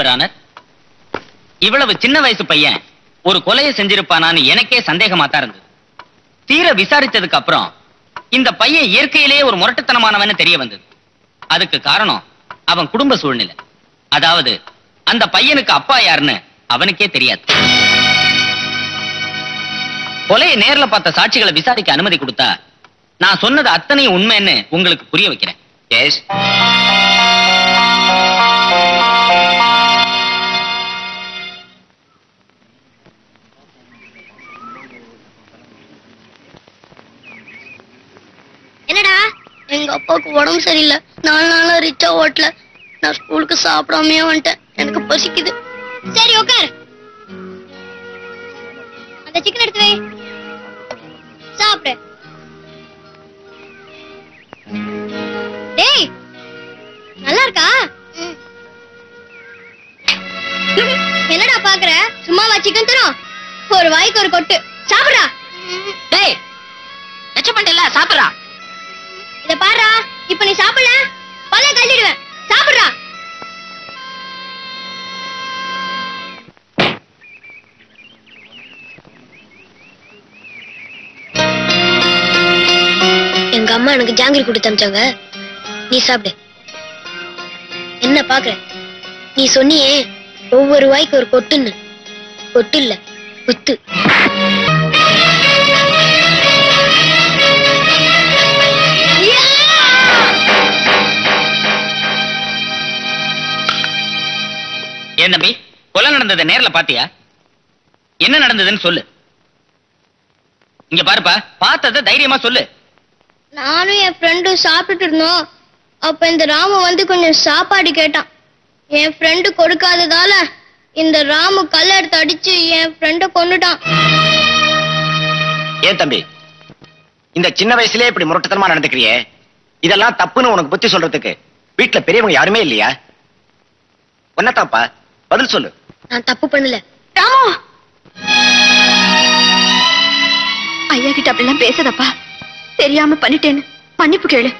Your Honour இவ்வளவு சின்ன வயசு பையன் ஒரு கொலையை செஞ்சிருப்பானான்னு எனக்கே சந்தேகமா தான் இருந்தது. தீர விசாரிச்சதுக்கு அப்புறம் இந்த பையன் இயற்கையிலேயே ஒரு முரட்டுத்தனமானவன் தெரிய வந்தது. அதுக்கு காரணம் அவன் குடும்ப சூழ்நிலை. அதாவது அந்த பையனுக்கு அப்பா யாருன்னு அவனுக்கே தெரியாது. கொலையை நேர்ல பார்த்த சாட்சிகளை விசாரிக்க அனுமதி கொடுத்தா நான் சொன்னது அத்தனையும் உண்மைன்னு உங்களுக்கு புரிய வைக்கிறேன். என்னடா? எங்க அப்பாவுக்கு உடம்பு சரியில்லை. நாலு நாளா ரிச்சா ஓட்டல. நான் ஸ்கூலுக்கு சாப்பிடாமயே வந்துட்டேன். எனக்கு பசிக்குது. சரி உட்கார் அந்த சிக்கன் எடுத்து வை. சாப்பிடு. டேய் நல்லா இருக்கா? என்னடா பாக்குற? சும்மாவா சிக்கன் தரும் ஒரு வாய்க்கு ஒரு கொட்டு. சாப்பிடுறா. டேய் எச்ச பண்ணிட்டல சாப்பிடுறா. இத பாருடா இப்ப நீ சாப்பிடல? பல கல்லிடுவேன் சாப்பிடுறா. எங்க அம்மா எனக்கு ஜாங்கிரி கொடுத்து அமிச்சாங்க நீ சாப்பிடு. என்ன பாக்குற? நீ சொன்னியே ஒவ்வொரு வாய்க்கு ஒரு கொட்டுன்னு. கொட்டு இல்ல குத்து. ஏன் தம்பி? கொலை நடந்ததை நேர்ல பாத்தியா? என்ன நடந்ததுன்னு சொல்லு. இங்க பாருப்பா பார்த்ததை தைரியமா சொல்லு. நானும் என் ஃப்ரெண்டும் சாப்பிட்டுட்டு இருந்தோம். அப்ப இந்த ராமு வந்து கொஞ்சம் சாப்பாடு கேட்டான். என் ஃப்ரெண்டு கொடுக்காததால இந்த ராமு கல்ல எடுத்து அடிச்சு என் ஃப்ரெண்ட கொன்னுட்டான். ஏன் தம்பி? இந்த சின்ன வயசுலயே இப்படி முரட்டுத்தனமா நடந்துக்கிறியே? இதெல்லாம் தப்புன்னு உனக்கு புத்தி சொல்றதுக்கு வீட்டுல பெரியவங்க யாருமே இல்லையா? ஒன்னதாப்பா பதில் சொல்லு. நான் தப்பு பண்ணல. ராமு! ஐயா கிட்ட அப்படிலாம் பேசாதப்பா. தெரியாம பண்ணிட்டேன்னு. மன்னிப்பு கேளு.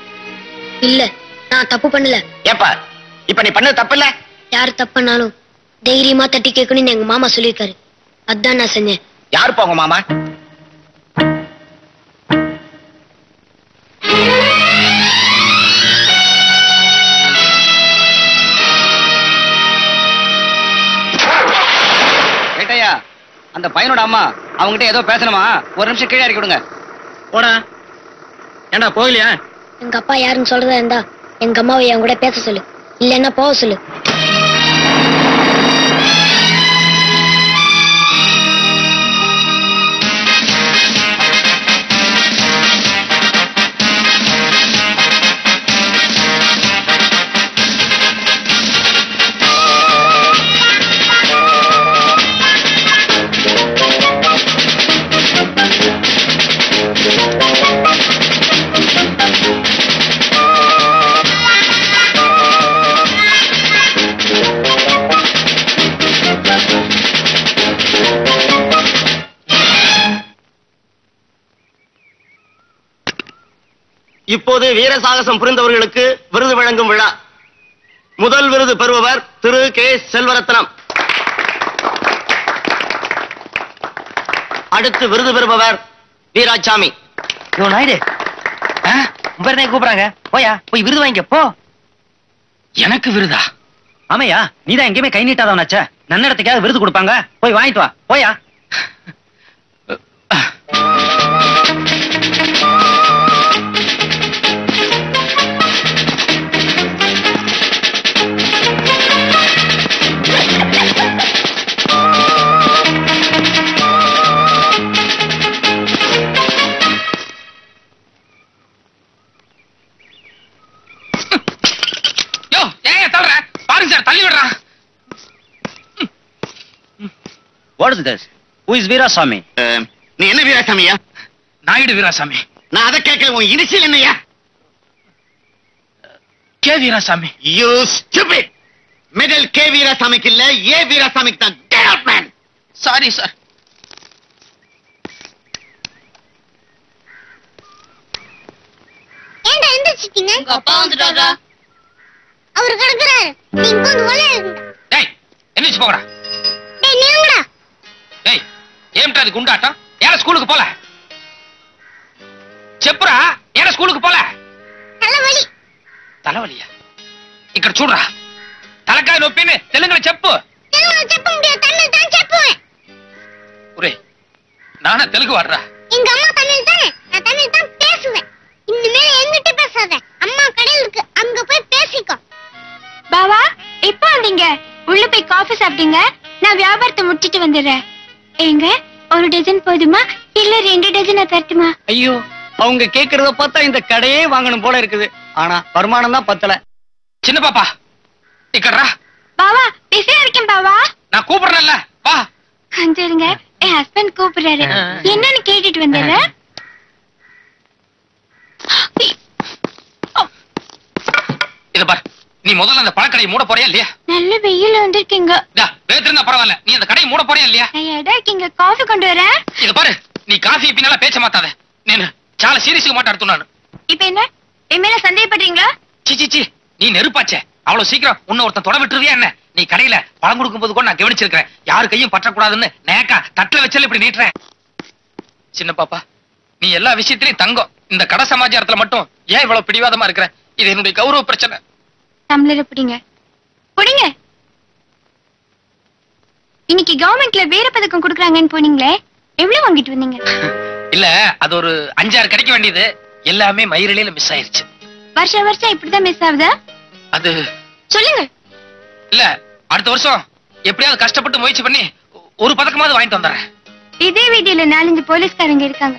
இல்ல நான் தப்பு பண்ணல. ஏப்பா இப்ப நீ பண்ணது தப்பு இல்ல? யார் தப்பு பண்ணாலும் தைரியமா தட்டி கேட்கணும்னு எங்க மாமா சொல்லியிருக்காரு. அதான் நான் செஞ்சேன். யாருப்பா உங்க மாமா? அந்த பையனோட அம்மா அவங்ககிட்ட ஏதோ பேசணுமா? ஒரு நிமிஷம் கீழே இறக்கி விடுங்க. போடா. ஏண்டா போகலையா? எங்க அப்பா யாருன்னு சொல்றதா இருந்தா எங்க அம்மாவை என் கூட பேச சொல்லு. இல்லைன்னா போக சொல்லு. வீர சாகசம் புரிந்தவர்களுக்கு விருது வழங்கும் விழா. முதல் விருது பெறுபவர் திரு கே செல்வரத்னம். அடுத்து விருது பெறுபவர் வீராசாமி நாயுடு. கூப்பிடுறாங்க? போயா போய் விருது வாங்கிக்க போ. எனக்கு விருதா? ஆமையா நீதான் எங்கேயுமே கை நீட்டாதவனாச்சே. நன்னடத்துக்காக விருது கொடுப்பாங்க. போய் வாங்கிட்டு வா. போயா. What is this who is Veerasamy நீ என்ன வீராசாமியா நாயுடு வீராசாமி நான் அதை கேட்கல உன் இனிஷியல் என்னையா? K Veerasamy you stupid medal K வீராசாமிக்கு இல்ல ஏ வீராசாமிக்கு தான். Get out, man. Sorry sir ஏன்டா எந்திரிச்சிட்டீங்க? உங்க அப்பா வந்துட்டாரா அவர் கிடக்குறாரு. நீங்க வந்து ஒலைய டேய் எந்திரிச்சு போங்கடா. டேய் நீங்கடா ஏம்டா அது குண்டாட்டம் ஏற ஸ்கூலுக்கு போல? చెప్పురా ఏడ స్కూలుకు పోలే తలవలి తలవలియా ఇక్కడ చూడరా తలకాయ నొప్పిని తెలుగులో చెప్పు ఒరే నాన్న తెలుగు எங்க அம்மா தமிழ் தானே? நான் தமிழ் தான் பேசுவேன். இனிமே எங்கிட்ட பேசாத. அம்மா கடையில் இருக்கு. அங்க போய் பேசிக்கோ. பாவா எப்போ வந்தீங்க? உள்ள போய் காஃபி சாப்பிட்டீங்க? நான் வியாபாரத்தை முடிச்சிட்டு வந்துடுறேன். ஏங்க ஒரு டஜன் போதுமா? இல்ல ரெண்டு டஜனா தரட்டுமா? ஐயோ அவங்க கேக்குறத பார்த்தா இந்த கடையே வாங்கணும் போல இருக்குது. ஆனா வருமானம் தான் பத்தல. சின்ன பாப்பா இக்கடா பாவா பிஸியா இருக்கேன் பாவா. நான் கூப்பிடுறேன்ல வா. கொஞ்சிருங்க என் ஹஸ்பண்ட் கூப்பிடுறாரு. என்னன்னு கேட்டுட்டு வந்துடுறேன் இது பார். நீ முதல்ல அந்த பழக்கடையை மூட போறியா இல்லையா? நல்ல வெயில் வந்திருக்கீங்க. வேத்திருந்தா பரவாயில்ல. நீ அந்த கடையை மூட போறியா இல்லையா? இருக்கீங்க. காஃபி கொண்டு வர இது பாரு நீ காஃபி பின்னால பேச மாட்டாத. நீனு சால சீரியஸுக்கு மாட்டாடுத்து நான் இப்ப என்ன? என் மேல சந்தேகப்படுறீங்களா? சிச்சி சி நீ நெருப்பாச்சே. அவ்வளவு சீக்கிரம் உன்ன ஒருத்தன் தொட விட்டுருவியா என்ன? நீ கடையில பழம் கொடுக்கும் போது கூட நான் கவனிச்சிருக்கிறேன். யாரு கையும் பற்றக்கூடாதுன்னு நேக்கா தட்டுல வச்சால இப்படி நீட்டுறேன். சின்ன பாப்பா நீ எல்லா விஷயத்திலயும் தங்கம். இந்த கடை சமாச்சாரத்துல மட்டும் ஏன் இவ்வளவு பிடிவாதமா இருக்கிற? இது என்னுடைய கௌரவ பிரச்சனை. டம்ளரை பிடிங்க. பிடிங்க. இன்னைக்கு கவர்மெண்ட்ல வீர பதக்கம் கொடுக்குறாங்கன்னு போனீங்களே எவ்வளவு வாங்கிட்டு வந்தீங்க? இல்ல அது ஒரு அஞ்சாறு கிடைக்க வேண்டியது. எல்லாமே மயிரிலையில மிஸ் ஆயிருச்சு. வருஷம் வருஷம் இப்படிதான் மிஸ் ஆகுதா? அது சொல்லுங்க. இல்ல அடுத்த வருஷம் எப்படியாவது கஷ்டப்பட்டு முயற்சி பண்ணி ஒரு பதக்கமாவது வாங்கிட்டு வந்துடுறேன். இதே வீதியில நாலஞ்சு போலீஸ்காரங்க இருக்காங்க.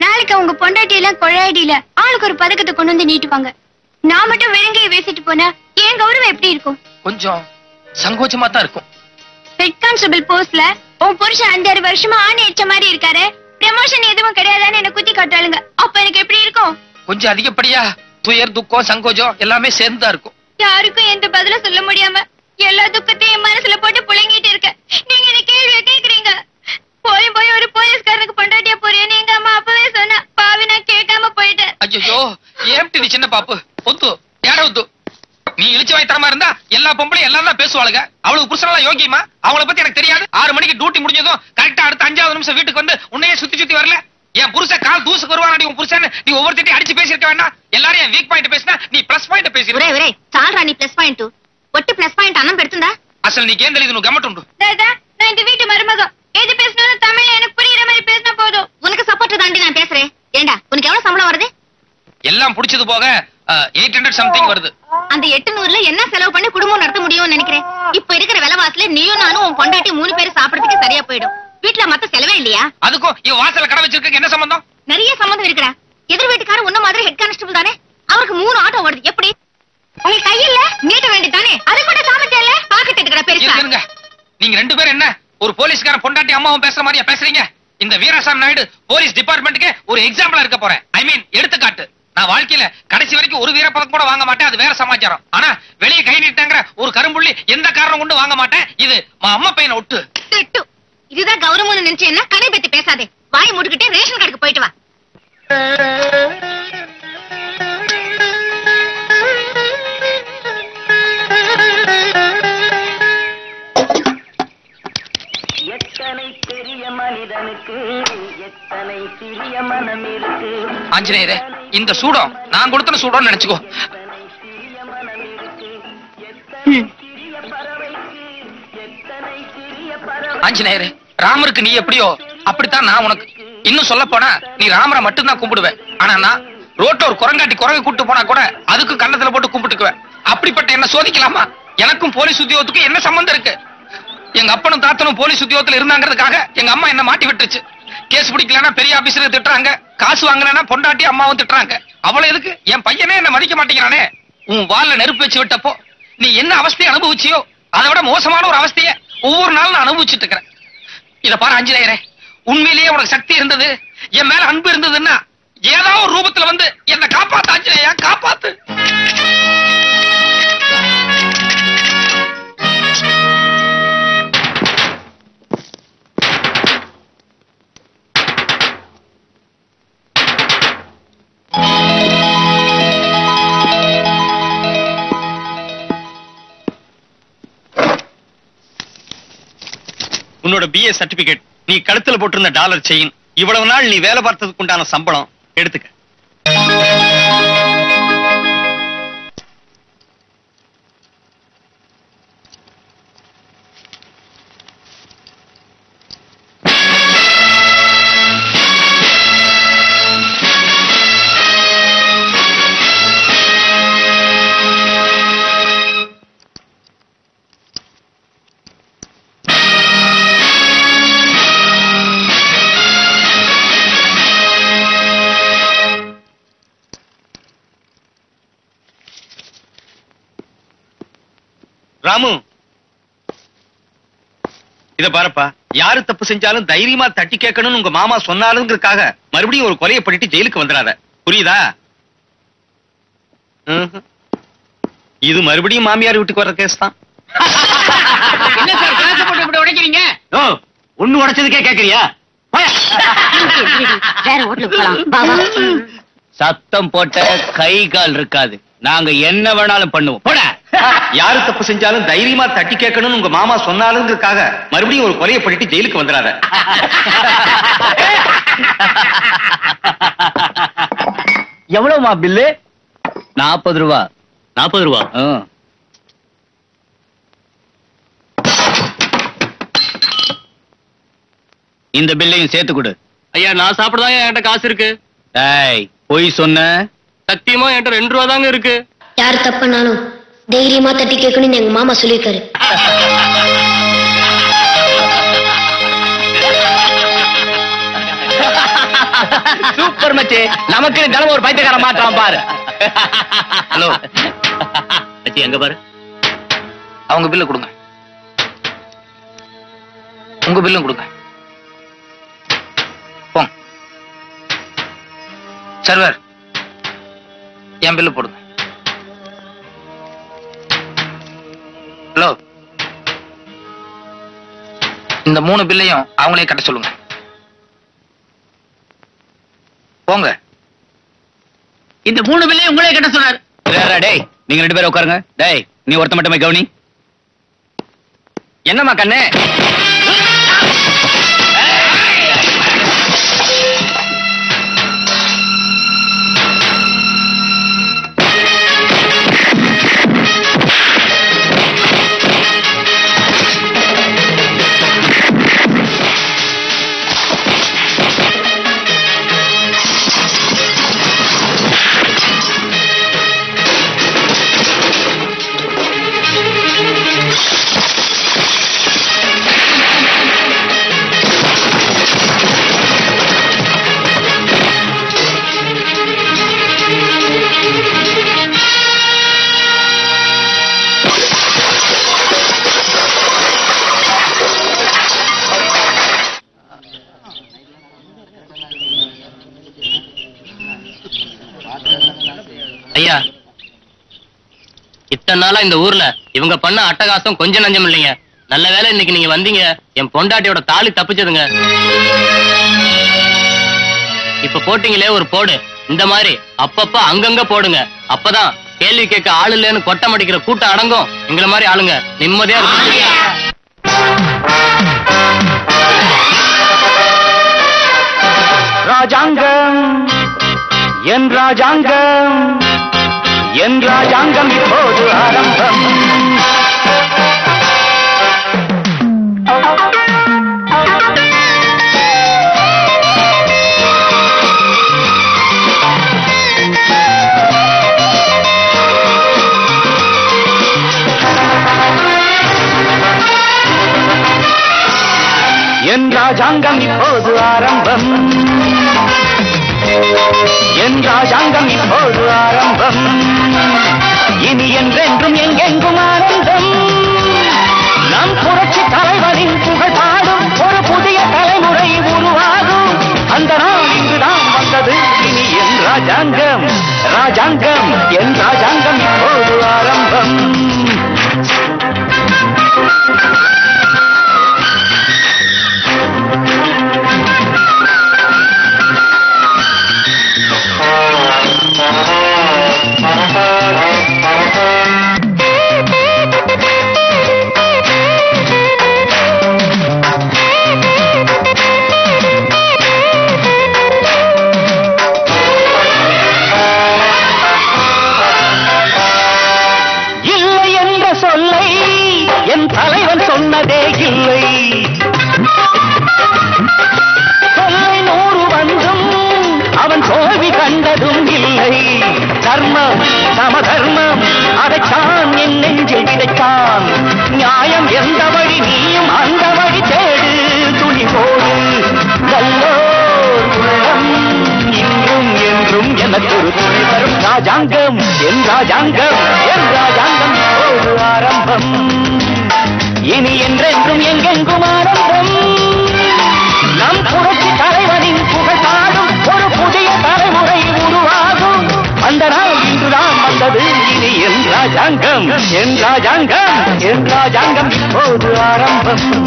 நாளைக்கு அவங்க பொண்டாட்டி எல்லாம் கொழையடியில ஆளுக்கு ஒரு பதக்கத்தை கொண்டு வந்து நீட்டுவாங்க. நான் மட்டும் விலங்கைய பேசிட்டு போனா என் கௌரவம் எப்படி இருக்கும்? கொஞ்சம் சங்கோச்சமா தான் இருக்கும். ஹெட் கான்ஸ்டபிள் போஸ்ட்ல உன் புருஷன் அஞ்சாறு வருஷமா ஆணை அடிச்ச மாதிரி இருக்காரு. ப்ரமோஷன் எதுவும் கிடையாதான்னு என்ன குத்தி காட்டாளுங்க அப்ப எனக்கு எப்படி இருக்கும்? கொஞ்சம் அதிகப்படியா துயர் துக்கம் சங்கோஜம் எல்லாமே சேர்ந்தா இருக்கும். யாருக்கும் எந்த பதிலும் சொல்ல முடியாம எல்லா துக்கத்தையும் மனசுல போட்டு புழங்கிட்டு இருக்க. நீங்க இந்த கேள்விய கேக்குறீங்க. போய் போய் ஒரு போலீஸ்காரனுக்கு பொண்டாட்டியா போறேன்னு எங்க அம்மா அப்பவே சொன்னா. பாவி நான் கேட்காம போயிட்டேன் ஐயோ ஏம்டி நீ சின்ன பாப்பு ஒத்து ஏடவத்து நீ இழிச்சு வாய் தரமா இருந்தா எல்லா பொம்பளையும் எல்லாம் தான் பேசுவாளுங்க அவளுக்கு புருஷனெல்லாம் யோகியமா அவங்கள பத்தி எனக்கு தெரியாது ஆறு மணிக்கு டியூட்டி முடிஞ்சதும் கரெக்டா அடுத்த அஞ்சாவது நிமிஷம் வீட்டுக்கு வந்து உன்னையே சுத்தி சுத்தி வரல என் புருஷன் கால் தூசுக்கு வருவானடி உன் புருஷன் நீ ஒவ்வொருத்தையும் அடிச்சு பேசியிருக்க வேண்டாம் எல்லாரும் என் வீக் பாயிண்ட் பேசினா நீ பிளஸ் பாயிண்ட் ఒరే பேசிருக்க ఒరే చాలరా నీ ప్లస్ పాయింట్ ఒట్టి ప్లస్ పాయింట్ అన్నం పెడుతుందా అసలు నీకేం తెలియదు నువ్వు గమ్మటుండు தாதா நான் இந்த வீட்டு மருமகம் எது பேசினாலும் தமிழ்ல எனக்கு புரியுற மாதிரி பேசினா போதும். உனக்கு சப்போர்ட் தாண்டி நான் பேசுறேன். ஏண்டா உனக்கு எவ்வளவு சம்பளம் வருது? எல்லாம் புடிச்சது போக எயிட் ஹண்ட்ரட் சம்திங் வருது. அந்த எட்டு நூறுல என்ன செலவு பண்ணி குடும்பம் நடத்த முடியும்னு நினைக்கிறேன். இப்ப இருக்கிற விலைவாசில நீயும் நானும் உன் பொண்டாட்டி மூணு பேரும் சாப்பிடறதுக்கு சரியா போயிடும். வீட்டுல மத்த செலவே இல்லையா? அதுக்கும் இவ வாசல்ல கடை வச்சிருக்க என்ன சம்பந்தம்? நிறைய சம்மந்தம் இருக்குடா. எதிர் வீட்டுக்காரர் உன்ன மாதிரி ஹெட் கான்ஸ்டபிள் தானே? அவருக்கு மூணு ஆட்டோ ஓடுது. எப்படி? உங்க கையில நீட்ட வேண்டியதானே அது கூட சாமத்தியல்ல பாக்கெட் எடுக்கிற பெருசா. நீங்க ரெண்டு பேரும் என்ன? ஒரு போலீஸ்காரன் பொண்டாட்டி அம்மாவும் பேசுற மாதிரியா பேசுறீங்க? இந்த வீரசாமி நாயுடு போலீஸ் டிபார்ட்மெண்ட்டுக்கு ஒரு எக்ஸாம்பிளா இருக்க போறேன். ஐ மீன் எடுத்துக்காட்டு. நான் வாழ்க்கையில கடைசி வரைக்கும் ஒரு வீரப்பதம் கூட வாங்க மாட்டேன். அது வேற சமாச்சாரம். ஆனா வெளியே கை நீட்டாங்கிற ஒரு கரும்புள்ளி எந்த காரணம் கொண்டு வாங்க மாட்டேன். இது மா அம்மா பையனை விட்டு இதுதான் கௌரவம்னு நினைச்சேன்னா கடை பத்தி பேசாதே. வாய் முடிக்கிட்டே ரேஷன் கடைக்கு போயிட்டு வா. மனிதனுக்கு எத்தனை சிறிய மனம் இருக்கு ஆஞ்சநேயரே இந்த சூடம் நான் கொடுத்தன சூடம்னு நினைச்சுக்கோ. ஆஞ்சநேயரே ராமருக்கு நீ எப்படியோ அப்படித்தான் நான் உனக்கு இன்னும் சொல்ல போனா நீ ராமரை மட்டும்தான் கும்பிடுவேன். ஆனா நான் ரோட்ல ஒரு குரங்காட்டி குரங்கு கூட்டு போனா கூட அதுக்கு கன்னத்துல போட்டு கும்பிட்டுக்குவேன். அப்படிப்பட்ட என்ன சோதிக்கலாமா? எனக்கும் போலீஸ் உத்தியோகத்துக்கும் என்ன சம்பந்தம் இருக்கு? எங்க அப்பனும் தாத்தனும் போலீஸ் உத்தியோகத்துல இருந்தாங்கிறதுக்காக எங்க அம்மா என்ன மாட்டி விட்டுருச்சு. கேஸ் பிடிக்கலன்னா பெரிய ஆபீசர் திட்டுறாங்க. காசு வாங்கலன்னா பொண்டாட்டி அம்மாவும் திட்டுறாங்க. அவ்வளவு எதுக்கு? என் பையனே என்ன மதிக்க மாட்டேங்கிறானே. உன் வால்ல நெருப்பு வச்சு விட்டப்போ நீ என்ன அவஸ்தையை அனுபவிச்சியோ அதை விட மோசமான ஒரு அவஸ்தைய ஒவ்வொரு நாளும் நான் அனுபவிச்சுட்டு இருக்கிறேன். இத பாரு அஞ்சனேயரே உண்மையிலேயே உனக்கு சக்தி இருந்தது என் மேல அன்பு இருந்ததுன்னா ஏதோ ஒரு ரூபத்துல வந்து என்ன காப்பாத்து அஞ்சனேயா காப்பாத்து. உன்னோட பிஏ சர்டிபிகேட் நீ கழுத்துல போட்டிருந்த டாலர் செயின் இவ்வளவு நாள் நீ வேலை பார்த்ததுக்கு உண்டான சம்பளம் எடுத்துக்க. ராமு. இத பாருப்பா யாரு தப்பு செஞ்சாலும் தைரியமா தட்டி கேட்கணும்னு உங்க மாமா சொன்னாலுங்கிறதுக்காக மறுபடியும் ஒரு கொலையை பண்ணிட்டு ஜெயிலுக்கு வந்துடாத புரியுதா. இது மறுபடியும் மாமியார் வீட்டுக்கு வர்ற கேஸ் தான். உடைக்கிறீங்க? ஒண்ணு உடைச்சதுக்கே கேக்குறியா? சத்தம் போட்ட கை கால் இருக்காது. நாங்க என்ன வேணாலும் பண்ணுவோம். போட. யாரு தப்பு செஞ்சாலும் தைரியமா தட்டி கேட்கணும்னு உங்க மாமா சொன்னாலுங்கிறதுக்காக மறுபடியும் ஒரு கொலையை பண்ணிட்டு ஜெயிலுக்கு வந்துடாத எவ்வளவுமா பில்லு? நாற்பது ரூபா. நாற்பது ரூபா? இந்த பில்லையும் சேர்த்து கொடு. ஐயா நான் சாப்பிடதான் என்கிட்ட காசு இருக்கு. டேய் பொய் சொன்ன? சத்தியமா என்கிட்ட ரெண்டு ரூபா தாங்க இருக்கு. யார் தப்புனாலும் தைரியமா தட்டி கேட்கணும்னு எங்க மாமா சொல்லியிருக்காரு. சூப்பர் மச்சி. நமக்கு தினமும் ஒரு பைத்தியக்கார மாட்டான் பாரு. ஹலோ. மச்சி எங்க பாரு? அவங்க பில்ல கொடுங்க. உங்க பில்லும் கொடுங்க. போங்க. சர்வர் என் பில்லு போடுங்க. ஹலோ இந்த மூணு பில்லையும் அவங்களே கட்ட சொல்லுங்க. போங்க. இந்த மூணு பில்லையும் உங்களே கட்ட சொன்னார் டேய் நீங்க ரெண்டு பேரும் உட்காருங்க. டேய் நீ ஒருத்த மட்டுமே கவனி. என்னம்மா கண்ணு? இத்தனை நாளா இந்த ஊர்ல? இவங்க பண்ண அட்டகாசம் கொஞ்சம் நஞ்சம் இல்லைங்க. நல்ல வேலை இன்னைக்கு நீங்க வந்தீங்க. என் பொண்டாட்டியோட தாலி தப்பிச்சதுங்க. இப்ப போட்டீங்களே ஒரு போடு. இந்த மாதிரி அப்பப்ப அங்கங்க போடுங்க. அப்பதான் கேள்வி கேட்க ஆள் இல்லைன்னு கொட்டம் அடிக்கிற கூட்டம் அடங்கும். எங்களை மாதிரி ஆளுங்க நிம்மதியா இருக்கும் ராஜாங்கம். என் ராஜாங்கம். என் ராஜாங்கம் இப்போது ஆரம்பம். என் ராஜாங்கம் இப்போது ஆரம்பம். என் ராஜாங்கம் இப்போது ஆரம்பம். இனி என்றென்றும் எங்கெங்கும் ஆனந்தம். நம் புரட்சி தலைவரின் புகழ் பாடும் ஒரு புதிய தலைமுறை உருவாகும். அந்த நாள் இங்குதான் வந்தது. இனி என் ராஜாங்கம் ராஜாங்கம் என் ராஜாங்கம் இப்போது ஆரம்பம். ராஜாங்கம் என் ராஜாங்கம் என் ராஜாங்கம் ஒரு ஆரம்பம். இனி என்றென்றும் எங்கெங்கும் ஆரம்பம் நம் புரட்சி தலைவனின் புகழ்பாடும் ஒரு புதிய தலைமுறை உருவாகும். அந்த நாள் இன்றுதான் வந்தது. இனி என் ராஜாங்கம் என் ராஜாங்கம் என் ராஜாங்கம் இப்போது ஆரம்பம்.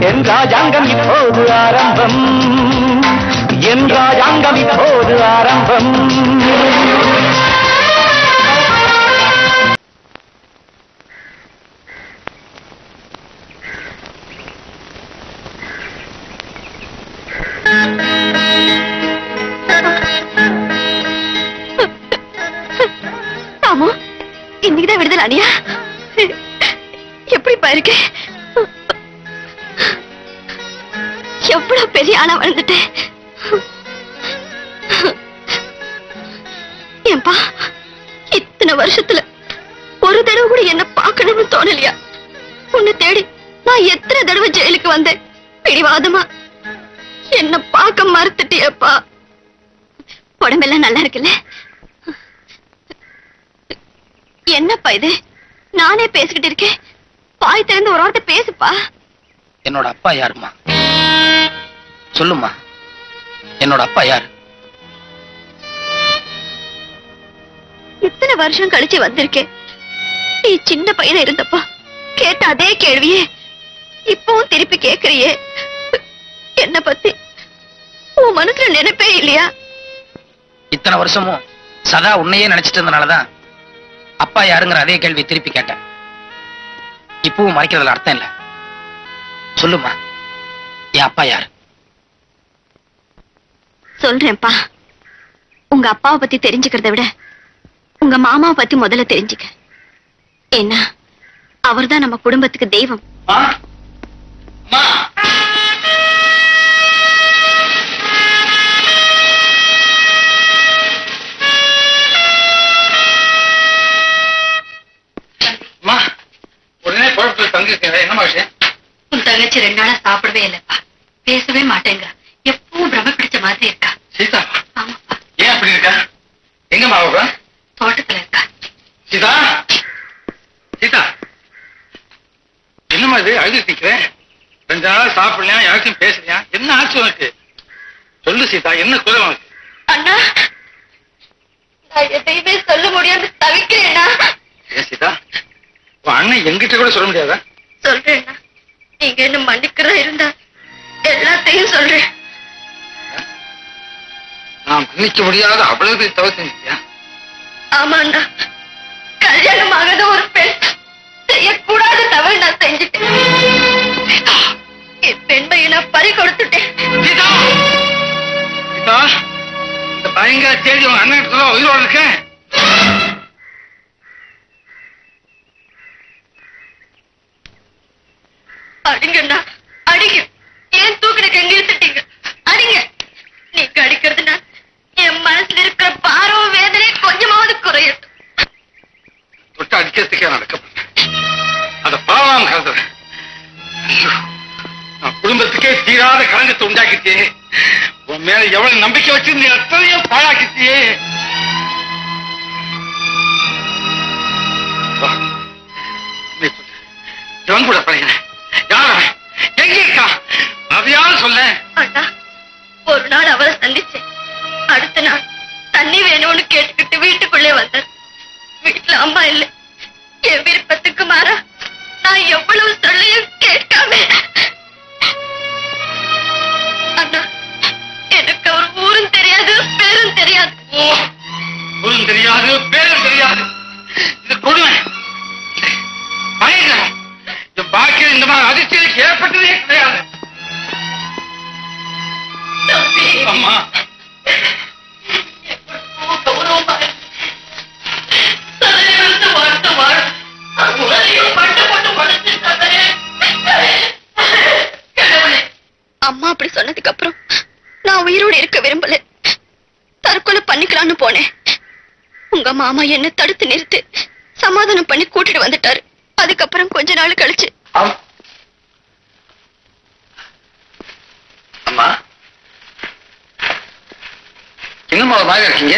என் ராஜாங்கம் இப்போது ஆரம்பம். என் ராஜாங்கம் இப்போது ஆரம்பம். சொல்லுமா? என்னோட அப்பா யாரு? இத்தனை வருஷம் கழிச்சு வந்திருக்கேன். நீ சின்ன பையனா இருந்தப்பா கேட்ட அதே கேள்வியே இப்பவும் திருப்பி கேக்குறியே. என்ன பத்தி? உன் மனசுல நினைப்பே இல்லையா? இத்தனை வருஷமும் சதா உன்னையே நினைச்சிட்டு இருந்தனாலதான் அப்பா யாருங்கிற அதே கேள்வி திருப்பி கேட்டேன். இப்பவும் மறைக்கிறதுல அர்த்தம் இல்ல. சொல்லுமா என் அப்பா யாரு? சொல்றேன்ப்பா. உங்க அப்பாவை பத்தி தெரிஞ்சுக்கிறத விட உங்க மாமாவை பத்தி முதல்ல தெரிஞ்சுக்க. ஏன்னா அவர்தான் நம்ம குடும்பத்துக்கு தெய்வம். கூட சொல்ல முடியாதா? சொல்றேன்னா நீங்க என்ன மன்னிக்கிறதா இருந்தா எல்லாத்தையும் சொல்றேன். நான் மன்னிக்க முடியாத அவ்வளவு தவிர்த்து நிற்கியா ஆமா அண்ணா கல்யாணம் ஆகாத ஒரு பெண் செய்யக்கூடாத தவறு நான் செஞ்சுட்டேன். இந்த பெண்மையை நான் பறி கொடுத்துட்டேன் இந்த பயங்கர தேடி உங்க அண்ணன் உயிரோட இருக்கேன். அடிங்கண்ணா. அடிங்க. ஏன் தூக்கினுக்கு நிறுத்திட்டீங்க அடிங்க. நீங்க அடிக்கிறதுனா என் மனசுல இருக்கிற பாரம் வேதனை கொஞ்சமாவது குறையட்டும். தொட்டு அடிக்கிறதுக்கே நடக்க அத பாவம் கலந்துறேன் நான் குடும்பத்துக்கே தீராத கலங்கத்தை உன் மேல எவ்வளவு நம்பிக்கை வச்சிருந்த எத்தனையோ பாழாக்கிச்சே இவன் கூட பழகின அதையாவது சொல்ல. அண்ணா ஒரு நாள் அவரை சந்திச்சேன். அடுத்த நாள் தண்ணி வேணும்னு கேட்டுக்கிட்டு வீட்டுக்குள்ளே வந்தார் வீட்டுல அம்மா இல்லை. என் விருப்பத்துக்கு மாறா நான் எவ்வளவு சொல்லியும் கேட்காம. அண்ணா எனக்கு அவர் ஊரும் தெரியாது பேரும் தெரியாது. ஒன்றும் தெரியாது பேரும் தெரியாது. இது கொடுமை. பயங்கரம். என் பாக்கியம் இந்த மாதிரி அதிர்ச்சிகளுக்கு ஏற்பட்டதே கிடையாது. கடவுளே, அம்மா அப்படி சொன்னதுக்கு அப்புறம் நான் உயிரோட இருக்க விரும்பல. தற்கொலை பண்ணிக்கலாம்னு போனேன். உங்க மாமா என்ன தடுத்து நிறுத்து சமாதானம் பண்ணி கூட்டிட்டு வந்துட்டாரு. அதுக்கப்புறம் கொஞ்ச நாள் கழிச்சு. அம்- அம்மா. இன்னும் ஒரு மாதிரி இருக்கீங்க?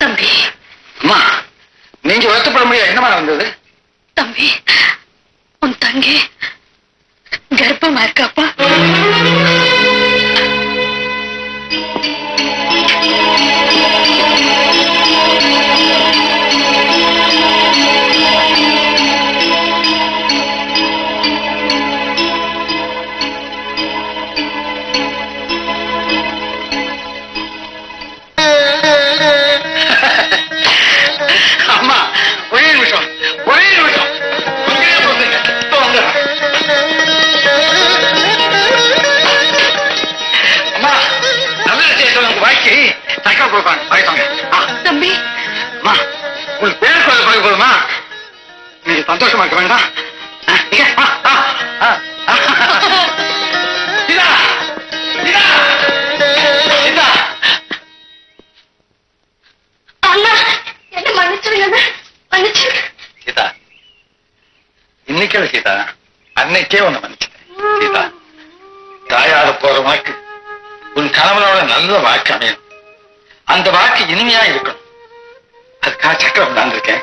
தம்பி. அம்மா நீங்க வருத்தப்பட முடியாது என்னமா வந்தது தம்பி உன் தங்கி கர்ப்பமா இருக்காப்பா? தக்க கொடுப்பாங்க வாய்ப்பாங்க ஆ தம்பி. உங்களுக்கு பேர் சொல்ல பழக போதுமா நீங்க சந்தோஷமா இருக்க வேண்டாம். இன்னைக்கே சீதா. அன்னைக்கே உன்னை மன்னிச்சிட்டேன். சீதா போற வாக்கு உன் கணவனோட நல்ல வாக்கு அமையும் அந்த வாக்கு இனிமையா இருக்கணும். அதுக்காக சக்கரம் நான் இருக்கேன்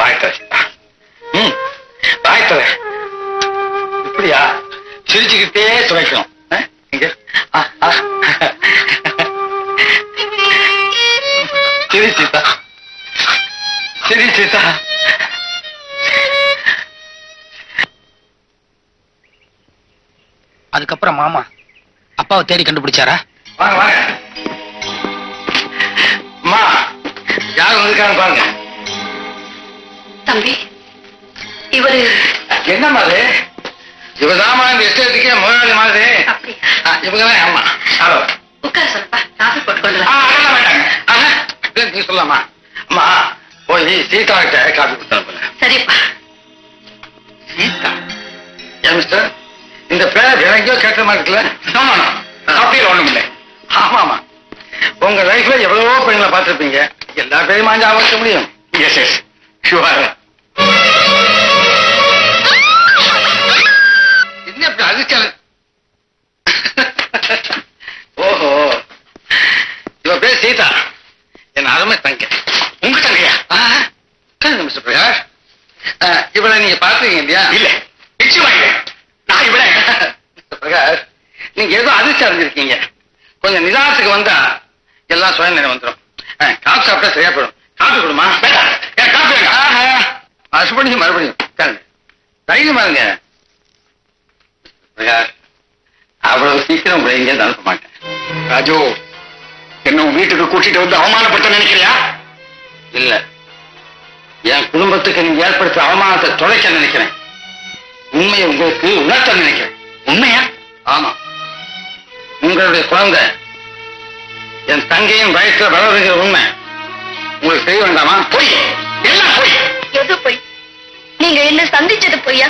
வாய்த்தது ம். வாய்த்தது இப்படியா? சிரிச்சுக்கிட்டே துவைக்கணும் ஆ? இங்க. ஆ, சிரி சீதா. சரி சீதா. அதுக்கப்புறம் மாமா அப்பாவை தேடி கண்டுபிடிச்சாரா? வாங்க வாங்க. அம்மா யார் வந்திருக்காங்க பாருங்க. தம்பி இவரு என்ன மாதிரி இவதாமா இந்த எஸ்டேட்டுக்கே முதலாளி மாதிரி. இவங்கதான் ஆமா ஹலோ. உட்கார சொல்லப்பா காஃபி போட்டு கொண்டு ஆ, வா அதெல்லாம் வேண்டாங்க. நீ சொல்லலாமா? அம்மா போய் சீதா கிட்ட காப்பி கொடுத்தாங்க சரிப்பா. சீதா? ஏன் மிஸ்டர்? இந்த பேர் எங்கேயோ கேட்ட மாதிரி இருக்குல்ல? ஆமாண்ணா. அப்படியே ஒண்ணும் இல்லை ஆமாமா. உங்க லைஃப்ல எவ்வளவோ பெண்களை பார்த்திருப்பீங்க. எல்லா பேரையும் மாஞ்சா அமைக்க முடியும். எஸ் எஸ் ஷுவர் என்ன இப்படி அதிர்ச்சல் ஓஹோ. இவ பேர் சீதா. என் அருமை தங்க. உங்க தங்கையா? மிஸ்டர் பிரகாஷ்? ஆ, இவளை நீங்க பாத்துருக்கீங்க இல்லையா? இல்ல. நிச்சயமா நான் இவளை. பிரகாஷ் நீங்க ஏதோ அதிர்ச்சி அடைஞ்சிருக்கீங்க. கொஞ்சம் நிதானத்துக்கு வந்தா எல்லாம் சுய நிலை வந்துடும் காஃபி சாப்பிட்டா சரியா போயிடும். காஃபி கொடுமா? காஃபி வேங்க மறுபடியும் தைரியமா இருங்க அவ்வளவு சீக்கிரம் உங்களை எங்கேயும் அனுப்ப மாட்டேன். ராஜு என்ன வீட்டுக்கு கூட்டிட்டு வந்து அவமானப்பட்ட நினைக்கிறியா? இல்ல. என் குடும்பத்துக்கு நீ ஏற்படுத்த அவமானத்தை தொலைக்க நினைக்கிறேன். உண்மையை உங்களுக்கு உணர்த்த நினைக்கிறேன். உண்மையா? ஆமா. உங்களுடைய குழந்தை என் தங்கையின் வயசுல வளருங்கிற உண்மை. உங்களுக்கு தெரிய வேண்டாமா? பொய்! எல்லாம் பொய்! எது போய்? நீங்க என்ன சந்திச்சது பொய்யா?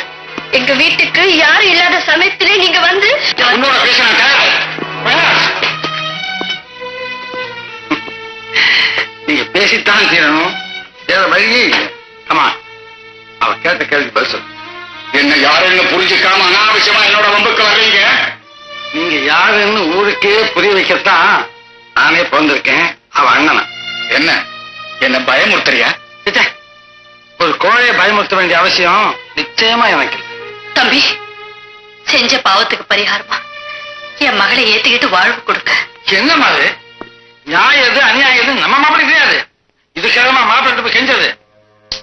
எங்க வீட்டுக்கு யாரும் இல்லாத சமயத்திலே நீங்க வந்து உன்னோட பேசினாங்க நீங்க பேசித்தான் தீரணும். வேற இல்லை. ஆமா அவ கேட்ட கேள்வி பதில் என்ன யாருன்னு புரிஞ்சுக்காம அனாவசியமா என்னோட வம்புக்கு வர்றீங்க? நீங்க யாருன்னு ஊருக்கே புரிய வைக்கத்தான் நானே பிறந்திருக்கேன். அவ அண்ணனா. என்ன? என்ன பயமுறுத்துறியா? ஒரு கோழையை பயமுறுத்த வேண்டிய அவசியம் நிச்சயமா எனக்கு. தம்பி செஞ்ச பாவத்துக்கு பரிகாரமா? என் மகளை ஏத்துக்கிட்டு வாழ்வு கொடுக்க. என்ன மாதிரி நியாயம் எது அநியாயம் எது நம்ம மாப்பிள்ளை கிடையாது. இதுக்காக மாப்பிள்ளை போய் செஞ்சது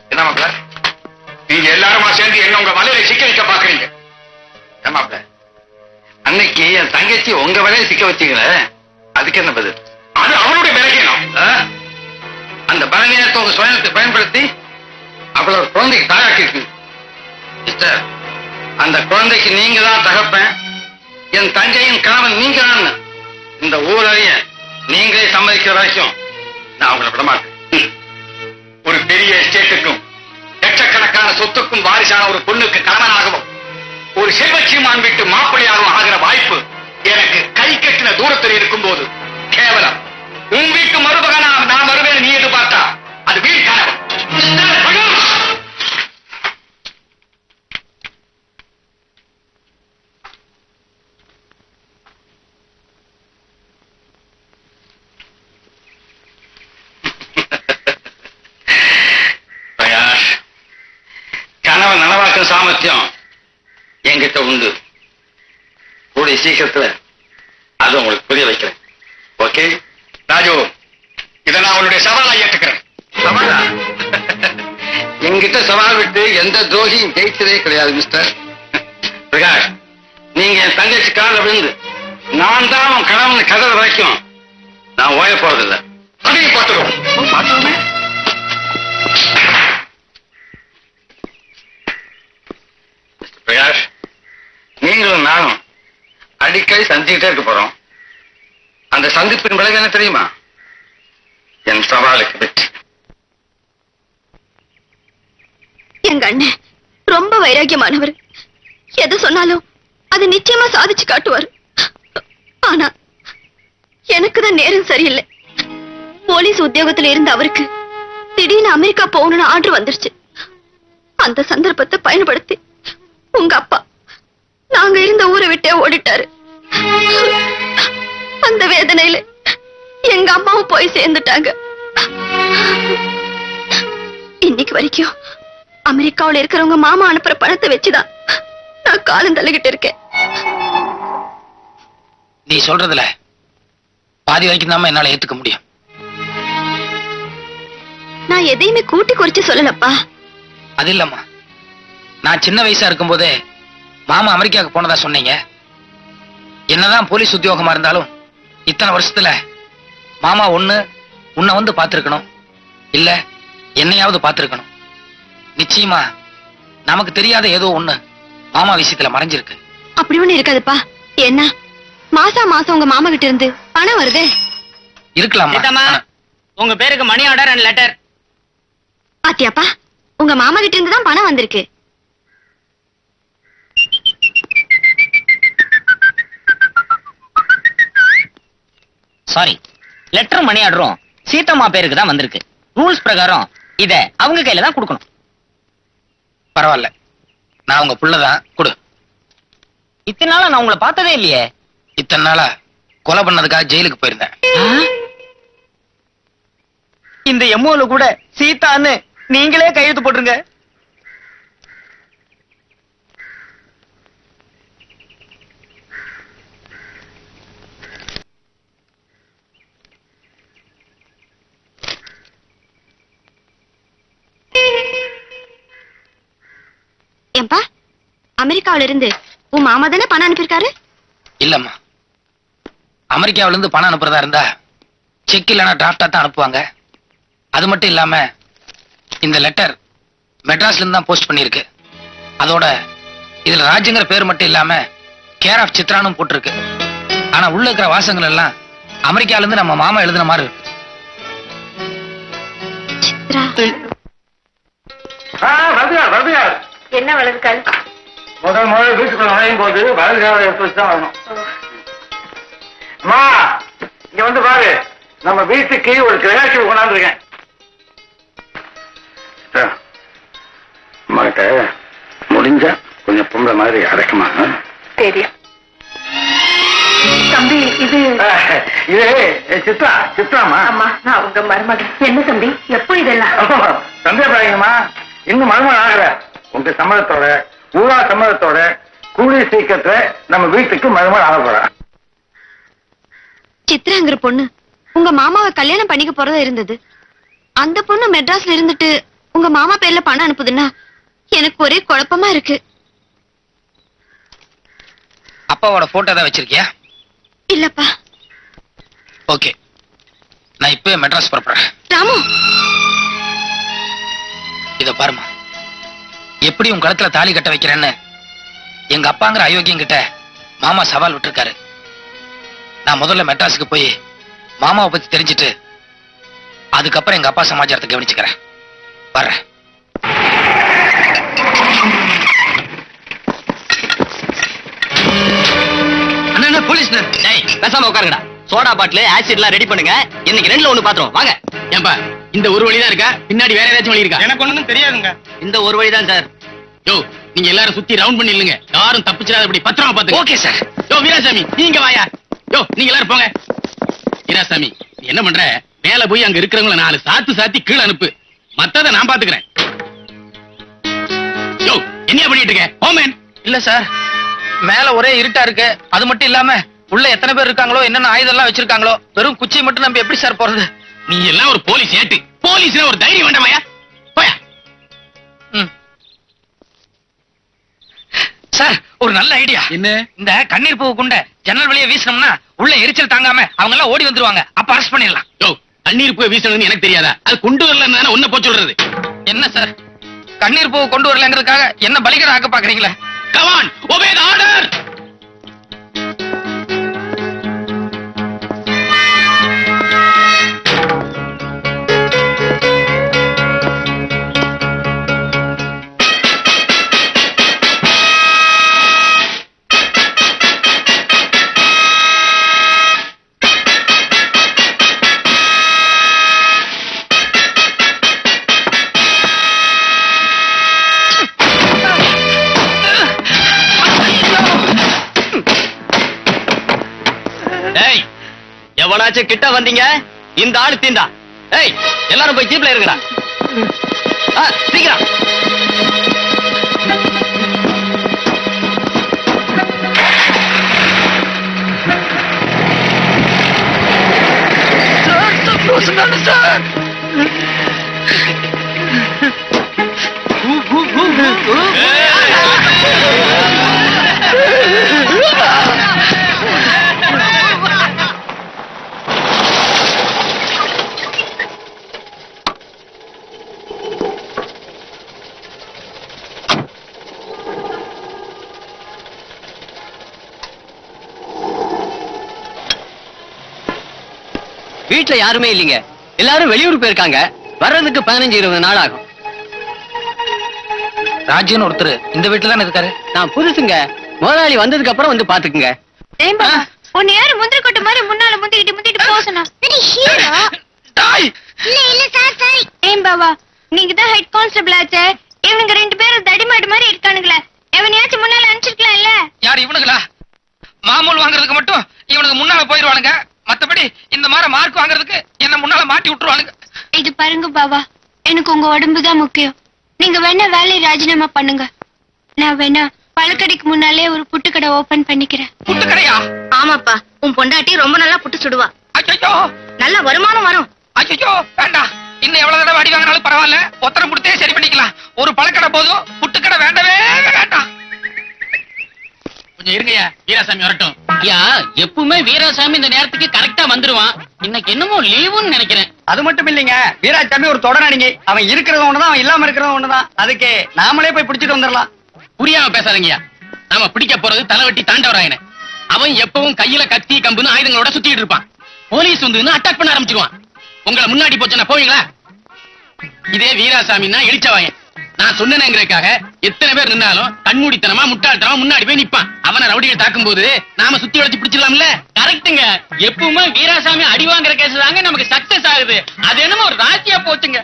என்ன மாப்பிள்ள? நீங்க எல்லாருமா சேர்ந்து என்ன உங்க வலையில சிக்க வைக்க பாக்குறீங்க என்ன மாப்பிள்ள? அன்னைக்கு என் தங்கச்சி உங்க வரையில சிக்க வச்சீங்களே அதுக்கு என்ன பதில் அது அவனுடைய விலகீனம்? அந்த பலவீனத்தை உங்க சுயத்தை பயன்படுத்தி ஒரு குழந்தைக்கு தாயாக்கி இருக்கு சிஸ்டர் அந்த குழந்தைக்கு நீங்க தான் தகப்பேன் என் தங்கையின் கணவன் நீங்க தான் இந்த ஊரறிய நீங்களே சம்மதிக்கிற வரைக்கும் நான் அவங்கள விட மாட்டேன் ம். ஒரு பெரிய எஸ்டேட்டுக்கும் லட்சக்கணக்கான சொத்துக்கும் வாரிசான ஒரு பொண்ணுக்கு கணவனாகவும் ஒரு செல்வச்சிமான் வீட்டு மாப்பிள்ளையாரும் ஆகிற வாய்ப்பு எனக்கு கை கட்டின தூரத்தில் இருக்கும்போது கேவலம். உன் வீட்டு மருமகன் நான் வருவேன் நீ எதிர்பார்த்தா அது வீண் கனவு. சாமர்த்தியம். என்கிட்ட உண்டு. கூடிய சீக்கிரத்துல அது உங்களுக்கு புரிய வைக்கிறேன். ஓகே? ராஜு இதை நான் உன்னுடைய சவாலா ஏற்றுக்கிறேன். சவாலா? என்கிட்ட சவால் விட்டு எந்த துரோகியும் ஜெயிச்சதே கிடையாது மிஸ்டர். பிரகாஷ் நீங்க என் தங்கச்சி காலில் விழுந்து நான் தான் அவன் கணவன் கதற வரைக்கும் நான் ஓய போறதில்லை. அதையும் பார்த்துருவோம் பார்த்துக்கோமே. பிரகாஷ் நீங்களும் நானும் அடிக்கடி சந்திக்கிட்டே இருக்க போறோம். அந்த சந்திப்பின் விளைவு என்ன தெரியுமா? என் சவாலுக்கு வெற்றி. எங்க அண்ணன் ரொம்ப வைராக்கியமானவர். எது சொன்னாலும் அது நிச்சயமா சாதிச்சு காட்டுவார். ஆனா எனக்கு தான் நேரம் சரியில்லை. போலீஸ் உத்தியோகத்துல இருந்த அவருக்கு திடீர்னு அமெரிக்கா போகணும்னு ஆர்டர் வந்துருச்சு. அந்த சந்தர்ப்பத்தை பயன்படுத்தி உங்க அப்பா நாங்க இருந்த ஊரை விட்டே ஓடிட்டாரு. அந்த வேதனையில எங்க அம்மாவும் போய் சேர்ந்துட்டாங்க. இன்னைக்கு வரைக்கும் அமெரிக்காவுல இருக்கிறவங்க மாமா அனுப்புற பணத்தை வச்சுதான் நான் காலம் தள்ளிக்கிட்டு இருக்கேன். நீ சொல்றதுல பாதி வரைக்கும் தான் என்னால ஏத்துக்க முடியும். நான் எதையுமே கூட்டி குறைச்சு சொல்லலப்பா. அது இல்லம்மா. நான் சின்ன வயசா இருக்கும்போதே மாமா அமெரிக்காவுக்கு போனதா சொன்னீங்க? என்னதான் போலீஸ் உத்தியோகமா இருந்தாலும் இத்தனை வருஷத்துல மாமா ஒண்ணு உன்னை வந்து பார்த்திருக்கணும். இல்ல என்னையாவது பார்த்திருக்கணும். நிச்சயமா நமக்கு தெரியாத ஏதோ ஒண்ணு மாமா விஷயத்துல மறைஞ்சிருக்கு. அப்படி ஒண்ணு இருக்காதுப்பா. என்ன? மாசா மாசம் உங்க மாமா கிட்ட இருந்து பணம் வருதே? இருக்கலாமா உங்க பேருக்கு மணி ஆர்டர் அண்ட் லெட்டர். பாத்தியாப்பா உங்க மாமா கிட்ட இருந்து தான் பணம் வந்திருக்கு. சாரி லெட்டர் மணி ஆர்டரும் சீத்தம்மா பேருக்கு தான் வந்திருக்கு. ரூல்ஸ் பிரகாரம் இத அவங்க கையில தான் கொடுக்கணும். பரவாயில்ல. நான் உங்க புள்ளதான் கொடு. இத்தனை நாளா நான் உங்களை பார்த்ததே இல்லையே. இத்தனை நாளா கொலை பண்ணதுக்காக ஜெயிலுக்கு போயிருந்தேன். இந்த எம்மோல கூட சீதான்னு நீங்களே கையெழுத்து போட்டுருங்க. ஏன்பா அமெரிக்காவுல இருந்து உன் மாமா தானே பணம் அனுப்பியிருக்காரு? இல்லம்மா. அமெரிக்காவில இருந்து பணம் அனுப்புறதா இருந்தா செக் இல்லைன்னா டிராஃப்டா தான் அனுப்புவாங்க. அது மட்டும் இல்லாம இந்த லெட்டர் மெட்ராஸ்ல இருந்து தான் போஸ்ட் பண்ணிருக்கு அதோட இதுல ராஜுங்கிற பேர் மட்டும் இல்லாம கேர் ஆஃப் சித்ரானும் போட்டிருக்கு. ஆனா உள்ள இருக்கிற வாசங்கள் எல்லாம் அமெரிக்கால இருந்து நம்ம மாமா எழுதின மாதிரி இருக்கு. வருதுகார் வருதுகார் என்ன வளர்க்கால்? முதல் முதல் வீட்டுக்குள்ள நுழையும் போது வலதுகார எடுத்து வச்சு தான் வரணும். அம்மா இங்க வந்து பாரு. நம்ம வீட்டுக்கு ஒரு கிரகாட்சி கொண்டாந்துருக்கேன். அம்மாட்ட முடிஞ்சா கொஞ்சம் பொம்பளை மாதிரி அடக்கமா தெரியும். தம்பி இது இது சித்ரா சித்ராமா அம்மா நான் உங்க மருமகன். என்ன தம்பி? எப்போ இதெல்லாம்? சந்தேகப்படாதீங்கம்மா இன்னும் மருமகன் ஆகல. உங்க சம்மதத்தோட ஊரா சம்மதத்தோட கூடிய சீக்கிரத்துல நம்ம வீட்டுக்கு மருமகன் ஆக போறா. சித்ராங்கிற பொண்ணு உங்க மாமாவை கல்யாணம் பண்ணிக்க போறதா இருந்தது. அந்த பொண்ணு மெட்ராஸ்ல இருந்துட்டு உங்க மாமா பேர்ல பணம் அனுப்புதுன்னா எனக்கு ஒரே குழப்பமா இருக்கு. அப்பாவோட போட்டோ தான் வச்சிருக்கியா? இல்லப்பா. ஓகே நான் இப்பவே மெட்ராஸ் புறப்படுறேன். ராமு! இத பாருமா எப்படி உன் கழுத்துல தாலி கட்ட வைக்கிறேன்னு எங்க அப்பாங்கிற அயோக்கியம் கிட்ட மாமா சவால் விட்டுருக்காரு. நான் முதல்ல மெட்ராஸுக்கு போய் மாமாவை பத்தி தெரிஞ்சுட்டு அதுக்கப்புறம் எங்க அப்பா சமாச்சாரத்தை கவனிச்சுக்கிறேன். வர்றேன். பேசாம உட்காருங்கடா. சோடா பாட்டில் ஆசிட்லாம் ரெடி பண்ணுங்க. இன்னைக்கு ரெண்டுல ஒண்ணு பாத்துறோம் வாங்க. ஏன்பா இந்த ஒரு வழி தான் இருக்கா? பின்னாடி வேற ஏதாச்சும் வழி இருக்கா? எனக்கு ஒண்ணும் தெரியாதுங்க. இந்த ஒரு வழி தான் சார். யோ நீங்க எல்லாரும் சுத்தி ரவுண்ட் பண்ணி இல்லங்க யாரும் தப்பிச்சிடாத இப்படி பத்திரமா பாத்துங்க ஓகே சார். யோ வீராசாமி நீங்க வாயா. யோ நீங்க எல்லாரும் போங்க. வீராசாமி என்ன பண்ற? மேல போய் அங்க இருக்கிறவங்கள நாலு சாத்து சாத்தி கீழே அனுப்பு. மத்தத நான் பாத்துக்கிறேன். யோ என்ன பண்ணிட்டு இருக்க? ஓமேன் இல்ல சார். மேல ஒரே இருட்டா இருக்கு. அது மட்டும் இல்லாம உள்ள எத்தனை பேர் இருக்காங்களோ என்னென்ன ஆயுதம் எல்லாம் வச்சிருக்காங்களோ வெறும் குச்சியை மட்டும் நம்ம எப்படி சார் போறது? நீ எல்லாம் ஒரு போலீஸ் ஏட்டு. போலீஸ்னா ஒரு தைரியம் வேண்டாமாயா போயா. சார் ஒரு நல்ல ஐடியா. என்ன? இந்த கண்ணீர் பூ குண்ட ஜன்னல் வழியா வீசினோம்னா உள்ள எரிச்சல் தாங்காம அவங்க எல்லாம் ஓடி வந்துருவாங்க. அப்ப அரெஸ்ட் பண்ணிடலாம். யோ தண்ணீர் போய் வீசணும்னு எனக்கு தெரியாதா? அது கொண்டு வரலன்னு உன்ன போய் சொல்றது? என்ன சார்? கண்ணீர் பூ கொண்டு வரலங்கிறதுக்காக என்ன பலிகர ஆக்க பாக்குறீங்களா கமான் ஒபே ஆர்டர் எவனாச்சும் கிட்ட வந்தீங்க? இந்த ஆளு தீண்டா. டேய் எல்லாரும் போய் ஜீப்ல இருங்கடா. சீக்கிரம். வீட்ல யாருமே இல்லைங்க. எல்லாரும் வெளியூர் போயிருக்காங்க. வர்றதுக்கு பதினஞ்சு இருபது நாள் ஆகும். ராஜுன்னு ஒருத்தர் இந்த வீட்டுல தானே இருக்காரு? நான் புதுசுங்க. முதலாளி வந்ததுக்கு அப்புறம் வந்து பாத்துக்குங்க. உன்னை யாரு முந்திரி கொட்ட மாதிரி முன்னால முந்திக்கிட்டு முந்திட்டு டாய் இல்ல இல்ல சார் சாரி ஏன் பாவா நீங்க தான் ஹெட் கான்ஸ்டபிள் ஆச்சே. இவனுங்க ரெண்டு பேரும் தடிமாடு மாதிரி இருக்கானுங்களே. எவனையாச்சும் முன்னால அனுப்பிச்சிருக்கலாம் இல்ல யார் இவனுங்களா? மாமூல் வாங்குறதுக்கு மட்டும் இவனுக்கு முன்னால போயிருவானுங்க. மத்தபடி இந்த மாதிரி மார்க் வாங்குறதுக்கு என்ன முன்னால மாட்டி விட்டுருவானுங்க. இது பாருங்க பாவா எனக்கு உங்க உடம்பு தான் முக்கியம். நீங்க வேணா வேலையை ராஜினாமா பண்ணுங்க. நான் வேணா பழக்கடைக்கு முன்னாலே ஒரு புட்டுக்கடை ஓபன் பண்ணிக்கிறேன். புட்டு கடையா ஆமாப்பா உன் பொண்டாட்டி ரொம்ப நல்லா புட்டு சுடுவா. அச்சோ நல்ல வருமானம் வரும். அச்சோ வேண்டாம் இன்னும் எவ்வளவு தடவை அடி வாங்கினாலும் பரவாயில்ல. ஒத்தரம் கொடுத்தே சரி பண்ணிக்கலாம். ஒரு பழக்கடை போதும் புட்டுக்கடை வேண்டவே வேண்டாம். கொஞ்சம் இருங்கய்யா வீராசாமி வரட்டும். ஐயா எப்பவுமே வீராசாமி இந்த நேரத்துக்கு கரெக்டா வந்துருவான். இன்னைக்கு என்னமோ லீவுன்னு நினைக்கிறேன். அது மட்டும் இல்லைங்க வீராசாமி ஒரு தொடரணிங்க அவன் இருக்கிறது ஒண்ணுதான் அவன் இல்லாம இருக்கிறது ஒண்ணுதான். அதுக்கு நாமளே போய் பிடிச்சிட்டு வந்துடலாம். புரியாம பேசாதீங்கய்யா. நாம பிடிக்க போறது தலைவெட்டி தாண்டவராயன. அவன் எப்பவும் கையில கத்தி கம்புன்னு ஆயுதங்களோட சுத்திட்டு இருப்பான். போலீஸ் வந்து அட்டாக் பண்ண ஆரம்பிச்சிருவான். உங்களை முன்னாடி போச்சுன்னா போவீங்களா? இதே வீராசாமின்னா இழிச்சவாயன் நான் சொன்னேங்கிறதுக்காக எத்தனை பேர் நின்னாலும் கண்மூடித்தனமா முட்டாள்தனமா முன்னாடி போய் நிப்பான். அவனை ரவுடிகள் தாக்கும் போது நாம சுத்தி வளைச்சு பிடிச்சிடலாம்ல? கரெக்ட்டுங்க. எப்பவுமே வீராசாமி அடி வாங்குற கேஸ் தாங்க நமக்கு சக்சஸ் ஆகுது. அது என்னமோ ஒரு ராசியா போச்சுங்க.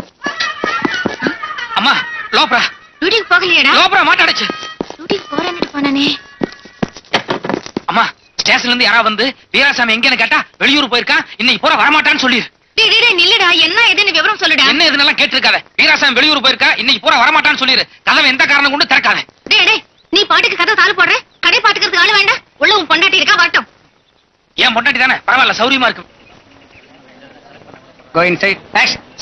அம்மா லோப்ரா. டியூட்டிக்கு போகலையடா. லோப்ரா மாட்டாடுச்சு டியூட்டிக்கு போறேன்னு போனானே. அம்மா ஸ்டேஷன்ல இருந்து யாரா வந்து வீராசாமி எங்கன்னு கேட்டா வெளியூர் போயிருக்கான். இன்னைக்கு பூரா வரமாட்டான்னு சொல்லிரு. நில்லுடா. என்ன ஏதுன்னு விவரம் சொல்லுடா. என்ன இதுனெல்லாம் கேட்டிருக்காத? வீராசாமி வெளியூர் போயிருக்கா? இன்னைக்கு பூரா வரமாட்டான்னு சொல்லிரு. கதவை எந்த காரணம் கொண்டு திறக்காத. டேய் டேய் நீ பாட்டுக்கு கதை தாள் போடுற? கடை பாத்துக்கிறதுக்கு ஆளு வேண்டாம் உள்ள உன் பொண்டாட்டி இருக்கா வரட்டும். ஏன் பொண்டாட்டி தானே? பரவாயில்ல சௌரியமா இருக்கு. கோ இன்சைட்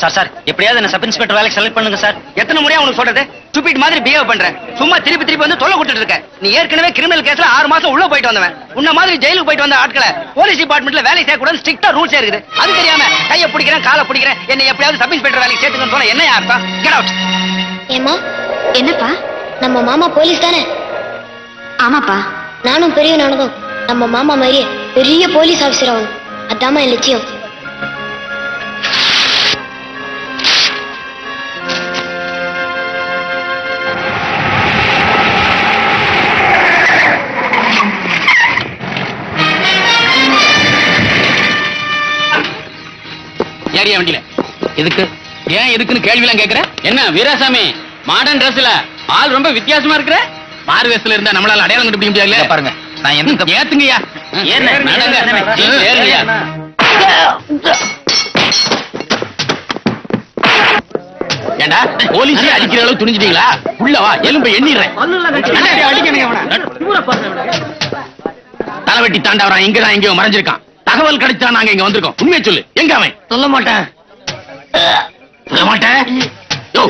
சார் சார் எப்படியாவது என்ன சப் இன்ஸ்பெக்டர் வேலைக்கு செலக்ட் பண்ணுங்க சார் எத்தனை முறையா உனக்கு சொல்றது? ஸ்டூபிட் மாதிரி பிஹேவ் பண்ற சும்மா திருப்பி திருப்பி வந்து தொல்லை கொடுத்துட்டு இருக்க நீ ஏற்கனவே கிரிமினல் கேஸ்ல ஆறு மாசம் உள்ள போயிட்டு வந்தவன். உன்ன மாதிரி ஜெயிலுக்கு போயிட்டு வந்த ஆட்களை போலீஸ் டிபார்ட்மெண்ட்ல வேலை செய்ய கூடாது ஸ்ட்ரிக்டா ரூல்ஸ் இருக்குது. அது தெரியாம கையை பிடிக்கிறேன் காலை பிடிக்கிறேன். என்னை எப்படியாவது சப் இன்ஸ்பெக்டர் வேலைக்கு சேர்த்துக்கன்னு சொன்னா என்ன அர்த்தம்? கெட் அவுட் ஏமா என்னப்பா? நம்ம மாமா போலீஸ் தானே? ஆமாப்பா. நானும் பெரிய நானதும் நம்ம மாமா மாதிரியே பெரிய போலீஸ் ஆபீசர் ஆகணும். அதாம்மா என் லட்சியம். ஏறியா வண்டியில எதுக்கு? ஏன் எதுக்குன்னு கேள்வி எல்லாம் கேக்குற என்ன வீராசாமி மாடர்ன் ட்ரெஸ்ல ஆள் ரொம்ப வித்தியாசமா இருக்கிற? மாறு வேஷத்துல இருந்தா நம்மளால அடையாளம் கண்டுபிடிக்க முடியாதுல்ல? பாருங்க. நான் எந்த ஏத்துங்கய்யா. ஏண்டா போலீஸே அடிக்கிற அளவு துணிஞ்சிட்டீங்களா? உள்ள வா எலும்பை எண்ணிடுறேன். தலைவெட்டி தாண்டவரான் இங்கதான் எங்கேயோ மறைஞ்சிருக்கான். தகவல் கிடைச்சா நாங்க இங்க வந்திருக்கோம். உண்மையை சொல்லு. எங்க அவன்? சொல்ல மாட்டேன். சொல்ல மாட்டேன்? யோ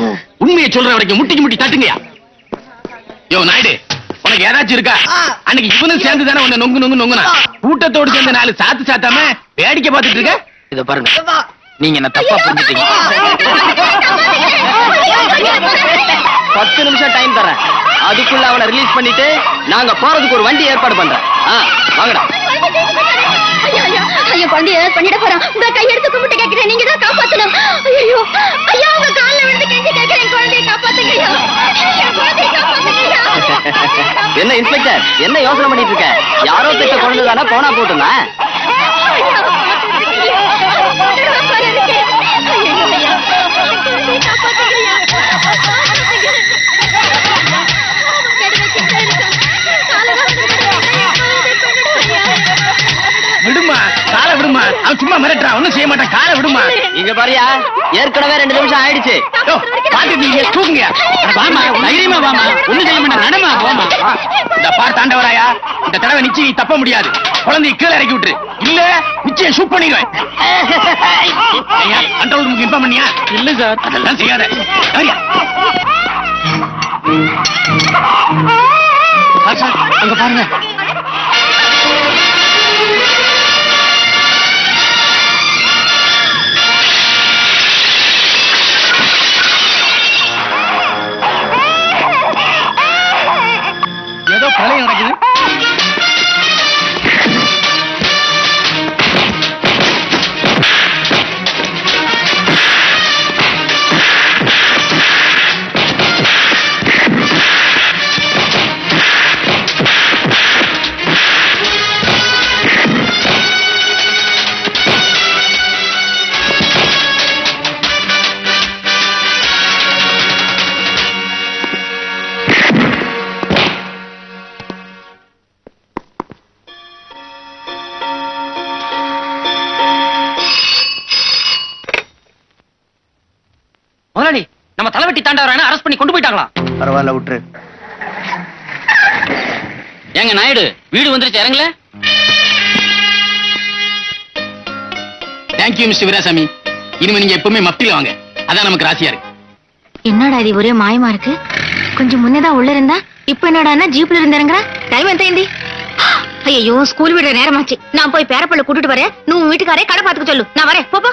உண்மையை சொல்ற வரைக்கும் முட்டிக்கு முட்டி தட்டுங்கயா யோ நாயுடு உனக்கு ஏதாச்சும் இருக்கா? அன்னைக்கு இவனும் சேர்ந்து தானே உன்னை நொங்கு நொங்கு நொங்குனா? கூட்டத்தோடு சேர்ந்து நாலு சாத்து சாத்தாம வேடிக்கை பார்த்துட்டு இருக்க? இத பாருங்க. நீங்க என்ன தப்பா புரிஞ்சுட்டீங்க? பத்து நிமிஷம் டைம் தரேன். அதுக்குள்ள அவனை ரிலீஸ் பண்ணிட்டு நாங்க போறதுக்கு ஒரு வண்டி ஏற்பாடு பண்றேன். வாங்கடா. ஐயா ஏதாவது பண்ணிட போறான். உங்க கையெடுத்து கும்பிட்டு கேக்குறேன் நீங்க தான் காப்பாத்தணும். ஐயோ ஐயா உங்க கால்ல விழுந்து கெஞ்சி கேக்குறேன் குழந்தைய காப்பாத்துங்க ஐயா. என் குழந்தைய காப்பாத்துங்க ஐயா. என்ன இன்ஸ்பெக்டர் என்ன யோசனை பண்ணிட்டு இருக்க? யாரோ பெற்ற குழந்தை தானே போனா போட்டுமா விடுமா? அவன் சும்மா மிரட்டுறான் ஒண்ணும் செய்ய மாட்டான். காலை விடுமா? இங்க பாரியா ஏற்கனவே ரெண்டு நிமிஷம் ஆயிடுச்சு. யோ, பாத்து நீங்க தூக்குங்க வாமா தைரியமா வாமா. ஒண்ணும் செய்ய மாட்டேன். நடமா போமா. இந்த பார் தாண்டவராயா இந்த தடவை நிச்சயம் நீ தப்ப முடியாது. குழந்தைய கீழே இறக்கி விட்டுரு. இல்ல நிச்சயம் ஷூட் பண்ணிடுவேன். கண்ட்ரோல் ரூமுக்கு இன்ஃபார்ம் பண்ணியா? இல்ல சார். அதெல்லாம் செய்யாத. அங்க பாருங்க. ஏதோ நடக்குது. தலைவட்டி தாண்டவரான அரெஸ்ட் பண்ணி கொண்டு போயிட்டாங்களா? பரவாயில்ல விட்டுரு. ஏங்க நாயுடு வீடு வந்துருச்சு இறங்கல? தேங்க்யூ மிஸ்டர் வீராசாமி இனிமே நீங்க எப்பவுமே மப்டில வாங்க. அதான் நமக்கு ராசியா இருக்கு. என்னடா இது ஒரே மாயமா இருக்கு? கொஞ்சம் முன்னதான் உள்ள இருந்தா இப்ப என்னடான்னா ஜீப்ல இருந்து இறங்குற? டைம் எந்த ஏந்தி ஐயோ ஸ்கூல் விடுற நேரமாச்சு. நான் போய் பேரப்பள்ள கூட்டிட்டு வரேன். நீ உன் வீட்டுக்காரே கடை பாத்துக்க சொல்லு. நான் வரேன். போப்பா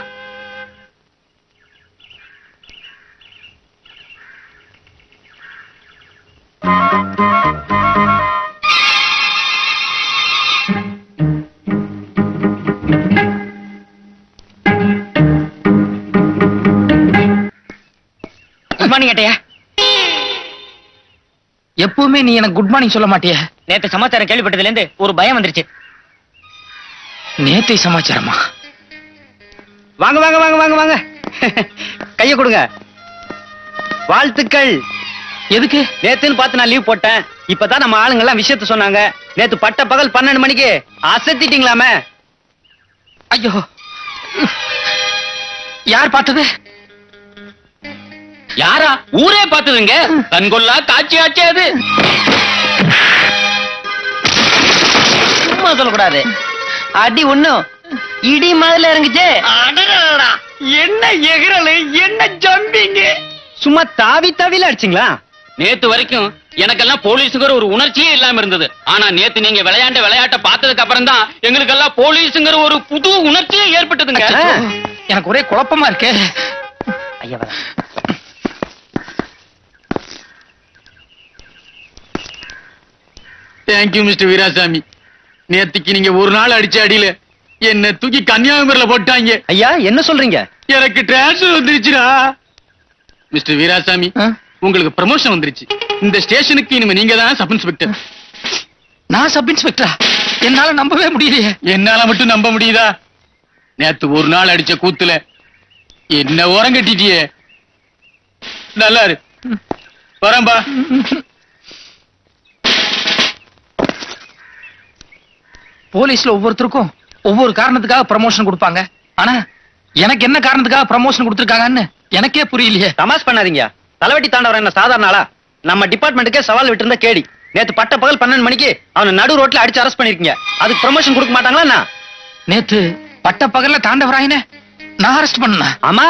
எப்பவுமே நீ எனக்கு குட் மார்னிங் சொல்ல மாட்டிய. நேத்து சமாச்சாரம் கேள்விப்பட்டதுல இருந்து ஒரு பயம் வந்துருச்சு. நேத்தை சமாச்சாரமா? வாங்க வாங்க வாங்க வாங்க வாங்க. கைய கொடுங்க. வாழ்த்துக்கள். எதுக்கு? நேத்துன்னு பார்த்து நான் லீவ் போட்டேன். இப்பதான் நம்ம ஆளுங்க எல்லாம் விஷயத்த சொன்னாங்க. நேத்து பட்ட பகல் பன்னெண்டு மணிக்கு அசத்திட்டீங்களாமே. ஐயோ. யார் பார்த்தது? யாரா? ஊரே பார்த்ததுங்க. கண்கொள்ளா காட்சி ஆட்சி அது. சும்மா சொல்லக்கூடாது. அடி ஒண்ணும். இடி மாதிரில இறங்குச்சே. என்ன எகிறலு என்ன ஜம்பிங்க? சும்மா தாவி தாவில அடிச்சிங்களா? நேத்து வரைக்கும் எனக்கெல்லாம் போலீஸுங்கிற ஒரு உணர்ச்சியே இல்லாம இருந்தது. ஆனா நேத்து நீங்க விளையாண்ட விளையாட்ட பார்த்ததுக்கு அப்புறம் தான் எங்களுக்கெல்லாம் போலீஸுங்கிற ஒரு புது உணர்ச்சியே ஏற்பட்டதுங்க. எனக்கு ஒரே குழப்பமா இருக்கே. ஐயா. தேங்க்யூ மிஸ்டர் வீராசாமி நேத்துக்கு நீங்க ஒரு நாள் அடிச்ச அடியில என்ன தூக்கி கன்னியாகுமரியில போட்டாங்க ஐயா என்ன சொல்றீங்க? எனக்கு டிரான்ஸ்ஃபர் வந்துருச்சுடா. மிஸ்டர் வீராசாமி உங்களுக்கு ப்ரமோஷன் வந்துருச்சு. இந்த ஸ்டேஷனுக்கு இனிமே நீங்க தான் சப் இன்ஸ்பெக்டர் நான் சப் இன்ஸ்பெக்டரா என்னால நம்பவே முடியலையே. என்னால மட்டும் நம்ப முடியுதா? நேத்து ஒரு நாள் அடிச்ச கூத்துல என்ன ஓரம் கட்டிட்டியே நல்லா இரு. வரம்பா போலீஸ்ல ஒவ்வொருத்தருக்கும் ஒவ்வொரு காரணத்துக்காக ப்ரமோஷன் கொடுப்பாங்க. ஆனா எனக்கு என்ன காரணத்துக்காக ப்ரமோஷன் கொடுத்திருக்காங்கன்னு எனக்கே புரியலையே. தமாஸ் பண்ணாதீங்க. தலைவட்டி தாண்டவர என்ன சாதாரண ஆளா? நம்ம டிபார்ட்மெண்ட்டுக்கே சவால் விட்டு கேடி. நேத்து பட்ட பகல் பன்னெண்டு மணிக்கு அவனை நடு ரோட்ல அடிச்சு அரெஸ்ட் பண்ணிருக்கீங்க. அதுக்கு ப்ரமோஷன் கொடுக்க மாட்டாங்களா நேத்து பட்ட பகல்ல தாண்டவராயனே. நான் அரெஸ்ட் பண்ணா ஆமா.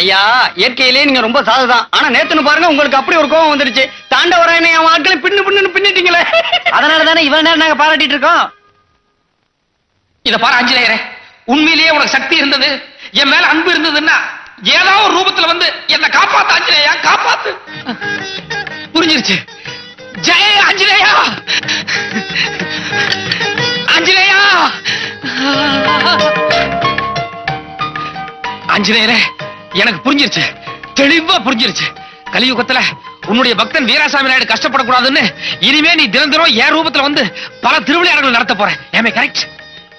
ஐயா இயற்கையிலே நீங்க ரொம்ப சாதுதான். ஆனா நேத்துன்னு பாருங்க உங்களுக்கு அப்படி ஒரு கோவம் வந்துருச்சு. தாண்டவராயனை அவன் ஆட்களை பின்னு பின்னு பின்னிட்டீங்களே. அதனால தானே இவ்வளவு நேரம் நாங்க பாராட்டிட்டு இருக்கோம். இத பாரு ஆஞ்சநேயரே உண்மையிலேயே உனக்கு சக்தி இருந்தது. என் மேல அன்பு இருந்ததுன்னா ஏதாவது ஒரு ரூபத்துல வந்து என்ன காப்பாத்து ஆஞ்சநேயா காப்பாத்து. புரிஞ்சிருச்சு. ஜெய ஆஞ்சநேயா. ஆஞ்சநேயா. ஆஞ்சநேயரே எனக்கு புரிஞ்சிருச்சு. தெளிவா புரிஞ்சிருச்சு. கலியுகத்துல உன்னுடைய பக்தன் வீராசாமி நாயுடு கஷ்டப்படக்கூடாதுன்னு இனிமே நீ தினம் தினம் என் ரூபத்துல வந்து பல திருவிளையாடல்கள் நடத்த போற ஏமே கரெக்ட்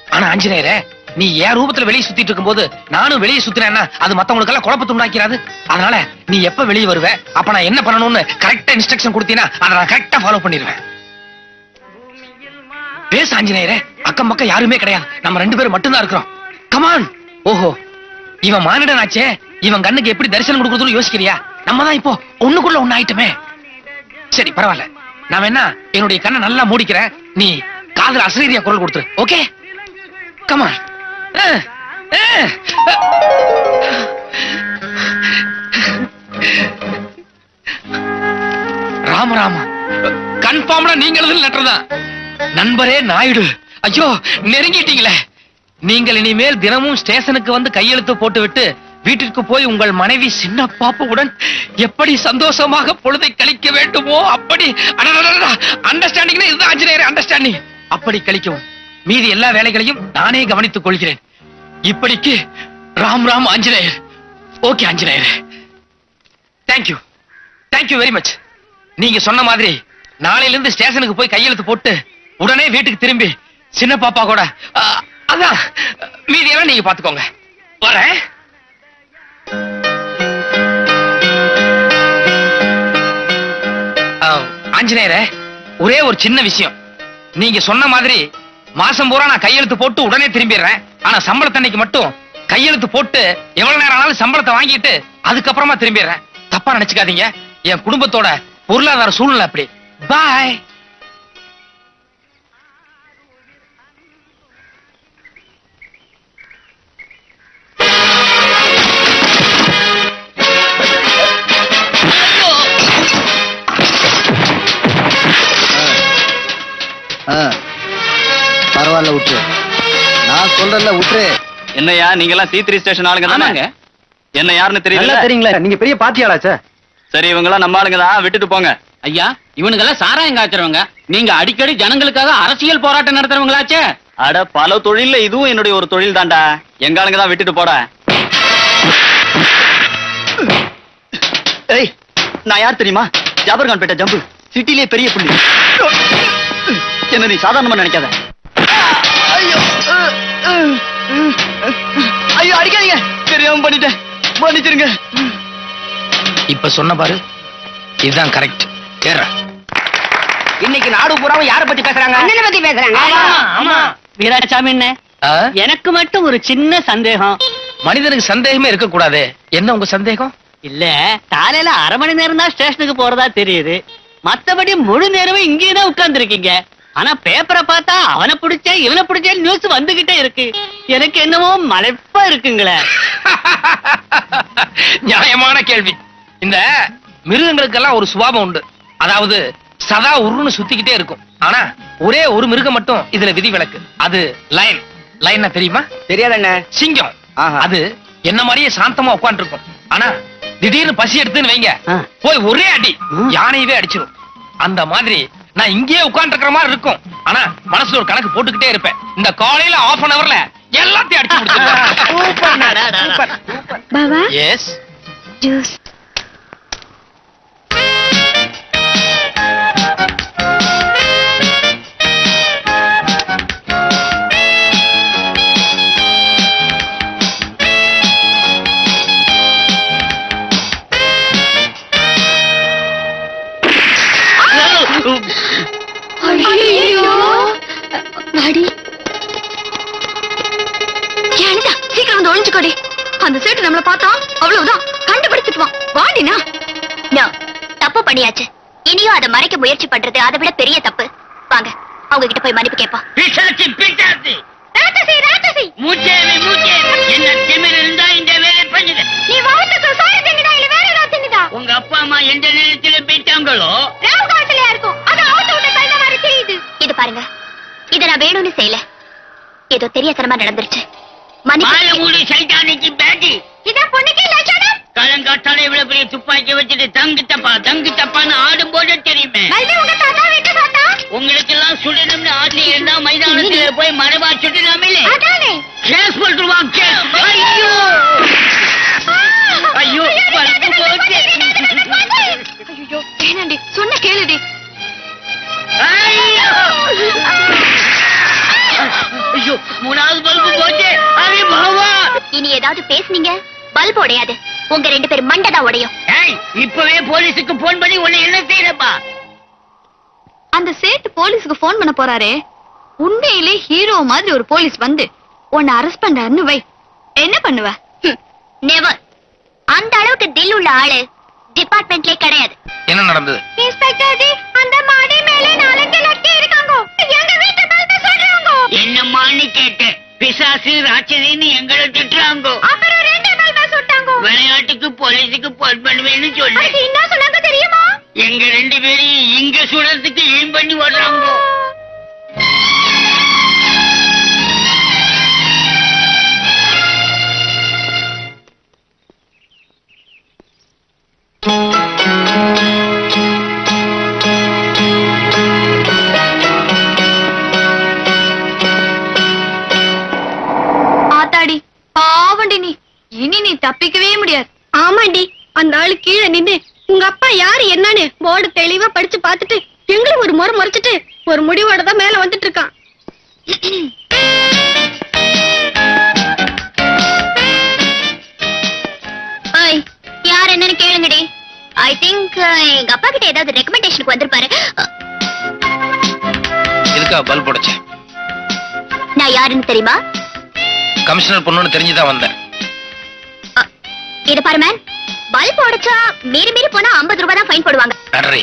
ஆனா ஆஞ்சநேயரே நீ என் ரூபத்துல வெளியே சுத்திட்டு இருக்கும்போது நானும் வெளியே சுத்தினேன்னா அது மத்தவங்களுக்கு எல்லாம் குழப்பத்தை உண்டாக்கிறாது அதனால நீ எப்ப வெளியே வருவ? அப்ப நான் என்ன பண்ணணும்னு கரெக்டா இன்ஸ்ட்ரக்ஷன் கொடுத்தீனா அதை நான் கரெக்டா ஃபாலோ பண்ணிடுவேன். பேச ஆஞ்சநேயரே அக்கம் பக்கம் யாருமே கிடையாது. நம்ம ரெண்டு பேரும் மட்டும்தான் இருக்கிறோம். கமான் ஓஹோ. இவன் மானிடனாச்சே. இவன் கண்ணுக்கு எப்படி தரிசனம் கொடுக்கறதுன்னு யோசிக்கிறியா? நம்ம தான் இப்போ ஒண்ணுக்குள்ள ஒண்ணு ஆயிட்டுமே சரி பரவாயில்ல. நான் என்ன? என்னுடைய கண்ணை நல்லா மூடிக்கிறேன். நீ காதல் அசரீரியா குரல் கொடுத்துரு. Okay come on Rama Rama. கன்ஃபார்ம்டா நீங்க எழுதுன லெட்டர் தான். நண்பரே நாயுடு. ஐயோ நெருங்கிட்டீங்களே. நீங்கள் இனிமேல் தினமும் ஸ்டேஷனுக்கு வந்து கையெழுத்து போட்டுவிட்டு வீட்டிற்கு போய் உங்கள் மனைவி சின்ன பாப்புடன் எப்படி சந்தோஷமாக பொழுதை கழிக்க வேண்டுமோ அப்படி அண்டர்ஸ்டாண்டிங் இதுதான் ஆஞ்சநேயர் அண்டர்ஸ்டாண்டிங் அப்படி கழிக்கவும். மீதி எல்லா வேலைகளையும் நானே கவனித்துக் கொள்கிறேன். இப்படிக்கு Ram Ram Anjaneyar. Okay Anjaneyar. Thank you thank you very much நீங்க சொன்ன மாதிரி நாளையிலிருந்து ஸ்டேஷனுக்கு போய் கையெழுத்து போட்டு உடனே வீட்டுக்கு திரும்பி சின்ன பாப்பா கூட அதான் மீதியெல்லாம் நீங்க பாத்துக்கோங்க வரேன். ஆஞ்சநேயர ஒரே ஒரு சின்ன விஷயம். நீங்க சொன்ன மாதிரி மாசம் பூரா நான் கையெழுத்து போட்டு உடனே திரும்பிடுறேன். ஆனா சம்பளத்தன்னைக்கு மட்டும் கையெழுத்து போட்டு எவ்வளவு நேரம் ஆனாலும் சம்பளத்தை வாங்கிட்டு அதுக்கப்புறமா திரும்பிடுறேன். தப்பா நினைச்சுக்காதீங்க. என் குடும்பத்தோட பொருளாதார சூழ்நிலை அப்படி. பாய் நான் சொல்றேன்ல விட்டுரு என்னையா நீங்க எல்லாம் சி த்ரீ ஸ்டேஷன் ஆளுங்க தானே? என்ன யாருன்னு தெரியல தெரியுங்களா நீங்க பெரிய பாத்தியாளாச்சே சரி? இவங்க எல்லாம் நம்ம ஆளுங்க தான். விட்டுட்டு போங்க. ஐயா இவனுங்கெல்லாம் சாராயம் காய்ச்சறவங்க. நீங்க அடிக்கடி ஜனங்களுக்காக அரசியல் போராட்டம் நடத்துறவங்களாச்சே அட பல தொழில்ல இதுவும் என்னுடைய ஒரு தொழில் தான்டா. எங்க ஆளுங்க தான் விட்டுட்டு போட. ஏய் நான் யார் தெரியுமா? ஜாபர்கான் பேட்ட ஜம்பு. சிட்டிலே பெரிய புள்ளி. என்ன நீ சாதாரணமா நினைக்காத. ஐயோ அடிக்காதீங்க. தெரியாம பண்ணிட்டேன். மன்னிச்சிருங்க. இப்ப சொன்ன பாரு இதுதான் கரெக்ட் ஏற இன்னைக்கு நாடு பூராவும் யார பத்தி பேசுறாங்க? அண்ணனை பத்தி பேசுறாங்க. ஆமா வீராசாமி என்ன எனக்கு மட்டும் ஒரு சின்ன சந்தேகம். மனிதனுக்கு சந்தேகமே இருக்க கூடாது என்ன உங்க சந்தேகம்? இல்ல காலையில அரை மணி நேரம் தான் ஸ்டேஷனுக்கு போறதா தெரியுது. மத்தபடி முழு நேரமும் இங்கேயே தான் உட்கார்ந்து இருக்கீங்க ஆனா பேப்பரை பார்த்தா அவனை பிடிச்சேன் இவனை பிடிச்சேன் நியூஸ் வந்துகிட்டே இருக்கு. எனக்கு என்னவோ மலைப்பா இருக்குங்களே. நியாயமான கேள்வி. இந்த மிருகங்களுக்கெல்லாம் ஒரு சுபாவம் உண்டு. அதாவது சதா உருன்னு சுத்திக்கிட்டே இருக்கும். ஆனா ஒரே ஒரு மிருகம் மட்டும் இதுல விதி விலக்கு அது லைன். லைன்னா தெரியுமா? தெரியாதண்ணே. சிங்கம். அது என்ன மாதிரியே சாந்தமா உட்கார்ந்து இருக்கும் ஆனா திடீர்னு பசி எடுத்துன்னு வைங்க. போய் ஒரே அடி. யானையவே அடிச்சிரும். அந்த மாதிரி நான் இங்கேயே உட்கார்ந்து இருக்கிற மாதிரி இருக்கும். ஆனா மனசுல ஒரு கணக்கு போட்டுக்கிட்டே இருப்பேன். இந்த காலையில ஆஃப் அன் அவர்ல எல்லாத்தையும் அடிச்சு முடிச்சிருவேன். பாபா? எஸ் ஜூஸ் ஒளிஞ்சுக்கோடி அந்த சேட்டு நம்மள பார்த்தா அவ்வளவுதான். கண்டுபிடிச்சிட்டுவான் வாடினா தப்பு பண்ணியாச்சு. இனியும் அதை மறைக்க முயற்சி பண்றது அதை விட பெரிய தப்பு. வாங்க அவங்க கிட்ட போய் மன்னிப்பு கேட்போம். பிசாசி பிசாசி ராட்சசி ராட்சசி. மூச்சேவி மூச்சேவி. என்ன திமிர் இருந்தா இந்த வேலை பண்ணுது நீ வாழ்த்துக்கு சாரி தின்னுதா இல்ல வேற ஏதாவது தின்னுதா உங்க அப்பா அம்மா எந்த நேரத்துல போயிட்டாங்களோ தெரியுது. இது பாருங்க இத நான் வேணும்னு செய்யல. ஏதோ தெரியாதனமா நடந்துருச்சு. மூடி சைட்டானிக்கு பேட்டி. இதான் பொண்ணுக்கு லட்சணம். காலங்காத்தால இவ்வளவு பெரிய துப்பாக்கி வச்சுட்டு தங்கு தப்பா தங்கு தப்பான்னு ஆடும் போது தெரியுமே. உங்களுக்கு எல்லாம் சுடணும்னு ஆசை இருந்தா மைதானத்துல போய் மரபா சுடலாமே கேஸ் போட்டுருவான் கேஸ். ஐயோ. ஐயோ. பல்பு போச்சு. ஐயோ ஏனண்டி சொன்ன கேளுடி. ஐயோ. ஐயோ மூணாவது பல்பு போச்சு. அரே பகவா இனி ஏதாவது பேசுனீங்க? பல்ப் உடையாது. உங்க ரெண்டு பேரும் மண்டதான் உடையும். ஏய் இப்பவே போலீஸுக்கு போன் பண்ணி உன்னை என்ன செய்யறப்பா அந்த சேட்டு போலீஸ்க்கு ஃபோன் பண்ண போறாரே. உண்மையிலே ஹீரோ மாதிரி ஒரு போலீஸ் வந்து உன்னை அரெஸ்ட் பண்றாருன்னு வை. என்ன பண்ணுவ? நெவர் அந்த அளவுக்கு தில் உள்ள ஆளு டிபார்ட்மெண்ட்லே கிடையாது. என்ன நடந்தது? இன்ஸ்பெக்டர் ஜி அந்த மாடி மேலே நாலஞ்சு லட்சம் இருக்காங்க. எங்க வீட்டு பல்ப சொல்றாங்க என்னம்மான்னு கேட்டேன். பிசாசு ராட்சசின்னு எங்களை திட்டுறாங்க. அப்புறம் ரெண்டு விளையாட்டுக்கு போலீஸுக்கு போன் பண்ணுவேன்னு சொல்லு. என்ன சொன்னாங்க தெரியுமா? எங்க ரெண்டு பேரையும் இங்க சுடறதுக்கு ஏம் பண்ணி வர்றாங்க பாவண்டி நீ. இனி நீ தப்பிக்கவே முடியாது. ஆமாண்டி அந்த ஆளு கீழே நின்னு உங்க அப்பா யாரு என்னன்னு போர்டு தெளிவா படிச்சு பார்த்துட்டு எங்களும் ஒரு முறை முறைச்சிட்டு ஒரு முடிவோட தான் மேல வந்துட்டு இருக்கான். யார் என்னன்னு கேளுங்கடி. ஐ திங்க் எங்க அப்பா கிட்ட ஏதாவது ரெக்கமெண்டேஷனுக்கு வந்திருப்பாரு. இதுக்கா பல்ப் உடைச்சேன் நான் யாருன்னு தெரியுமா? கமிஷனர் பொண்ணுன்னு தெரிஞ்சுதான் வந்தேன். இது பாரு மேன் பல்ப் உடைச்சா மீறி மீறி போனா 50 ரூபாய் தான் ஃபைன் போடுவாங்க. நன்றி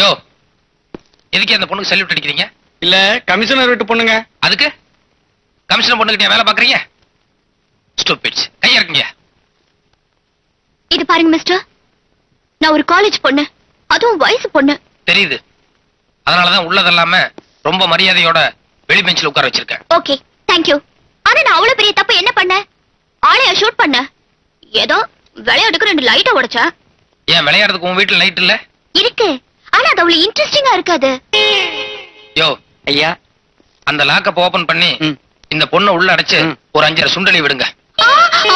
யோ எதுக்கு அந்த பொண்ணுக்கு சல்யூட் அடிக்கிறீங்க? இல்ல கமிஷனர் வீட்டு பொண்ணுங்க. அதுக்கு? கமிஷனர் பொண்ணுகிட்ட வேலை பாக்குறீங்க? ஸ்டூபிட்ஸ் கையா இருக்குங்க. இது பாருங்க மிஸ்டர் நான் ஒரு காலேஜ் பொண்ணு. அதுவும் வயசு பொண்ணு. தெரியுது. அதனாலதான் உள்ளதெல்லாம ரொம்ப மரியாதையோட வெளி பெஞ்சில் உட்கார வச்சிருக்கேன். ஓகே தேங்க் யூ ஆனா நான் அவ்வளவு பெரிய தப்பு என்ன பண்ணேன்? ஆளைய ஷூட் பண்ண ஏதோ விளையாட்டுக்கு ரெண்டு லைட்ட உடைச்சேன் ஏன் விளையாடுறதுக்கு உன் வீட்டுல லைட் இல்ல? இருக்கு. ஆனா அது அவ்வளவு இன்ட்ரெஸ்டிங்கா இருக்காது. யோ ஐயா அந்த லாக்கப்ப ஓபன் பண்ணி இந்த பொண்ணை உள்ள அடைச்சு ஒரு அஞ்சரை சுண்டலி விடுங்க.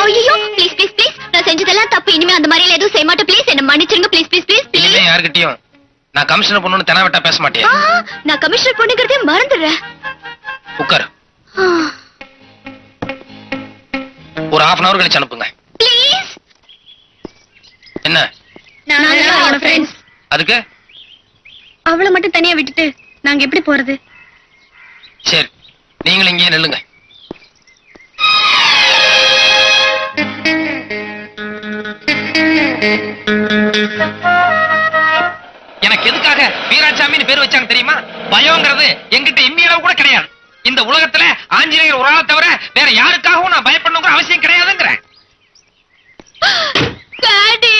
ஐயோ ப்ளீஸ் ப்ளீஸ் ப்ளீஸ் நான் செஞ்சதெல்லாம் தப்பு. இனிமே அந்த மாதிரி எதுவும் செய்ய மாட்டேன். ப்ளீஸ் என்ன மன்னிச்சிருங்க. ப்ளீஸ் ப்ளீஸ் ப்ளீஸ் ப்ளீஸ் இனிமே யாருக்கிட்டயும் நான் கமிஷனர் பொண்ணுன்னு தெனாவட்டா பேச மாட்டேன் நான் கமிஷனர் பொண்ணுங்கிறதே மறந்துடுறேன். உட்காரு. ஒரு ஹாஃப் அன் அவர் கழிச்சு அனுப்புங்க. ப்ளீஸ் என்ன? நான் ஃப்ரெண்ட்ஸ் அதுக்கு? அவளை மட்டும் தனியா விட்டுட்டு நாங்க எப்படி போறது? சரி நீங்களும் இங்கேயே நில்லுங்க. எனக்கு எதுக்காக வீராசாமின்னு பேர் வச்சாங்க தெரியுமா? பயம்ங்கிறது எங்கிட்ட அளவு கூட கிடையாது. இந்த உலகத்துல ஆஞ்சநேயர் ஒரு ஆளை தவிர வேற யாருக்காகவும் நான் பயப்படணுங்கிற அவசியம் கிடையாதுங்கிறேன். டாடி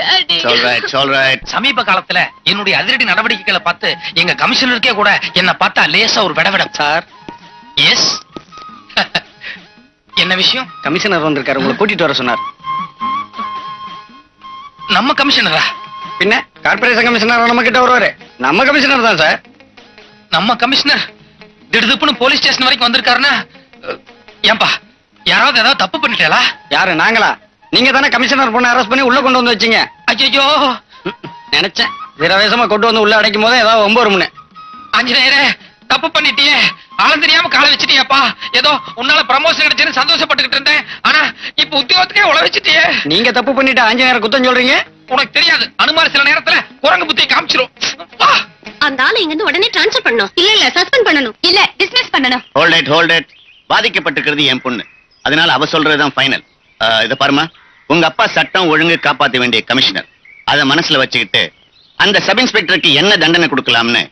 டாடி சமீப காலத்துல என்னுடைய அதிரடி நடவடிக்கைகளை பார்த்து எங்க கமிஷனருக்கே கூட என்ன பார்த்தா லேசா ஒரு விடவிடம் சார் எஸ் என்ன விஷயம்? கமிஷனர் வந்திருக்காரு உங்களை கூட்டிட்டு வர சொன்னார். நம்ம கமிஷனரா? பின்ன கார்பரேஷன் கமிஷனர் நம்ம கிட்ட வருவாரு. நம்ம கமிஷனர் தான் சார் நம்ம கமிஷனர் திடுதுப்புன்னு போலீஸ் ஸ்டேஷன் வரைக்கும் வந்திருக்காருன்னா ஏன்பா யாராவது ஏதாவது தப்பு பண்ணிட்டேலா யாரு நாங்களா? நீங்க தானே கமிஷனர் பொண்ணை அரெஸ்ட் பண்ணி உள்ள கொண்டு வந்து வச்சீங்க? ஐயோ நினைச்சேன். வீரவேசமா கொண்டு வந்து உள்ள அடைக்கும் போதே ஏதாவது ஒன்பது மணி ஆஞ்சநேயரே தப்பு பண்ணிட்டியே. ஆளம் தெரியாம காலை வச்சுட்டியப்பா. ஏதோ உன்னால ப்ரமோஷன் கிடைச்சுன்னு சந்தோஷப்பட்டுக்கிட்டு இருந்தேன். ஆனா இப்ப உத்தியோகத்துக்கே உழ வச்சுட்டியே. நீங்க தப்பு பண்ணிட்டு ஆஞ்சநேயர் குத்தம் சொல்றீங்க? உனக்கு தெரியாது. அனுமார் சில நேரத்துல குரங்கு புத்தியை காமிச்சிரும். அந்த ஆளை இங்க இருந்து உடனே ட்ரான்ஸ்ஃபர் பண்ணணும். இல்ல இல்ல சஸ்பெண்ட் பண்ணணும். இல்ல டிஸ்மிஸ் பண்ணணும். ஹோல்ட் இட் ஹோல்ட் இட் பாதிக்கப்பட்டிருக்கிறது என் பொண்ணு. அதனால அவ சொல்றதுதான் ஃபைனல் இத பாருமா. உங்க அப்பா சட்டம் ஒழுங்கு காப்பாத்த வேண்டிய கமிஷனர் அத மனசுல வச்சுக்கிட்டு அந்த சப் இன்ஸ்பெக்டருக்கு என்ன தண்டனை கொடுக்கலாம்னு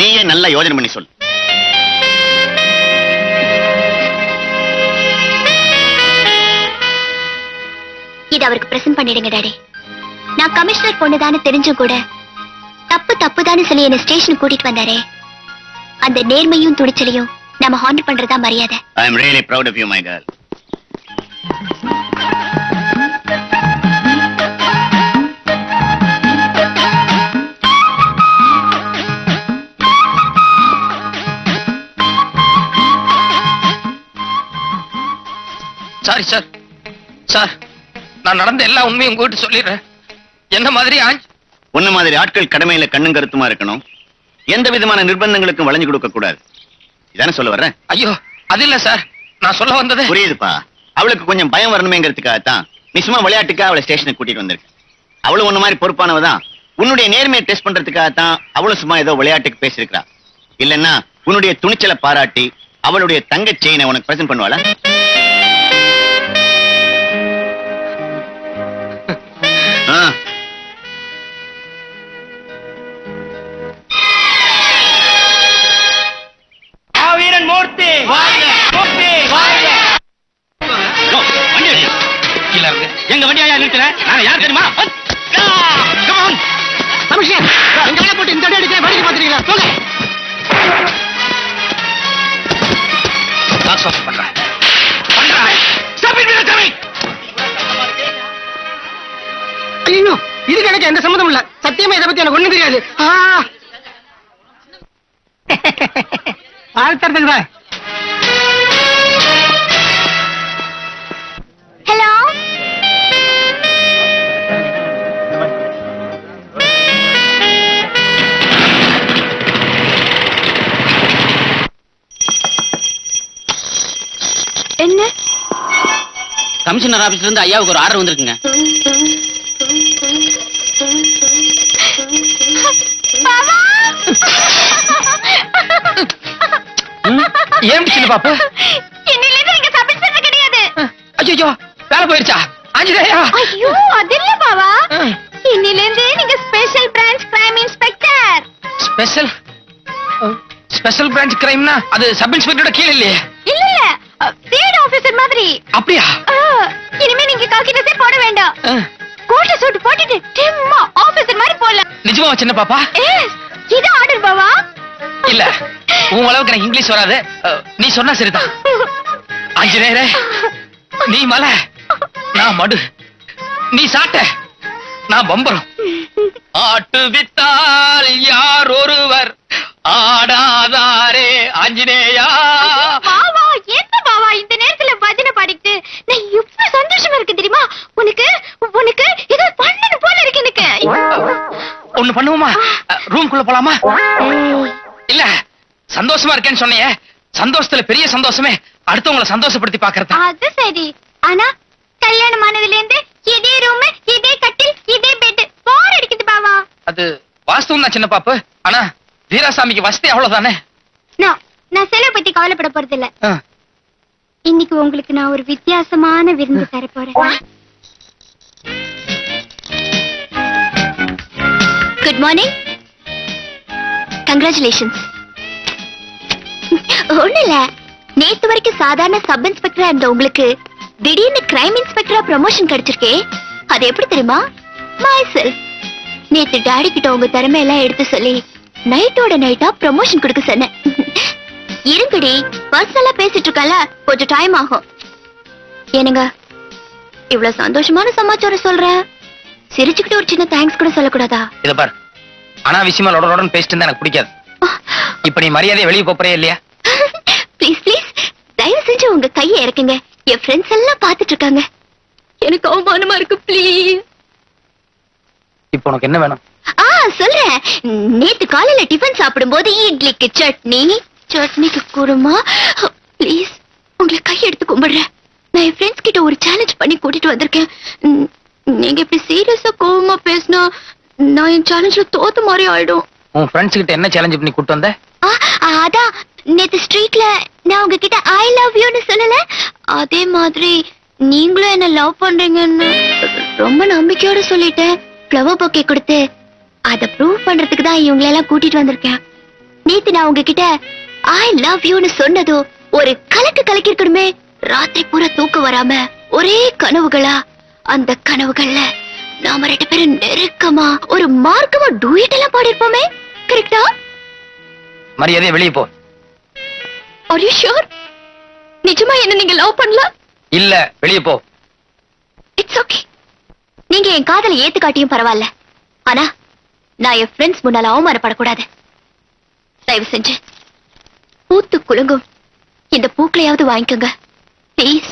நீயே நல்லா யோசனை பண்ணி சொல்லு. இது அவருக்கு பிரசன்ட் பண்ணிடுங்க டாடி நான் கமிஷனர் பொண்ணுதான்னு தெரிஞ்சும் கூட தப்பு தப்புதான்னு சொல்லி என்ன ஸ்டேஷனுக்கு கூட்டிட்டு வந்தாரே. அந்த நேர்மையும் துணிச்சலையும் நம்ம ஹாண்டர் பண்றதா மரியாதை. I am really proud of you my girl sorry sir sir நான் நடந்த எல்லா உண்மையும் உங்ககிட்ட சொல்லிடுறேன். என்ன மாதிரி ஆஞ்ச்? உன்ன மாதிரி ஆட்கள் கடமையில கண்ணும் கருத்துமா இருக்கணும்? எந்த விதமான நிர்பந்தங்களுக்கும் வளைஞ்சு கொடுக்க கூடாது. இதானே சொல்ல வர்றேன்? ஐயோ அது இல்ல சார். நான் சொல்ல வந்தது புரியுதுப்பா. அவளுக்கு கொஞ்சம் பயம் வரணுமேங்கிறதுக்காகத்தான் நீ சும்மா விளையாட்டுக்கா அவளை ஸ்டேஷனுக்கு கூட்டிட்டு வந்திருக்க. அவளும் உன்ன மாதிரி பொறுப்பானவ தான். உன்னுடைய நேர்மையை டெஸ்ட் பண்றதுக்காகத்தான் அவளும் சும்மா ஏதோ விளையாட்டுக்கு பேசியிருக்கிறா. இல்லன்னா உன்னுடைய துணிச்சலை பாராட்டி அவளுடைய தங்க செயினை உனக்கு பிரசன்ட் பண்ணுவாளா? வண்டி யார் தெரியுமா? எங்க வேலை போட்டு இந்த அடி வேடிக்கை பாத்துறீங்களா போங்க! பண்றேன். பண்றேன். ஐயோ இதுக்கு எனக்கு எந்த சம்மந்தம் இல்ல. சத்தியமா இதை பத்தி எனக்கு ஒண்ணும் தெரியாது. ஹலோ கமிஷனர் ஆபீஸ்ல இருந்து ஐயாவுக்கு ஒரு ஆர்டர் வந்திருக்குங்க. ஏன் சின்ன பாப்பு? இன்னிலிருந்து இங்க சப்மிட் பண்ண கிடையாது. ஐயோ வேலை போயிருச்சா? ஆஞ்சநேயா ஐயோ அது இல்ல பாவா இன்னிலிருந்து நீங்க special branch crime inspector special special branch கிரைம்னா அது சப் இன்ஸ்பெக்டரோட கீழ இல்லையே? இல்ல இல்ல. சிஐடி ஆபீசர் மாதிரி. அப்படியா? இனிமே நீங்க காக்கி ட்ரெஸ்ஸே போட வேண்டாம். ஆ, கோட்டை சூட் போட்டுட்டு டிம்மா ஆபீசர் மாதிரி போடலாம். நிஜமா சின்ன பாப்பா? இது ஆர்டர் பாவா? இல்ல உன் அளவுக்கு எனக்கு இங்கிலீஷ் வராது. நீ சொன்னா சரிதான். ஆஞ்சநேயரே நீ மலை நான் மடு. நீ சாட்ட நான் பம்பரம் ஆட்டு வித்தால் யார் ஒருவர்? ஆடாதாரே பாவா என்ன பாவா இந்த நேரத்துல சந்தோஷமா இருக்கு தெரியுமா? உனக்கு உனக்கு ஏதோ பண்ணணும் போல இருக்கு எனக்கு. ஒண்ணு பண்ணுவோமா? ரூம் குள்ள போலாமா? இல்ல சந்தோஷமா இருக்கேன்னு சொன்னியே. சந்தோஷத்துல பெரிய சந்தோஷமே. அடுத்தவங்கள சந்தோஷப்படுத்தி பாக்குறது அது சரி. ஆனா கல்யாணம் ஆனதுல இருந்து இதே ரூம் இதே கட்டில் இதே பெட் போர் அடிக்குது பாவா. அது வாஸ்தவம் தான் சின்ன பாப்பு. ஆனா வீராசாமிக்கு வசதி அவ்வளவுதானே? நான் நான் செலவு பத்தி கவலைப்பட போறது இல்ல. இன்னைக்கு உங்களுக்கு நான் ஒரு வித்தியாசமான விருந்து தர போறேன் குட் மார்னிங் கங்க்ராச்சுலேஷன்ஸ் ஒண்ணு இல்ல. நேத்து வரைக்கும் சாதாரண சப் இன்ஸ்பெக்டரா இருந்த உங்களுக்கு திடீர்னு கிரைம் இன்ஸ்பெக்டரா ப்ரமோஷன் கிடைச்சிருக்கே. அது எப்படி தெரியுமா? மை செல்ஃப் நேத்து டாடி கிட்ட உங்க திறமை எல்லாம் எடுத்து சொல்லி நைட்டோட நைட்டா ப்ரமோஷன் கொடுக்க சொன்னேன். இருங்கடி பர்சனலா பேசிட்டு இருக்கல கொஞ்சம் டைம் ஆகும். ஏனுங்க இவ்வளவு சந்தோஷமான சமாச்சாரம் சொல்றேன் சிரிச்சுக்கிட்டு ஒரு சின்ன தேங்க்ஸ் கூட சொல்லக்கூடாதா? இத பாரு அனாவசியமா லொடலொடன்னு பேசிட்டு இருந்தா எனக்கு பிடிக்காது. இப்ப நீ மரியாதையை வெளியே போறே இல்லையா? ப்ளீஸ் ப்ளீஸ் தயவு செஞ்சு உங்க கையை இறக்குங்க. என் ஃப்ரெண்ட்ஸ் எல்லாம் பாத்துட்டு இருக்காங்க எனக்கு அவமானமா இருக்கு ப்ளீஸ் இப்ப உனக்கு என்ன வேணும்? ஆ சொல்றேன். நேத்து காலையில டிஃபன் சாப்பிடும்போது இட்லிக்கு சட்னி சட்னிக்கு குருமா? ப்ளீஸ் உங்களை கை எடுத்து கும்பிடுறேன். நான் என் ஃப்ரெண்ட்ஸ் கிட்ட ஒரு சேலஞ்ச் பண்ணி கூட்டிட்டு வந்திருக்கேன். நீங்க இப்படி சீரியஸா கோவமா பேசினா நான் என் சேலஞ்ச்ல தோத்த மாதிரி ஆயிடும். உன் ஃப்ரெண்ட்ஸ் கிட்ட என்ன சேலஞ்ச் பண்ணி கூட்டு வந்த? அதான் நேத்து ஸ்ட்ரீட்ல நான் உங்ககிட்ட ஐ லவ் யூன்னு சொல்லல. அதே மாதிரி நீங்களும் என்ன லவ் பண்றீங்கன்னு ரொம்ப நம்பிக்கையோட சொல்லிட்டேன். ஃப்ளவர் பொக்கே கொடுத்து. அத ப்ரூவ் பண்றதுக்கு தான் இவங்களை எல்லாம் கூட்டிட்டு வந்திருக்கேன். நேத்து நான் உங்ககிட்ட ஐ லவ் யூன்னு சொன்னதும் ஒரு கலக்கு கலக்கி இருக்கணுமே ராத்திரி பூரா தூக்கம் வராம ஒரே கனவுகளா? அந்த கனவுகள்ல நாம ரெண்டு பேரும் நெருக்கமா ஒரு மார்க்கமா டூயட் எல்லாம் பாடிருப்போமே கரெக்டா மரியாதையை வெளியே போ. ஆர் யூ ஷூர் நிஜமா என்ன நீங்க லவ் பண்ணலாம் இல்ல வெளியே போ. இட்ஸ் ஓகே நீங்க என் காதலை ஏத்து காட்டியும் பரவாயில்ல. ஆனா நான் என் ஃப்ரெண்ட்ஸ் முன்னால அவமானப்படக்கூடாது. தயவு செஞ்சு. பூத்து குலுங்கும். இந்த பூக்களையாவது வாங்கிக்கோங்க. ப்ளீஸ்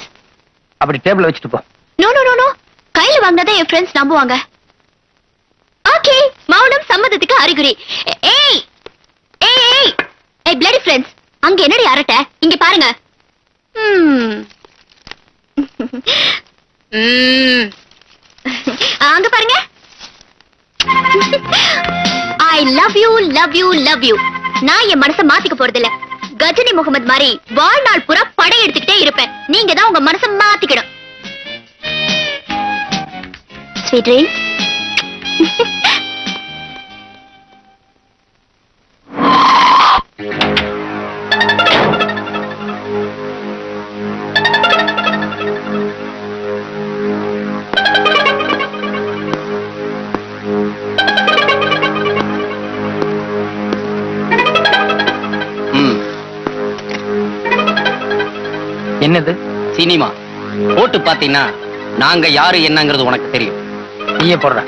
அப்படி டேபிள் வச்சுட்டு போ. நோ நோ நோ நோ கையில வாங்கினதை என் ஃப்ரெண்ட்ஸ் நம்புவாங்க. ஓகே மௌனம் சம்மதத்துக்கு அறிகுறி. ஏய். ஏய் ஏய். ஏய் பிளடி ஃப்ரெண்ட்ஸ் அங்க என்னடி அரட்ட? இங்க பாருங்க. அங்க பாருங்க. I love you love you love you நான் என் மனசை மாத்திக்க போறது இல்ல கஜினி முகமது மாதிரி வாழ்நாள் புறா படையெடுத்துக்கிட்டே இருப்பேன். நீங்க தான் உங்க மனசை மாத்திக்கணும் ஸ்வீட் ட்ரீம்ஸ் என்னது? சினிமா. போட்டு பாத்தீங்கன்னா நாங்க யாரு என்னங்கிறது உனக்கு தெரியும். நீயே போடுற.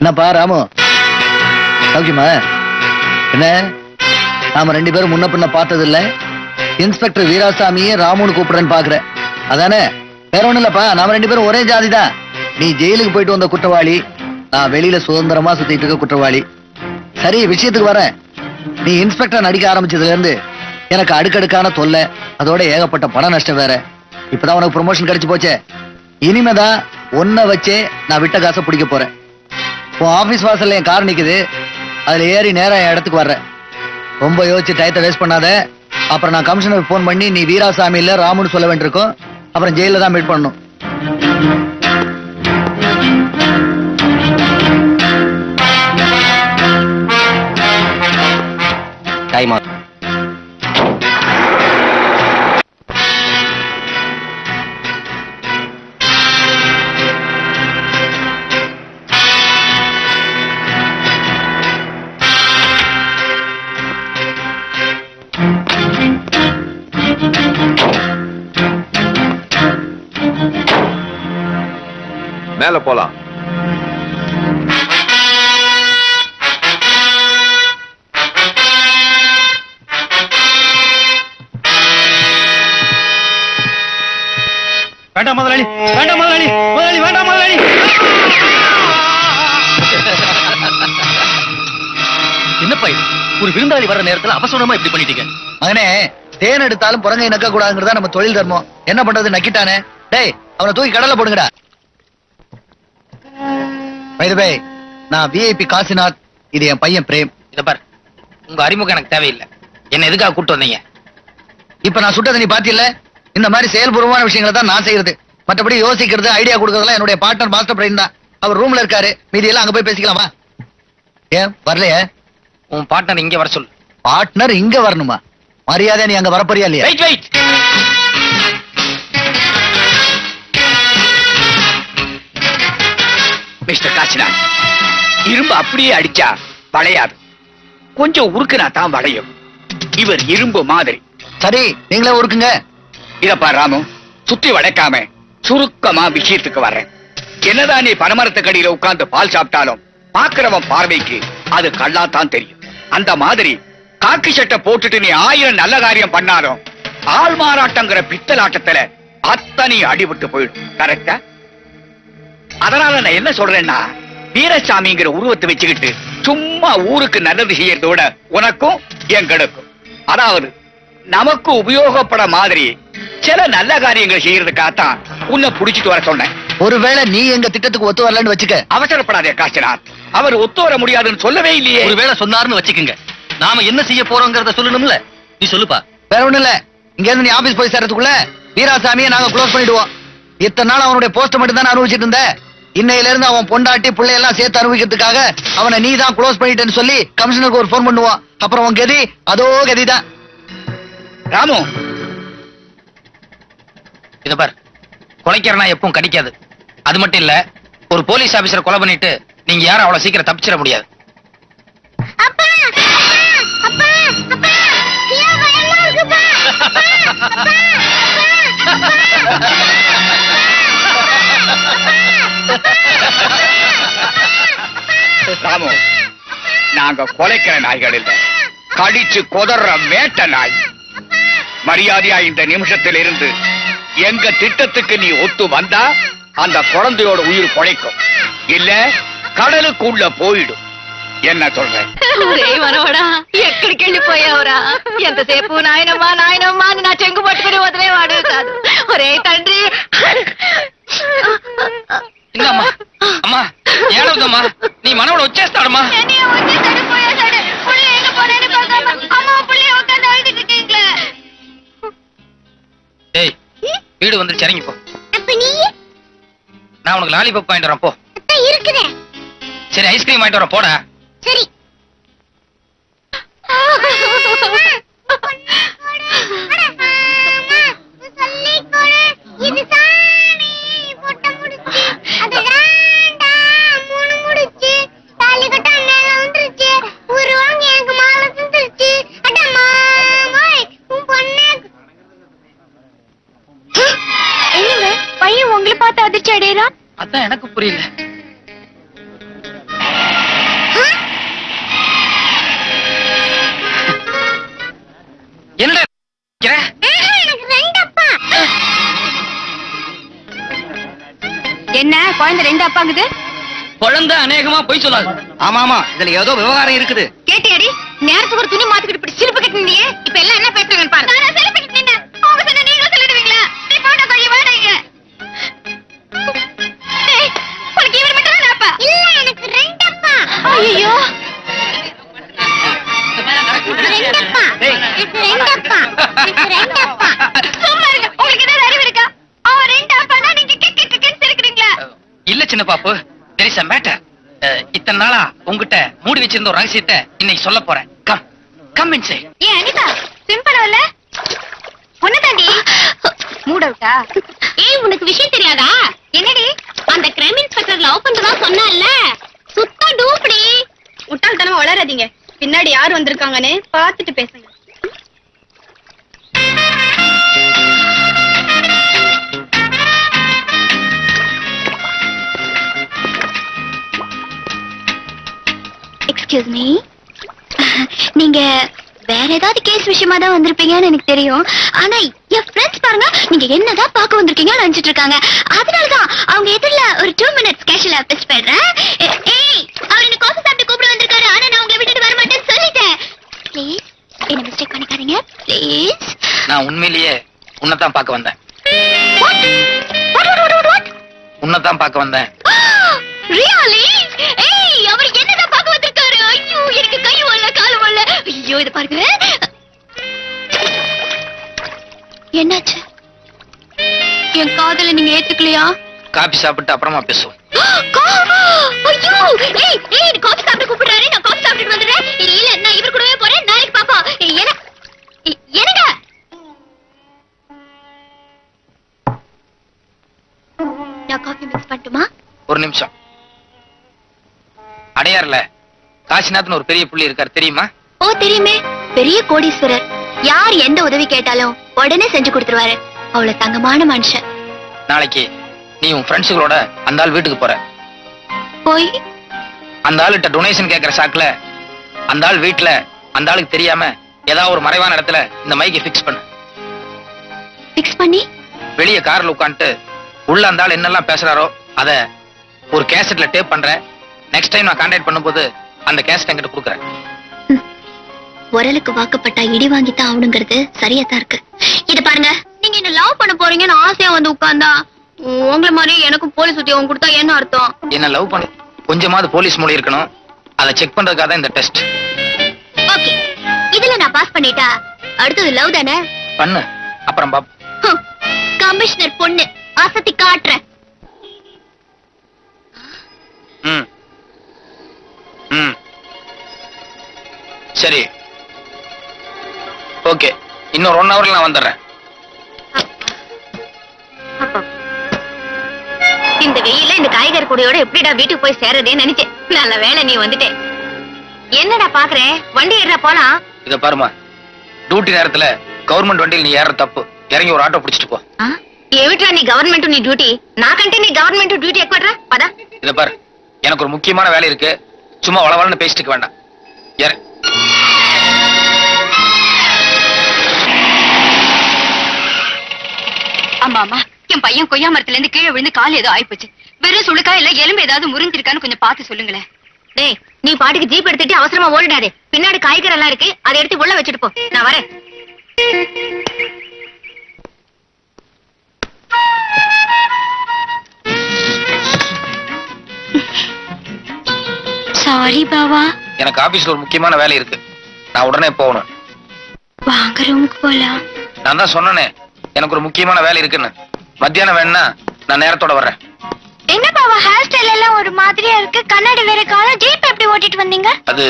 என்னப்பா ராமு? சௌக்கியமா? என்ன? நாம ரெண்டு பேரும் முன்ன பின்ன பார்த்தது இல்ல இன்ஸ்பெக்டர் வீராசாமியே ராமுன்னு கூப்பிடுறேன்னு பாக்குறேன். அதானே? வேற ஒண்ணும் இல்லப்பா நாம ரெண்டு பேரும் ஒரே ஜாதி தான் நீ ஜெயிலுக்கு போயிட்டு வந்த குற்றவாளி நான் வெளியில சுதந்திரமா சுத்திட்டு இருக்க குற்றவாளி. சரி விஷயத்துக்கு வரேன். நீ இன்ஸ்பெக்டர் நடிக்க ஆரம்பிச்சதுல இருந்து எனக்கு அடுக்கடுக்கான தொல்லை அதோட ஏகப்பட்ட பண நஷ்டம் வேற. இப்பதான் உனக்கு ப்ரொமோஷன் கிடைச்சு போச்சே. இனிமேதான் ஒன்ன வச்சே நான் விட்ட காசை பிடிக்க போறேன். உன் ஆபீஸ் வாசல்ல என் கார் நிக்குது. அதுல ஏறி நேரா என் இடத்துக்கு வர்றேன் ரொம்ப யோசிச்சு டயத்தை வேஸ்ட் பண்ணாத. அப்புறம் நான் கமிஷனருக்கு ஃபோன் பண்ணி நீ வீராசாமி இல்ல ராமுன்னு சொல்ல வேண்டியிருக்கும். அப்புறம் ஜெயில தான் மீட் பண்ணணும். டைம் ஆகும் மேல போலாம். ஒரு விருந்தாளி வர்ற நேரத்துல அவசரமா இப்படி பண்ணிட்டீங்க. மகனே தேன் எடுத்தாலும் புறங்கை நக்க கூடாதுங்கிறதா நம்ம தொழில் தர்மம். என்ன பண்றது நக்கிட்டானே? டேய் அவனை தூக்கி கடல்ல போடுங்கடா. பை நான் விஐபி காசிநாத் இது என் பையன் பிரேம். இத பார் உங்க அறிமுகம் எனக்கு தேவையில்லை. என்ன எதுக்காக கூட்டு வந்தீங்க? இப்ப நான் சுட்டதை நீ பாத்தியில்ல? இந்த மாதிரி செயல்பூர்வமான விஷயங்களை தான் நான் செய்யறது. மற்றபடி யோசிக்கிறது ஐடியா கொடுக்கறதெல்லாம் என்னுடைய பார்ட்னர் மாஸ்டர் பிரெயின் தான். அவர் ரூம்ல இருக்காரு. மீதி எல்லாம் அங்க போய் பேசிக்கலாமா ஏன் வரலையே? உன் பார்ட்னர் இங்க வர சொல்லு. பார்ட்னர் இங்க வரணுமா? மரியாதை நீ அங்க வரப்போறியா இல்லையா? வெயிட் வெயிட் மிஸ்டர் காசிநாத் இரும்பு அப்படியே அடிச்சா வளையாது. கொஞ்சம் உருக்குனா தான் வளையும். இவர் இரும்பு மாதிரி. சரி நீங்களே உருக்குங்க. இதப்பா ராமு சுத்தி வளைக்காம சுருக்கமா விஷயத்துக்கு வர்றேன். என்னதான் நீ பனமரத்துக்கடியில உட்கார்ந்து பால் சாப்பிட்டாலும் பாக்குறவன் பார்வைக்கு அது கல்லாத்தான் தெரியும். அந்த மாதிரி காக்கி சட்டை போட்டுட்டு நீ ஆயிரம் நல்ல காரியம் பண்ணாலும் ஆள் மாறாட்டங்கிற பித்தலாட்டத்துல அத்தனை அடிபட்டு போயிடும். கரெக்டா அதனால நான் என்ன சொல்றேன்னா வீரசாமிங்கிற உருவத்தை வச்சுக்கிட்டு சும்மா ஊருக்கு நல்லது செய்யறத விட உனக்கும் எங்களுக்கும் அதாவது நமக்கு உபயோகப்பட மாதிரி சில நல்ல காரியங்கள் செய்யறதுக்காகத்தான் உன்னை புடிச்சிட்டு வர சொன்னேன். ஒருவேளை நீ எங்க திட்டத்துக்கு ஒத்து வரலன்னு வச்சுக்க. அவசரப்படாதே காசிநாத். அவர் ஒத்து வர முடியாதுன்னு சொல்லவே இல்லையே. ஒருவேளை சொன்னாருன்னு வச்சுக்கோங்க. நாம என்ன செய்ய போறோங்கிறத சொல்லணும்ல. நீ சொல்லுப்பா. வேற ஒண்ணு இல்ல. இங்க இருந்து நீ ஆபீஸ் போய் சேர்றதுக்குள்ள வீராசாமியை நாங்க க்ளோஸ் பண்ணிடுவோம். இத்தனை நாள் அவனுடைய போஸ்ட் மட்டும் தான் அனுபவிச்சிட்டு இருந்த? இன்னையில இருந்து அவன் பொண்டாட்டி பிள்ளை எல்லாம் சேர்த்து அனுபவிக்கிறதுக்காக அவனை நீ தான் க்ளோஸ் பண்ணிட்டேன்னு சொல்லி கமிஷனருக்கு ஒரு ஃபோன் பண்ணுவான் அப்புறம் உன் கதி அதோ கதி தான். ராமு. இத பார். கொலைக்கிறனா எப்பவும் கடிக்காது. அது மட்டும் இல்ல ஒரு போலீஸ் ஆபீசரை கொலை பண்ணிட்டு நீங்க யாரும் அவ்வளவு சீக்கிரம் தப்பிச்சிட முடியாது. ராமு நாங்க கொலைக்கிற நாய்கள் இல்ல கடிச்சு கொதற மேட்ட நாய். மரியாதையா இந்த நிமிஷத்தில் இருந்து எங்க திட்டத்துக்கு நீ ஒத்து வந்தா அந்த குழந்தையோட உயிர் பொழைக்கும். இல்ல கடலுக்குள்ள போயிடும். என்ன சொல்றேன்? ఒరే మనవడా ఎక్కడికి వెళ్ళిపోయావురా ఎంతసేపు నాయనమ్మా నాయనమ్మా நாயனம்மா నా చెంగు పట్టుకుని వదిలేవాడు కాదు ఒరే తండ్రి ఇందమ్మా అమ్మా ఏడవద్దమ్మా నీ வந்து தடு டேய் வீடு வந்துருச்சு இறங்கி போ நான் உனக்கு லாலிபப் வாங்கிட்டு வரேன் போ. இருக்குதே. சரி ஐஸ்கிரீம் வாங்கிட்டு வர போடா. சரி. ஆமா ஆமா இதுல ஏதோ விவகாரம் இருக்குது. கேட்டியாடி? நேரத்துக்கு ஒரு துணி மாத்திக்கிட்டு இப்படி சிரிப்பு கட்டினீங்க. இப்ப எல்லாம் என்ன பேசுறாங்கன்னு பாருங்க நான் சிரிப்பு கட்டினேன் அவங்க சொன்ன நீங்களும் சொல்லிடுவீங்களா? நீ போட கோழி வேடாங்க. உனக்கு இவர் மட்டும் தான் அப்பா? இல்ல எனக்கு ரெண்டு அப்பா. ஐயோ ரெண்டு அப்பா. எனக்கு ரெண்டு அப்பா. எனக்கு ரெண்டு அப்பா. சும்மா இருங்க. உங்களுக்கு ஏதாவது அறிவு இருக்கா? அவன் ரெண்டு அப்பானா நீங்க கிக்கு கிக்குன்னு சிரிக்கிறீங்களா? இல்ல சின்ன பாப்பு. தெர் இஸ் மேட்டர் உங்ககிட்ட மூடி வச்சிருந்த ஒரு ரகசியத்தை இன்னைக்கு சொல்ல போறேன். கம் கம் இன் ஏன் அனிதா சிம்பிள் இல்ல ஒண்ணுதாண்டி மூட் அவுட்டா ஏய் உனக்கு விஷயம் தெரியாதா? என்னடி? அந்த கிரைம் இன்ஸ்பெக்டர் லவ் பண்றதா சொன்னான்ல சுத்த டூப்டி முட்டாள்தனமா வளராதீங்க. பின்னாடி யார் வந்திருக்காங்கன்னு பாத்துட்டு பேசுங்க. விஷயமா தான் வந்திருப்பீங்கன்னு எனக்கு தெரியும். ஆனா என் ஃப்ரெண்ட்ஸ் பாருங்க நீங்க என்னதான் பார்க்க வந்திருக்கீங்கன்னு நினைச்சிட்டு இருக்காங்க. அதனாலதான் அவங்க எதிரில ஒரு டூ மினிட்ஸ் கேஷுவலா போயிடுறேன். ஏ- ஏய் அவர் என்ன காஃபி சாப்பிட்டு கூப்பிட வந்திருக்காரு. ஆனா நான் உங்களை விட்டுட்டு வர மாட்டேன்னு சொல்லிட்டேன். ப்ளீஸ் என்ன மிஸ்டேக் பண்ணிக்காதீங்க. ப்ளீஸ் நான் உண்மையிலேயே உன்னைத்தான் பார்க்க வந்தேன். உன்னைத்தான் பார்க்க வந்தேன். ரியலி ஏய் அவர் என்னதான் பார்க்க வந்திருக்காரு? ஐயோ எனக்கு கை வரல கால் வரல ஐயோ இத பாருங்க என்னாச்சு? என் காதல நீங்க ஏத்துக்கலையா? காபி சாப்பிட்டு அப்புறமா பேசுவோம். கூப்பிடுறாரு. நான் காஃபி சாப்பிட்டு வந்துடுறேன். இல்ல இல்ல நான் இவர் கூடவே போறேன். நாளைக்கு பாப்பா? என்ன? என்னங்க? நான் காஃபி மிக்ஸ் பண்ணட்டுமா? ஒரு நிமிஷம். அடையார்ல காசிநாத்னு ஒரு பெரிய புள்ளி இருக்காரு தெரியுமா? ஓ தெரியுமே. பெரிய கோடீஸ்வரர். யார் எந்த உதவி கேட்டாலும் உடனே செஞ்சு கொடுத்துருவாரு. அவ்வளவு தங்கமான மனுஷன். நாளைக்கு நீ உன் ஃப்ரெண்ட்ஸுகளோட அந்த ஆள் வீட்டுக்கு போற. போய்? அந்த ஆளுகிட்ட டொனேஷன் கேட்கற சாக்குல அந்த ஆள் வீட்டுல அந்த ஆளுக்கு தெரியாம ஏதாவது ஒரு மறைவான இடத்துல இந்த மைக்கை ஃபிக்ஸ் பண்ணு. ஃபிக்ஸ் பண்ணி? வெளியே கார்ல உட்காந்துட்டு உள்ள அந்த ஆள் என்னெல்லாம் பேசுறாரோ அத ஒரு கேசட்ல டேப் பண்றேன். நெக்ஸ்ட் டைம் நான் கான்டாக்ட் பண்ணும்போது அந்த கேசட் என்கிட்ட கொடுக்குறேன். உரலுக்கு வாக்கப்பட்டா இடி வாங்கித்தான் ஆகணுங்கிறது சரியா தான் இருக்கு. இது பாருங்க நீங்க என்ன லவ் பண்ண போறீங்கன்னு ஆசையா வந்து உட்கார்ந்தா உங்களை மாதிரி எனக்கும் போலீஸ் உத்தியோகம் கொடுத்தா என்ன அர்த்தம்? என்ன லவ் பண்ண கொஞ்சமாவது போலீஸ் மொழி இருக்கணும். அதை செக் பண்றதுக்காக தான் இந்த டெஸ்ட் ஓகே இதுல நான் பாஸ் பண்ணிட்டா அடுத்தது லவ் தானே? பண்ணு அப்புறம் பாப். கமிஷனர் பொண்ணு அசத்தி காட்டுறேன். சரி ஓகே. இன்னொரு ஒன் ஹவர்ல நான் வந்துடுறேன். இந்த வெயில இந்த காய்கறி குடியோட எப்படிடா வீட்டுக்கு போய் சேரதேன்னு நினைச்சேன். நல்ல வேலை நீ வந்துட்டேன் என்னடா பாக்குறேன் வண்டி ஏற போலாம். இத பாருமா டியூட்டி நேரத்துல கவர்மெண்ட் வண்டியில் நீ ஏற தப்பு. இறங்கி ஒரு ஆட்டோ பிடிச்சிட்டு போ. ஏவிட்ரா நீ கவர்மெண்ட் நீ டியூட்டி நான் நாக்கண்டே நீ கவர்மெண்ட் டியூட்டி எக்வாட்ரா பதா. இத பாரு. எனக்கு ஒரு முக்கியமான வேலை இருக்கு. சும்மா வளவளன்னு பேசிட்டு வேண்டாம். ஏற. ஆமா ஆமா என் பையன் கொய்யா மரத்துல இருந்து கீழே விழுந்து கால் ஏதோ ஆயிப்போச்சு. வெறும் சுளுக்கா இல்ல எலும்பு ஏதாவது முறிஞ்சிருக்கான்னு கொஞ்சம் பார்த்து சொல்லுங்களேன். டேய் நீ பாட்டுக்கு ஜீப் எடுத்துட்டு அவசரமா ஓடிடாதே. பின்னாடி காய்கறி எல்லாம் இருக்கு அதை எடுத்து உள்ள வச்சுட்டு போ. நான் வரேன். சாரி பாவா எனக்கு ஆபீஸ்ல ஒரு முக்கியமான வேலை இருக்கு. நான் உடனே போகணும். வாங்க ரூமுக்கு போலாம். நான் தான் சொன்னனே எனக்கு ஒரு முக்கியமான வேலை இருக்குன்னு. மத்தியானம் வேணா நான் நேரத்தோட வர்றேன். என்ன பாவா ஹேர் ஸ்டைல் எல்லாம் ஒரு மாதிரியா இருக்கு? கண்ணாடி வேற காலம் ஜீப் எப்படி ஓட்டிட்டு வந்தீங்க? அது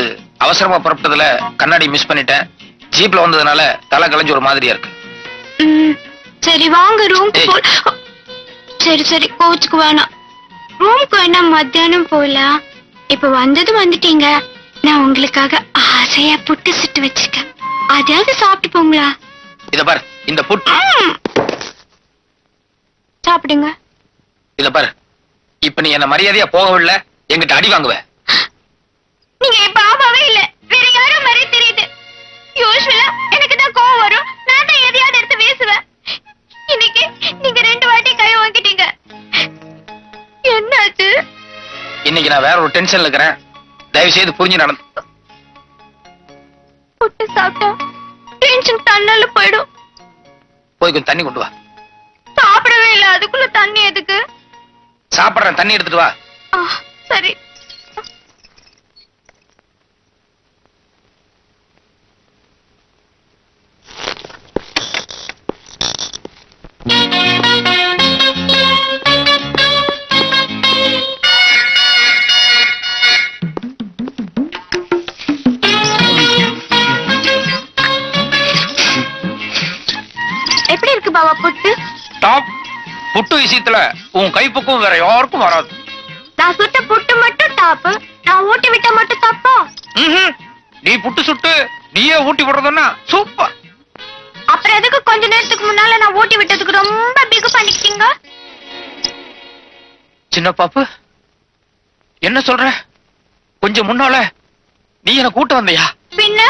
அவசரமா புறப்பட்டதுல கண்ணாடி மிஸ் பண்ணிட்டேன். ஜீப்ல வந்ததுனால தலை கலைஞ்சு ஒரு மாதிரியா இருக்கு. சரி வாங்க போ சரி சரி கோச்சுக்கு வேணாம். ரூமுக்கு வேணா மத்தியானம் போலாம் இப்ப வந்தது வந்துட்டீங்க. நான் உங்களுக்காக ஆசையா புட்டு சுட்டு வச்சிருக்கேன். அதையாவது சாப்பிட்டு போங்களா? இத பாரு. இந்த புட் சாப்பிடுங்க. இத பாரு. இப்ப நீ என்ன மரியாதையா போகவில்லை என்கிட்ட அடி வாங்குவ. நீங்க இப்ப ஆமாவே இல்ல. வேற யாரும் மாதிரி தெரியுது. யூஸ்வலா எனக்கு தான் கோவம் வரும். நான் தான் எதையாவது எடுத்து வீசுவேன். இன்னைக்கு நீங்க ரெண்டு வாட்டி கை வாங்கிட்டீங்க. என்னாச்சு? இன்னைக்கு நான் வேற ஒரு டென்ஷன்ல இருக்கிறேன். தயவு செய்து புரிஞ்சு நடந்து. புட்டு சாப்பிட்டா டென்ஷன் தன்னால போயிடும். போய் கொஞ்சம் தண்ணி கொண்டு வா. சாப்பிடவே இல்ல. அதுக்குள்ள தண்ணி எதுக்கு? சாப்பிடுறேன். தண்ணி எடுத்துட்டு வா. சரி. புட்டு டாப் புட்டு விஷயத்துல உன் கைப்பக்குவம் வேற யாருக்கும் வராது. நான் சுட்ட புட்டு மட்டும் டாப்பு நான் ஊட்டி விட்ட மட்டும் தப்பா. நீ புட்டு சுட்டு நீயே ஊட்டி விடுறதுன்னா சூப்பர். அப்புறம் எதுக்கு கொஞ்ச நேரத்துக்கு முன்னால நான் ஊட்டி விட்டதுக்கு ரொம்ப பிகு பண்ணிக்கிட்டீங்க? சின்ன பாப்பு என்ன சொல்ற? கொஞ்சம் முன்னால நீ என்ன கூட்ட வந்தியா? பின்ன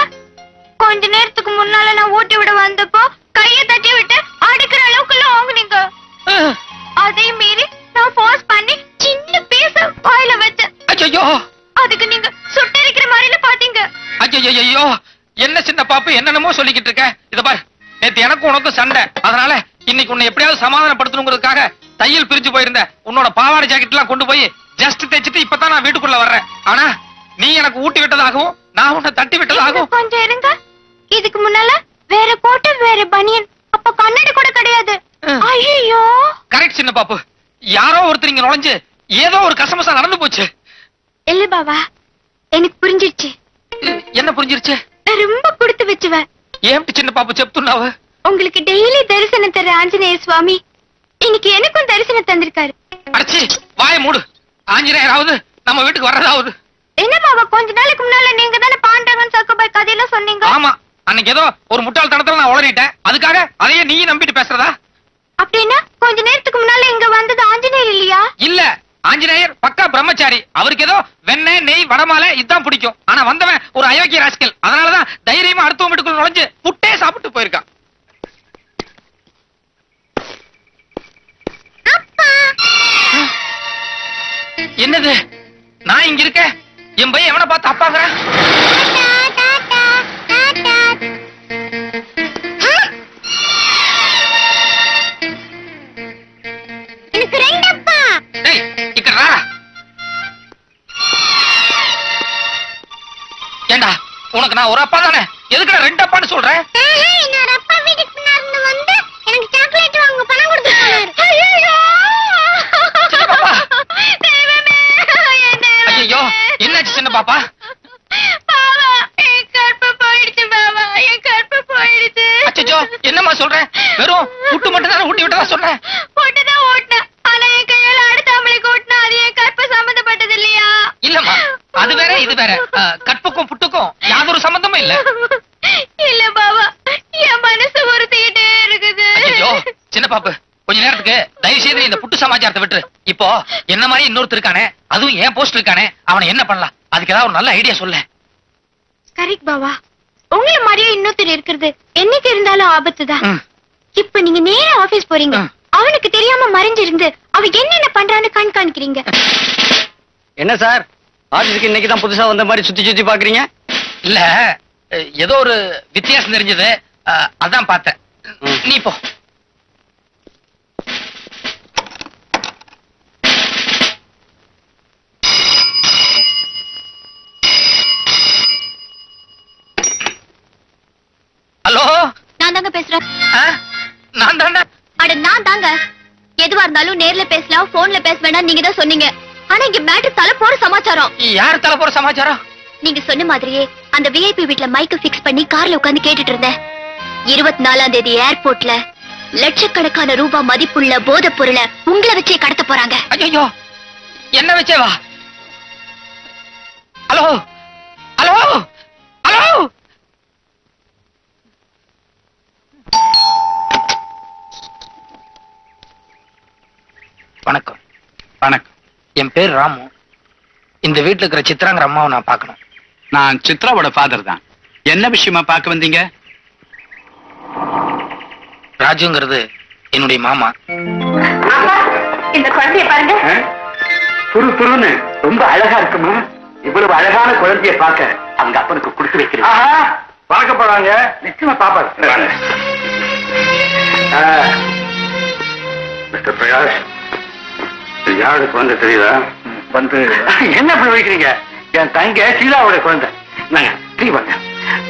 கொஞ்ச நேரத்துக்கு முன்னால நான் ஊட்டி விட வந்தப்போ கைய தட்டி விட்டு அடிக்கிற அளவுக்குள்ள வாங்குனீங்க. அதே மீறி நான் ஃபோர்ஸ் பண்ணி சின்ன பீஸ வாயில வச்சேன். ஐயோ அதுக்கு நீங்க சுட்டரிக்கிற மாதிரில பாத்தீங்க. ஐயோ என்ன சின்ன பாப்பு என்னென்னமோ சொல்லிக்கிட்டு இருக்க. இத பாரு. நேத்து எனக்கும் உனக்கும் சண்டை. அதனால இன்னைக்கு உன்னை எப்படியாவது சமாதானப்படுத்தணுங்கிறதுக்காக தையல் பிரிஞ்சு போயிருந்த உன்னோட பாவாடை ஜாக்கெட் எல்லாம் கொண்டு போய் ஜஸ்ட் தைச்சிட்டு இப்பதான் நான் வீட்டுக்குள்ள வர்றேன். ஆனா நீ எனக்கு ஊட்டி விட்டதாகவும் நான் உன்னை தட்டி விட்டதாகவும். கொஞ்சம் இருங்க. இதுக்கு முன்னால வேற கோட்டை வேற பனியன். அப்ப கண்ணடி கூட கிடையாது. ஐயோ கரெக்ட் சின்ன பாப்பு. யாரோ ஒருத்தர் இங்க நுழைஞ்சு ஏதோ ஒரு கசமசா நடந்து போச்சு. இல்ல பாபா எனக்கு புரிஞ்சிருச்சு. என்ன புரிஞ்சிருச்சு? நான் ரொம்ப கொடுத்து வச்சுவேன். ஏன் சின்ன பாப்பு செப்துன்னாவு? உங்களுக்கு டெய்லி தரிசனம் தர ஆஞ்சநேய சுவாமி இன்னைக்கு எனக்கும் தரிசனம் தந்திருக்காரு. அடிச்சு வாய மூடு. ஆஞ்சநேயராவது நம்ம வீட்டுக்கு வர்றதாவது. என்ன பாபா கொஞ்ச நாளைக்கு முன்னால நீங்க தானே பாண்டாங்கன்னு சக்கபாய் கதையெல்லாம் சொன்னீங்க? ஆமா. அன்னைக்கு ஏதோ ஒரு முட்டாள்தனத்துல நான் உளறிட்டேன். அதுக்காக அதையே நீயும் நம்பிட்டு பேசுறதா? அப்படின்னா கொஞ்ச நேரத்துக்கு முன்னால இங்க வந்தது ஆஞ்சநேயர் இல்லையா? இல்ல ஆஞ்சநேயர் பக்கா பிரம்மச்சாரி. அவருக்கு ஏதோ வெண்ணெய் நெய் வடமாலை இதான் பிடிக்கும். ஆனா வந்தவன் ஒரு அயோக்கிய ராஸ்கல். அதனாலதான் தைரியமா அடுத்தவன் வீட்டுக்குள்ள நுழைஞ்சு முட்டையே சாப்பிட்டு போயிருக்கான். என்னது? நான் இங்க இருக்கேன்? என் பையன் எவனை பார்த்து அப்பாங்கிறேன்? உனக்கு நான் ஒரு அப்பா தானே? எதுக்குடா ரெண்டு அப்பான்னு சொல்றேன் இன்னொரு அப்பா வீட்டுக்கு பின்னாடி வந்து எனக்கு சாக்லேட் வாங்க பணம் கொடுத்து போனாரு ஐயோ என்னாச்சு சின்ன பாப்பா பாவா என் கற்பு போயிடுச்சு பாவா என் கற்பு போயிடுச்சு அச்சோ என்னம்மா சொல்றேன் வெறும் புட்டு மட்டும் தானே ஊட்டி விட்டதா சொன்னேன் போட்டுதான் ஓட்டினேன் ஆனா என் கையால அடுத்த ஆம்பளைக்கு ஓட்டினா அது என் கற்பு சம்பந்தப்பட்டது இல்லையா இல்லம்மா அது வேற இது வேற அஹ், கற்புக்கும் புட்டுக்கும் யாதொரு சம்பந்தமும் இல்ல இல்ல பாவா என் மனசு உறுத்திக்கிட்டே இருக்குது ஐயோ சின்ன பாப்பு கொஞ்ச நேரத்துக்கு தயவு செய்து இந்த புட்டு சமாச்சாரத்தை விட்டுரு. இப்போ என்ன மாதிரி இன்னொருத்தர் இருக்கானே அதுவும் என் போஸ்ட் இருக்கானே அவனை என்ன பண்ணலாம்? அதுக்கு ஏதாவது ஒரு நல்ல ஐடியா சொல்ல. கரெக்ட் பாவா உங்களை மாதிரியே இன்னொருத்தர் இருக்கிறது என்னைக்கு இருந்தாலும் ஆபத்து தான் இப்ப நீங்க நேரா ஆபீஸ் போறீங்க. அவனுக்கு தெரியாம மறைஞ்சிருந்து அவ என்னென்ன பண்றான்னு கண்காணிக்கிறீங்க? என்ன சார்? ஆபீஸுக்கு இன்னைக்கு தான் புதுசா வந்த மாதிரி சுத்தி சுத்தி பாக்குறீங்க? இல்ல ஏதோ ஒரு வித்தியாசம் தெரிஞ்சது. அதான் பார்த்தேன். நீ போ. ஹலோ? நான் தாங்க பேசுறேன். நான் தாண்டா அட நான் தாங்க. எதுவா இருந்தாலும் நேர்ல பேசலாம் போன்ல பேச வேண்டாம் நீங்க தான் சொன்னீங்க. ஆனா இங்க மேட்டர் தலை போற சமாச்சாரம். யார் தலை போற சமாச்சாரம்? நீங்க சொன்ன மாதிரியே அந்த விஐபி வீட்ல மைக்க பிக்ஸ் பண்ணி கார்ல உட்கார்ந்து கேட்டுட்டு இருந்தேன். இருபத்தி நாலாம் தேதி ஏர்போர்ட்ல லட்சக்கணக்கான ரூபாய் மதிப்புள்ள போதைப் பொருளை உங்களை வச்சே கடத்த போறாங்க. ஐயோ என்ன வச்சே வா ஹலோ ஹலோ? ஹலோ? வணக்கம். வணக்கம். என் பேர் ராமு. இந்த வீட்டுல இருக்கிற சித்ராங்கிற அம்மாவை நான் பார்க்கணும். நான் சித்ராவோட ஃபாதர் தான். என்ன விஷயமா பார்க்க வந்தீங்க? ராஜுங்கிறது என்னுடைய மாமா. இந்த குழந்தைய பாருங்க. துரு துருன்னு ரொம்ப அழகா இருக்குமா? இவ்வளவு அழகான குழந்தைய பார்க்க அவங்க அப்பனுக்கு கொடுத்து வைக்கிறேன். பார்க்க போறாங்க. நிச்சயமா பாப்பாரு மிஸ்டர் பிரகாஷ் யாரோட குழந்தை தெரியுதா? வந்து. என்ன இப்படி வைக்கிறீங்க என் தங்க சீதாவோட குழந்தை. நாங்க டீ வாங்க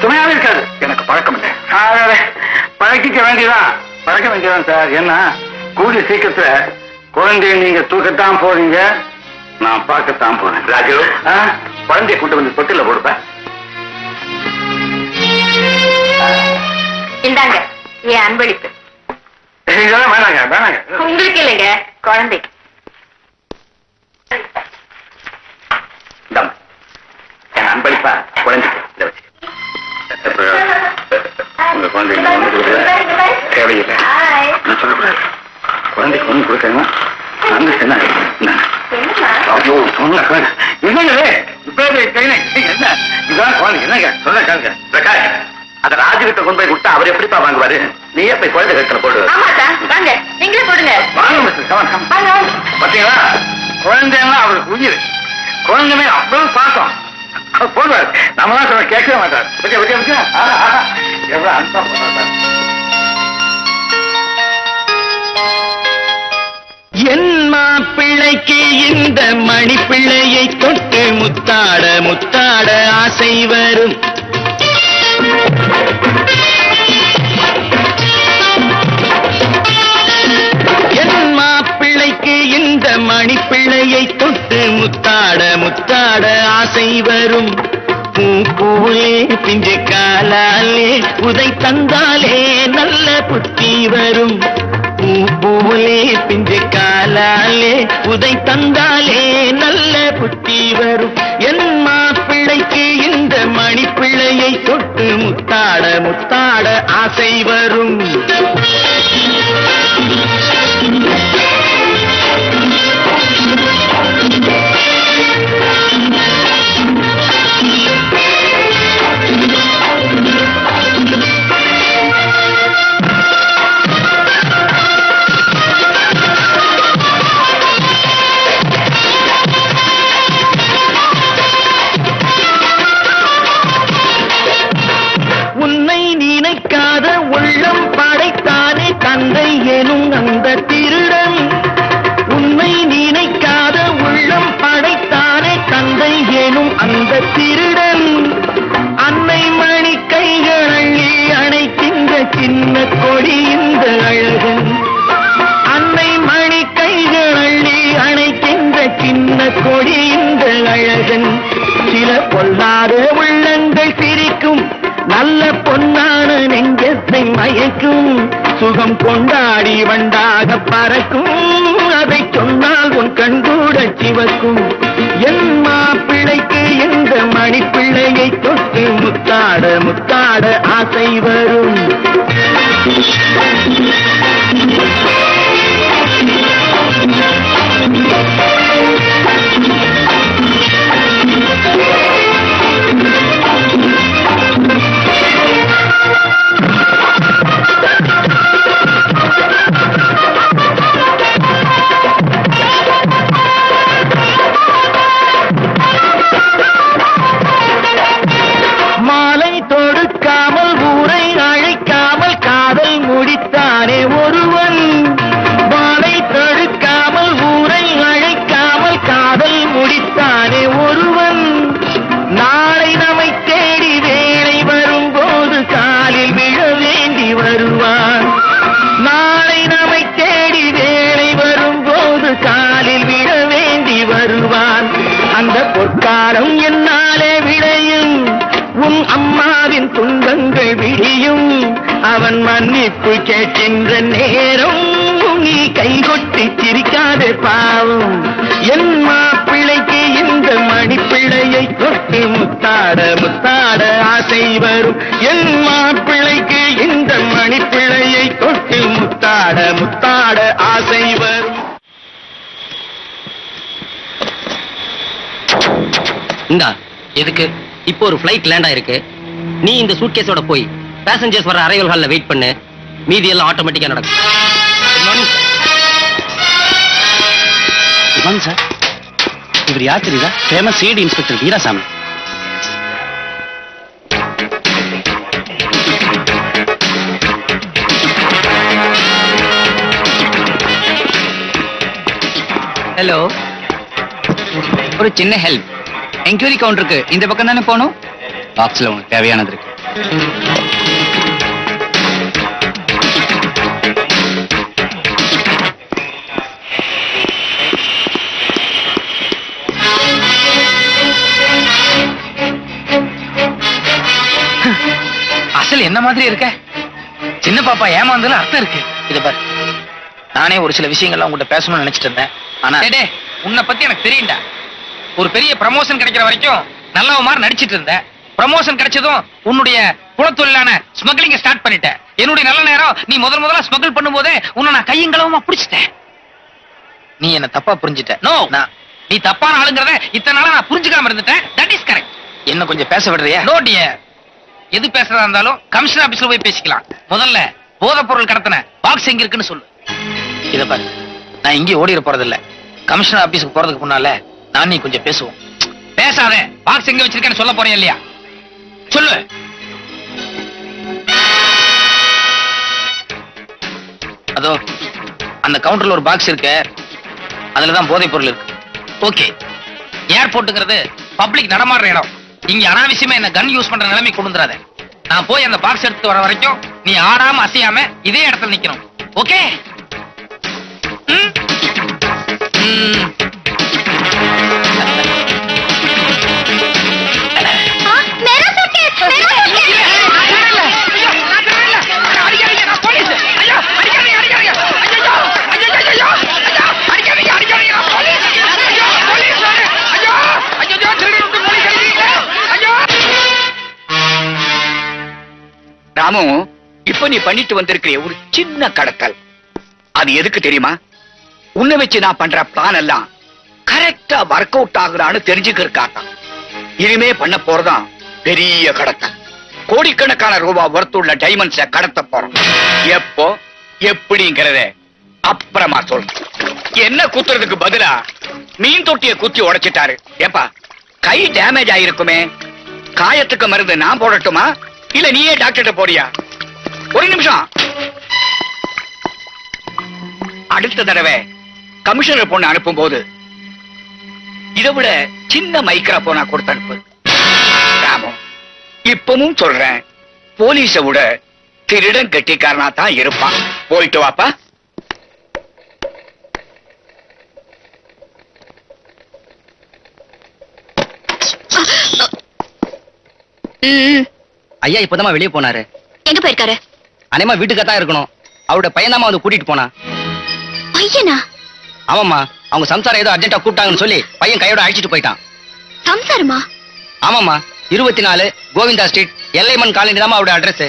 துணையாவே இருக்காது எனக்கு பழக்கம் இல்லை. பழக்கிக்க வேண்டியதான் பழக்க வேண்டியதான் சார். ஏன்னா கூடிய சீக்கிரத்துல குழந்தைய நீங்க தூக்கத்தான் போறீங்க. நான் பார்க்கத்தான் போறேன். ராஜு குழந்தைய கொண்டு வந்து தொட்டில கொடுப்பேன் இந்தாங்க என் அன்பளிப்பு. இதெல்லாம் வேணாங்க வேணாங்க. உங்களுக்கு இல்லைங்க குழந்தைக்கு அன்பளிப்பா குழந்தைக்கு இதை வச்சு. உங்க குழந்தைக்கு ஒண்ணு கொடுக்குற தேவையில்லை. நான் சொல்லக்கூடாது. குழந்தைக்கு ஒண்ணு கொடுக்கணும் அந்த என்ன? ஐயோ சொன்ன என்னங்க இது? இப்பவே கையில என்ன? இதான் குழந்தை. என்னங்க? சொல்ல கேளுங்க. பிரகாஷ் அத ராஜு கிட்ட கொண்டு போய் கொடுத்தா அவர் எப்படிப்பா வாங்குவாரு? நீயே போய் குழந்தை நீங்களே போடுங்க. வாங்க. பாத்தீங்களா? குழந்தைன்னா அவருக்கு உயிர். குழந்தைமே அவ்வளவு பாசம். போடுவார் நம்ம தான் சொல்ல கேட்கவே மாட்டார். பத்தியா பத்தியா பத்தியா எவ்வளவு அன்பா போடுறாரு என் மாப்பிள்ளைக்கு இந்த மணிப்பிள்ளையை தொட்டு முத்தாட முத்தாட ஆசை வரும். தொட்டு முத்தாட முத்தாட ஆசை வரும். பூ பிஞ்சு காலாலே உதை தந்தாலே நல்ல புத்தி வரும். பூ பிஞ்சு காலாலே உதை தந்தாலே நல்ல புத்தி வரும். என் மாப்பிள்ளைக்கு இந்த மணிப்பிள்ளையை தொட்டு முத்தாட முத்தாட ஆசை வரும். இந்தா எதுக்கு? இப்போ ஒரு ஃப்ளைட் லேண்ட் ஆயிருக்கு. நீ இந்த சூட்கேஸோட போய் பேசஞ்சர்ஸ் வர அரைவல் ஹால்ல வெயிட் பண்ணு. மீதி எல்லாம் ஆட்டோமேட்டிக்கா நடக்கும். சார் இவர் யார் தெரியுதா? Famous CID inspector Veerasamy. Hello ஒரு சின்ன ஹெல்ப் என்கொயரி கவுண்டருக்கு இந்த பக்கம் தானே போகணும்? பாக்ஸ்ல உனக்கு தேவையானது இருக்கு. அசல் என்ன மாதிரி இருக்க? சின்ன பாப்பா ஏமாந்ததுல அர்த்தம் இருக்கு. இது பாரு. நானே ஒரு சில விஷயங்கள்லாம் உங்ககிட்ட பேசணும்னு நினைச்சிட்டு இருந்தேன். ஆனா டே உன்னை பத்தி எனக்கு தெரியும்டா. ஒரு பெரிய ப்ரமோஷன் கிடைக்கிற வரைக்கும் நல்லவ மாதிரி நடிச்சிட்டு இருந்தேன் ப்ரமோஷன் கிடைச்சதும் உன்னுடைய குலத்தொழிலான ஸ்மக்லிங்க ஸ்டார்ட் பண்ணிட்டேன் என்னுடைய நல்ல நேரம் நீ முதல் முதல்ல ஸ்மகிள் பண்ணும்போதே உன்னை நான் கையங்களவமா பிடிச்சிட்டேன். நீ என்ன தப்பா புரிஞ்சிட்ட. நோ நான் நீ தப்பான ஆளுங்கிறத இத்தனை நாளா நான் புரிஞ்சுக்காம இருந்துட்டேன். தட் இஸ் கரெக்ட் என்ன கொஞ்சம் பேச விடுறியா? நோ டியர் எது பேசுறதா இருந்தாலும் கமிஷனர் ஆபீஸ்ல போய் பேசிக்கலாம். முதல்ல போதைப் பொருள் கடத்தின பாக்ஸ் எங்க இருக்குன்னு சொல்லு. இத பாரு. நான் இங்கே ஓடிட போறது இல்ல கமிஷனர் ஆபீஸ்க்கு போறதுக்கு முன்னால நான் நீ கொஞ்சம் பேசுவோம். பேசாத பாக்ஸ் எங்க வச்சிருக்கேன்னு சொல்ல போறேன் இல்லையா? சொல்லு. அதோ அந்த கவுண்டர்ல ஒரு பாக்ஸ் இருக்கு. அதுலதான் போதைப் பொருள் இருக்கு. ஓகே ஏர்போர்ட்டுங்கிறது பப்ளிக் நடமாடுற இடம். இங்க அனாவசியமா என்ன கன் யூஸ் பண்ற நிலைமை கொண்டு நான் போய் அந்த பாக்ஸ் எடுத்து வர வரைக்கும் நீ ஆடாம அசையாம இதே இடத்துல நிக்கணும். ஓகே ராமு இப்ப நீ பண்ணிட்டு வந்திருக்கிற ஒரு சின்ன கடத்தல். அது எதுக்கு தெரியுமா? உன்னை வச்சு நான் பண்ற பிளான் எல்லாம் கரெக்டா ஒர்க் அவுட் ஆகுறான்னு தெரிஞ்சுக்கிறதுக்காக இனிமே பண்ண போறதான் பெரிய கடத்தை. கோடிக்கணக்கான ரூபா ஒர்த்துள்ள டைமண்ட்ஸ கடத்த போறோம். எப்போ? எப்படிங்கறத அப்புறமா சொல்றேன். என்ன குத்துறதுக்கு பதிலா மீன் தொட்டிய குத்தி உடைச்சிட்டாரு. ஏப்பா கை டேமேஜ் ஆயிருக்குமே. காயத்துக்கு மருந்து நான் போடட்டுமா? இல்ல நீயே டாக்டர்கிட்ட போறியா? ஒரு நிமிஷம். அடுத்த தடவை கமிஷனர் பொண்ணு அனுப்பும் போது இதை விட சின்ன மைக்ரா போனா கொடுத்து அனுப்பு. ராமு இப்பவும் சொல்றேன். போலீஸ விட திருடன் கெட்டிக்காரனா தான் இருப்பான். போயிட்டு வாப்பா. ஐயா இப்பதாம்மா வெளியே போனாரு. எங்க போயிருக்காரு? அனைமா வீட்டுக்கு தான் இருக்கணும். அவரோட பையன் வந்து கூட்டிட்டு போனா. பையனா? ஆமாம்மா அவங்க சம்சாரம் ஏதோ அர்ஜென்ட்டா கூப்பிட்டாங்கன்னு சொல்லி பையன் கையோட அழைச்சிட்டு போயிட்டான் சம்சாரமா ஆமாம்மா இருபத்தி நாலு கோவிந்தா ஸ்ட்ரீட் எல்லைமன் காலனி தான் அவரோட அட்ரஸ்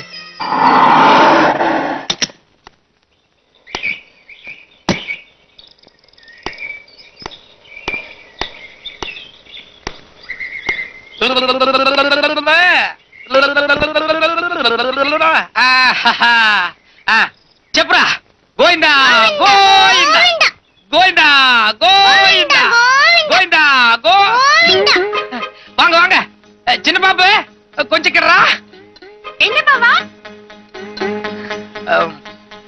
చెప్పురా గోయిందా గోయిందా గోయిందా గోయిందా గోయిందా గో வாங்க வாங்க அஹ், சின்ன பாப்பு கொஞ்சம் கிடறா என்ன பாவா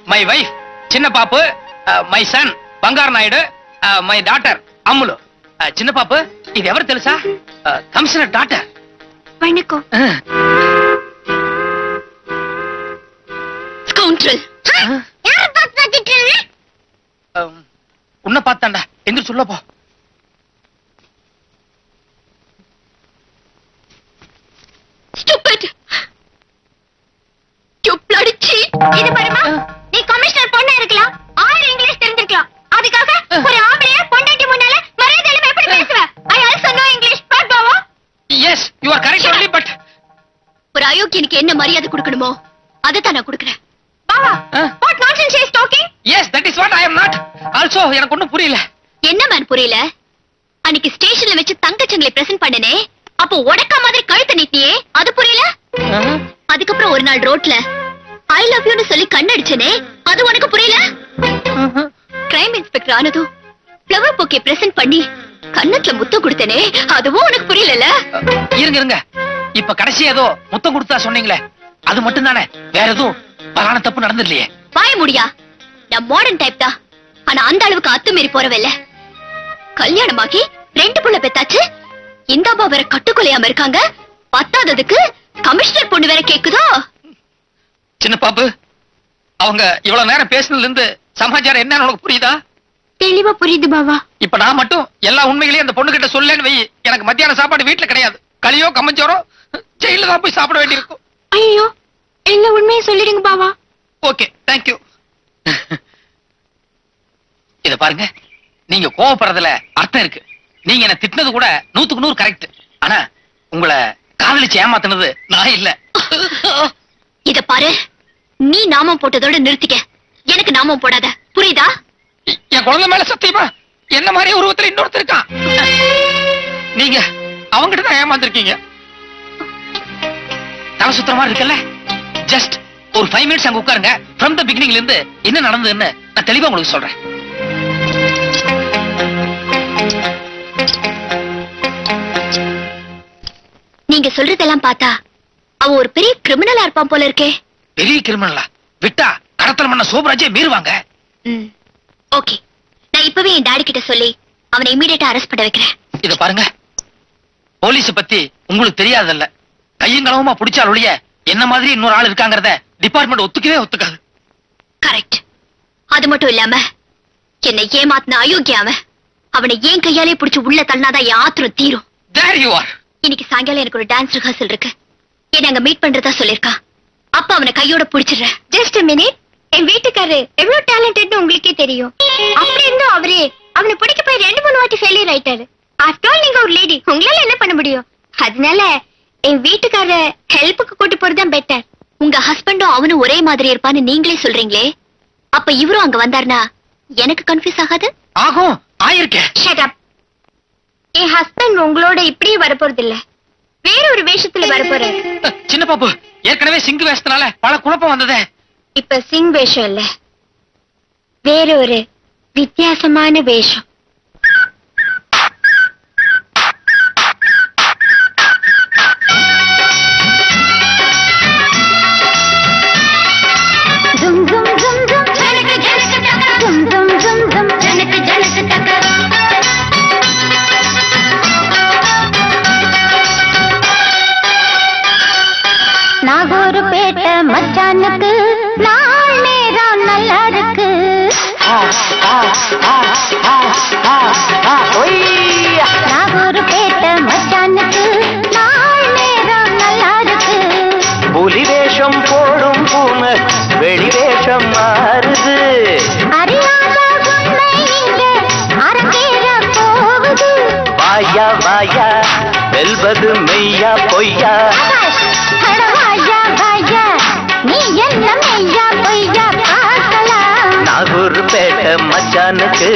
மை வைஃப் சின்ன பாப்பு மை சன் బంగారు నాయుడు మై డాటర్ అమ్ములు அஹ், சின்ன பாப்பு இது ఎవరు తెలుసా కమిషనర్ డాటర్ வணக்கம் ஸ்கவுண்ட்ரல் உன்னை பார்த்தாண்டா. எந்திரிச்சு உள்ள போ. இது பாருமா நீ கமிஷனர் பொண்ணா இருக்கலாம். ஆயிரம் இங்கிலீஷ் தெரிஞ்சிருக்கலாம். அதுக்காக ஒரு ஆம்பளைய பொண்டாட்டி முன்னால மரியாதை இல்லாம எப்படி பேசுவ? I also know English but Bava. Yes you are correct only but ஒரு அயோக்கியனுக்கு என்ன மரியாதை கொடுக்கணுமோ அதை தான் நான் கொடுக்குறேன். பாவா what nonsense is talking yes that is what I am not also எனக்கு ஒண்ணும் புரியல. என்ன மேன் புரியல? அன்னைக்கு ஸ்டேஷன்ல வச்சு தங்கச்சங்களை பிரசன்ட் பண்ணனே அப்போ உடக்கா மாதிரி கழுத்தை நீட்டியே அது புரியல? அதுக்கப்புறம் ஒரு நாள் ரோட்ல ஐ லவ் யூன்னு சொல்லி கண்ணடிச்சனே அது உனக்கு புரியல? கிரைம் இன்ஸ்பெக்டர் ஆனதும் ஃப்ளவர் பொக்கே பிரசன்ட் பண்ணி கன்னத்துல முத்தம் கொடுத்தனே அதுவும் உனக்கு புரியலல இருங்க இருங்க. இப்ப கடைசி ஏதோ முத்தம் கொடுத்தா சொன்னீங்களே அது மட்டும் தானே வேற எதுவும்? பலான தப்பு நடந்துடலையே வாய முடியா? நான் மாடர்ன் டைப் தான். ஆனா அந்த அளவுக்கு அத்துமீறி போறவில்ல. கல்யாணமாக்கி ரெண்டு புள்ள பெத்தாச்சு. இந்த அம்மா வேற கட்டுக்கொலையாம இருக்காங்க. பத்தாததுக்கு கமிஷனர் பொண்ணு வேற கேக்குதோ? சின்ன பாப்பு அவங்க இவ்வளவு நேரம் பேசுனதுல இருந்து சமாச்சாரம் என்னன்னு உனக்கு புரியுதா? தெளிவா புரியுது பாவா. இப்ப நான் மட்டும் எல்லா உண்மைகளையும் அந்த பொண்ணு கிட்ட சொல்லேன்னு வை. எனக்கு மத்தியான சாப்பாடு வீட்டுல கிடையாது. களியோ கம்மஞ்சோரோ ஜெயில தான் போய் சாப்பிட வேண்டியிருக்கும். ஐயோ எல்லா உண்மையும் சொல்லிடுங்க பாவா. ஓகே தேங்க்யூ இத பாருங்க நீங்க கோவப்படுறதுல அர்த்தம் இருக்கு. நீங்க என்ன திட்டினது கூட நூத்துக்கு நூறு கரெக்ட் ஆனா உங்களை காதலிச்சு ஏமாத்துனது நான் இல்ல. இத பாரு நீ நாமம் போட்டதோட நிறுத்திக்க. எனக்கு நாமம் போடாத. புரியுதா? என் குழந்தை மேல சத்தியமா? என்ன மாதிரி உருவத்துல இன்னொருத்தர் இருக்கான்? நீங்க அவங்கிட்ட தான் ஏமாந்துருக்கீங்க. தலை சுத்துற மாதிரி இருக்குல்ல? ஜஸ்ட் ஒரு ஃபைவ் மினிட்ஸ் அங்க உட்காருங்க. ஃப்ரம் த பிகினிங்ல இருந்து என்ன நடந்ததுன்னு நான் தெளிவா உங்களுக்கு சொல்றேன். நீங்க சொல்றதெல்லாம் பார்த்தா அவன் ஒரு பெரிய கிரிமினலா இருப்பான் போல இருக்கே. பெரிய கிரிமினலா விட்டா கடத்தல் பண்ண சோபராஜே மீறுவாங்க. ஓகே. நான் இப்பவே என் டாடி கிட்ட சொல்லி அவனை இமீடியட்டா அரெஸ்ட் பண்ண வைக்கிறேன். இத பாருங்க. போலீஸ பத்தி உங்களுக்கு தெரியாதல்ல. கையங்களவுமா பிடிச்சால் ஒழிய என்ன மாதிரி இன்னொரு ஆள் இருக்காங்கறத டிபார்ட்மெண்ட் ஒத்துக்கவே ஒத்துக்காது. கரெக்ட் அது மட்டும் இல்லாம என்னை ஏமாத்தின அயோக்கிய அவன் ஏன் கையாலே பிடிச்சு உள்ள தள்ளினாதான் என் ஆத்திரம் தீரும். இன்னைக்கு சாயங்காலம் எனக்கு ஒரு டான்ஸ் ரிஹர்சல் இருக்கு. என்ன அங்க மீட் பண்றதா சொல்லிருக்கான் அப்ப அவனை கையோட புடிச்சிடுறேன். ஜஸ்ட் மினிட் என் வீட்டுக்காரரு எவ்வளவு டேலண்டட்னு உங்களுக்கே தெரியும். அப்படி இருந்தும் அவரே அவனை பிடிக்க போய் ரெண்டு மூணு வாட்டி ஃபெயிலியர் ஆயிட்டாரு. ஆஃப்டர் ஆல் நீங்க ஒரு லேடி உங்களால என்ன பண்ண முடியும்? அதனால என் வீட்டுக்காரர ஹெல்ப்புக்கு கூட்டி போறதுதான் பெட்டர் உங்க ஹஸ்பண்டும் அவனும் ஒரே மாதிரி இருப்பான்னு நீங்களே சொல்றீங்களே? அப்ப இவரும் அங்க வந்தாருனா எனக்கு கன்ஃபியூஸ் ஆகாது? ஆகும். ஆயிருக்கேன் ஷட் அப் என் ஹஸ்பண்ட் உங்களோட இப்படியே வரப்போறது இல்ல வேற ஒரு வேஷத்துல வரப்போறாரு. சின்ன பாப்பு ஏற்கனவே சிங்கு வேஷத்தினால பல குழப்பம் வந்ததே. இப்ப சிங் வேஷம் இல்ல. வேற ஒரு வித்தியாசமான வேஷம். मचान के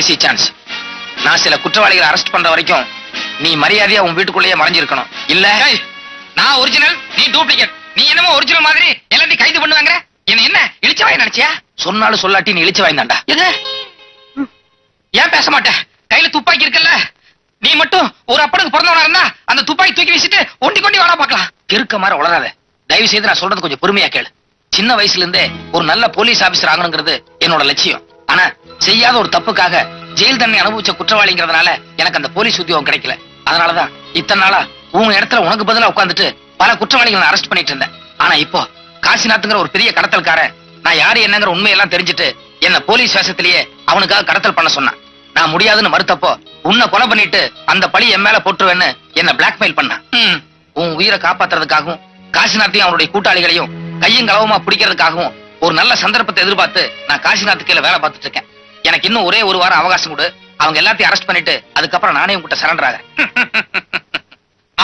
கடைசி சான்ஸ் நான் சில குற்றவாளிகளை அரெஸ்ட் பண்ற வரைக்கும் நீ மரியாதையா உன் வீட்டுக்குள்ளேயே மறைஞ்சிருக்கணும். இல்ல? நான் ஒரிஜினல் நீ டூப்ளிகேட் நீ என்னமோ ஒரிஜினல் மாதிரி எல்லாத்தையும் கைது பண்ணுவாங்க என்ன என்ன இழிச்ச வாய் நினைச்சியா? சொன்னாலும் சொல்லாட்டி நீ இழிச்ச வாய்ந்தாண்டா எது? ஏன் பேச மாட்டேன் கையில துப்பாக்கி இருக்குல்ல? நீ மட்டும் ஒரு அப்பனுக்கு பிறந்தவனா இருந்தா அந்த துப்பாக்கி தூக்கி வீசிட்டு ஒண்டி கொண்டி வாடா பார்க்கலாம். இருக்க மாதிரி வளராத தயவு செய்து நான் சொல்றது கொஞ்சம் பொறுமையா கேளு. சின்ன வயசுல இருந்தே ஒரு நல்ல போலீஸ் ஆபீசர் ஆகணுங்கிறது என்னோட லட்சியம். ஆனா செய்யாத ஒரு தப்புக்காக ஜெயில் தண்டனை அனுபவிச்ச குற்றவாளிங்கிறதுனால எனக்கு அந்த போலீஸ் உத்தியோகம் கிடைக்கல. அதனாலதான் இத்தனை நாளா உங்க இடத்துல உனக்கு பதிலா உட்காந்துட்டு பல குற்றவாளிகளை அரெஸ்ட் பண்ணிட்டு இருந்தேன். ஆனா இப்போ காசிநாத்துங்கிற ஒரு பெரிய கடத்தல்காரன் நான் யாரு என்னங்கிற உண்மையெல்லாம் தெரிஞ்சுட்டு என்ன போலீஸ் வேஷத்திலேயே அவனுக்காக கடத்தல் பண்ண சொன்னான். நான் முடியாதுன்னு மறுத்தப்போ உன்னை கொலை பண்ணிட்டு அந்த பழி என் மேல போட்டுருவேன்னு என்ன பிளாக்மெயில் பண்ணான். உன் உயிரை காப்பாத்துறதுக்காகவும் காசிநாத்தையும் அவனுடைய கூட்டாளிகளையும் கையும் களவுமா பிடிக்கிறதுக்காகவும் ஒரு நல்ல சந்தர்ப்பத்தை எதிர்பார்த்து நான் காசிநாத் கீழே வேலை பார்த்துட்டு இருக்கேன். எனக்கு இன்னும் ஒரே ஒரு வாரம் அவகாசம் கொடு. அவங்க எல்லாத்தையும் அரெஸ்ட் பண்ணிட்டு அதுக்கப்புறம் நானே உங்ககிட்ட சரண்டர் ஆக